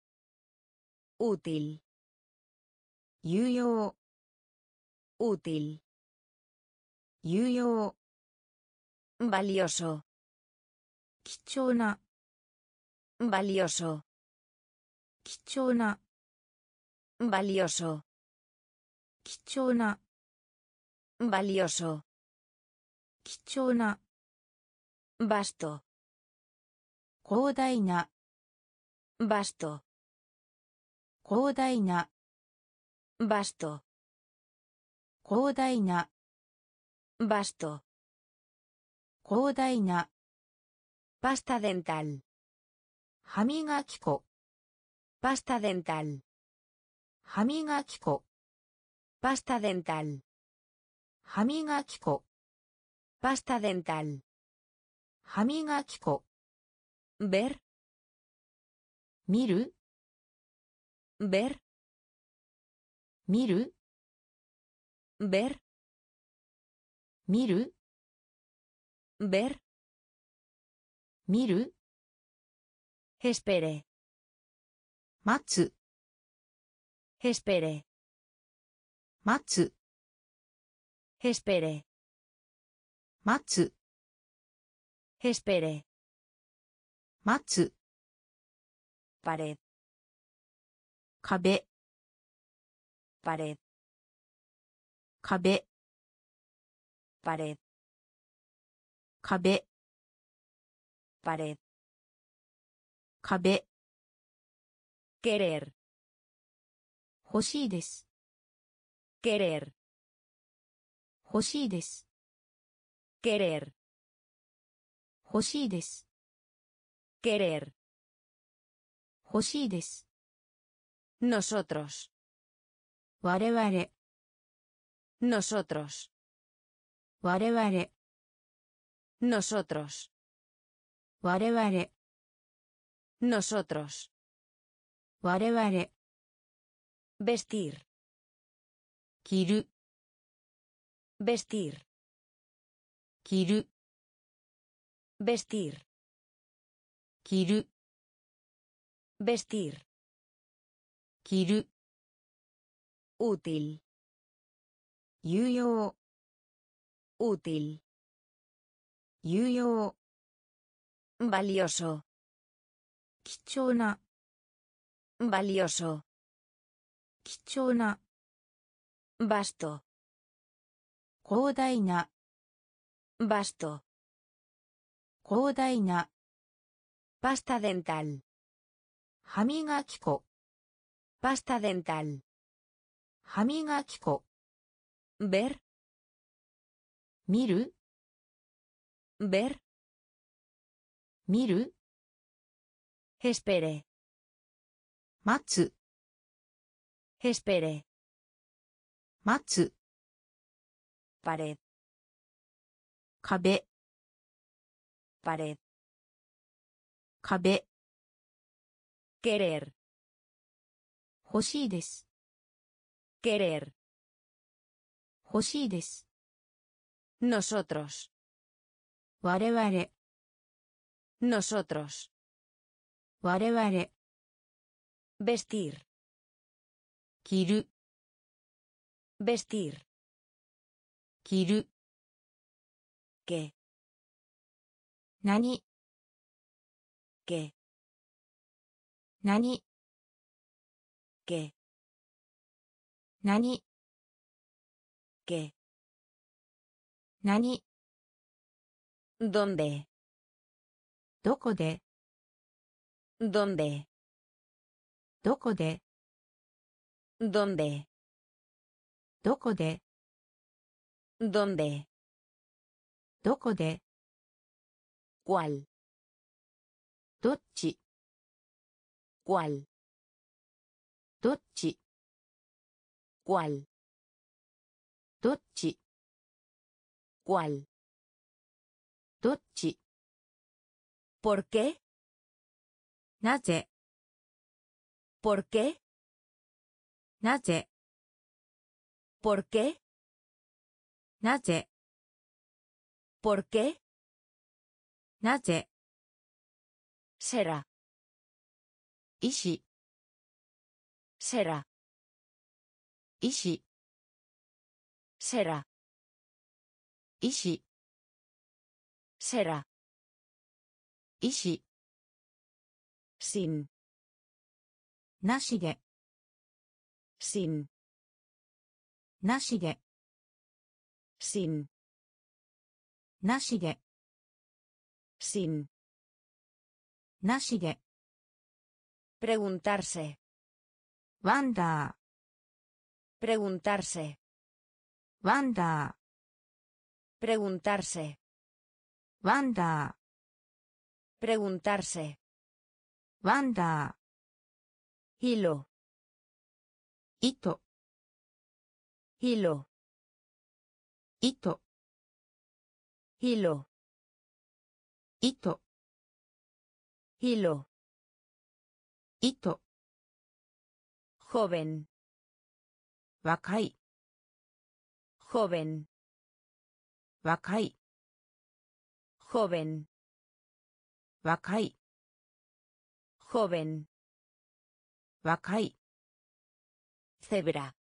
Útil. 有用 Útil. 有用 Valioso. 貴重な Valioso. 貴重な Valioso. 貴重な Valioso. 貴重な。バスト。広大な。バスト。広大な。バスト。広大な。バスト。広大な。パスタデンタル。歯磨き粉。パスタデンタル。歯磨き粉。パスタデンタル。歯磨き粉。Pasta dental. 歯磨き粉 Ver. 見る Ver. 見る Ver. 見る Ver. 見る Espere. 待つ Espere. 待つ Espere. 待つ Espere. 待つ Pared. 壁 Pared. 壁 Pared. 壁 Pared. 壁 Querer. 欲しいです Querer. 欲しいです querer, 欲しいです。 querer, 欲しいです。 nosotros, 我々、 nosotros, 我々、 nosotros, 我々、 nosotros, 我々、 vestir, 着る、 vestir, 着る、vestir, 着る、vestir, 着る、útil, 有用、útil, 有用、valioso, 貴重な、valioso, 貴重な、vasto, 広大な、vasto, 広大な、pasta dental, 歯磨き粉、pasta dental, 歯磨き粉、ver, 見る、ver, 見る、espere, 待つ、espere, 待つ、pared, 壁、 pared, 壁、 querer, 欲しいです。 querer, 欲しいです。 nosotros, 我々、 nosotros, 我々、 vestir, 着る、 vestir, 着る、 け。何？何？何？何？どんで。どこで？どんで。どこで？どんで。どこで？どんで。どで。どこで、 cuál, どっち、 cuál, どっち、 cuál, どっち、 cuál, どっち、 ¿por qué? なぜ、 ¿por qué? なぜ、 ¿por qué? なぜ、 ¿Por qué? Naze. Será. Ishi. Será. Ishi. Será. Ishi. Será. Ishi. Sin. Nashige. Sin. Nashige. Sin. なしで sin. なしで preguntarse. Wanda. Preguntarse. Wanda. Preguntarse. Wanda. Preguntarse. Wanda. Hilo. Hito hilo. Hito hilo, 糸、hilo, 糸、joven, 若い、joven, 若い、joven, 若い、joven, 若い、cebra,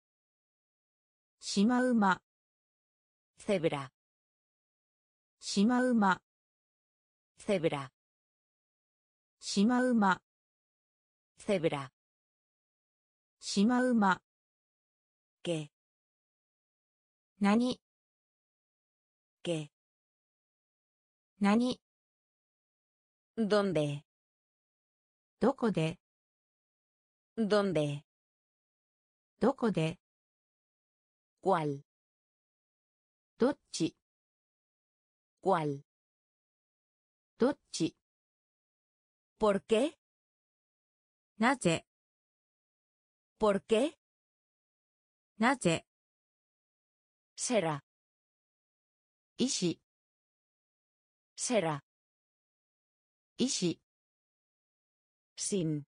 シマウマ、cebra, シマウマ。セブラ。シマウマ。セブラ。シマウマ。ゲ。なに。ゲ。なに。どんで。どこで？どんで。どこで？どっち？¿Cuál? Dochi. ¿Por qué? Naze. ¿Por qué? Naze. Será. Ishi. Será. Ishi. Sin.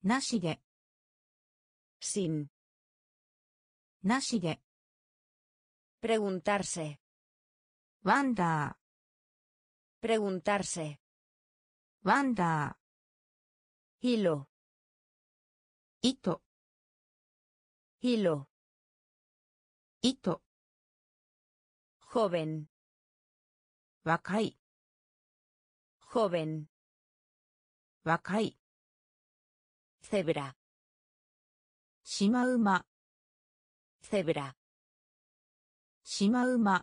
Nashide. Sin. Nashide. Preguntarse. Banda. Preguntarse. Banda. Hilo. Hito. Hilo. Hito. Joven. Wakai. Joven. Wakai. Cebra. Shimauma. Cebra. Shimauma.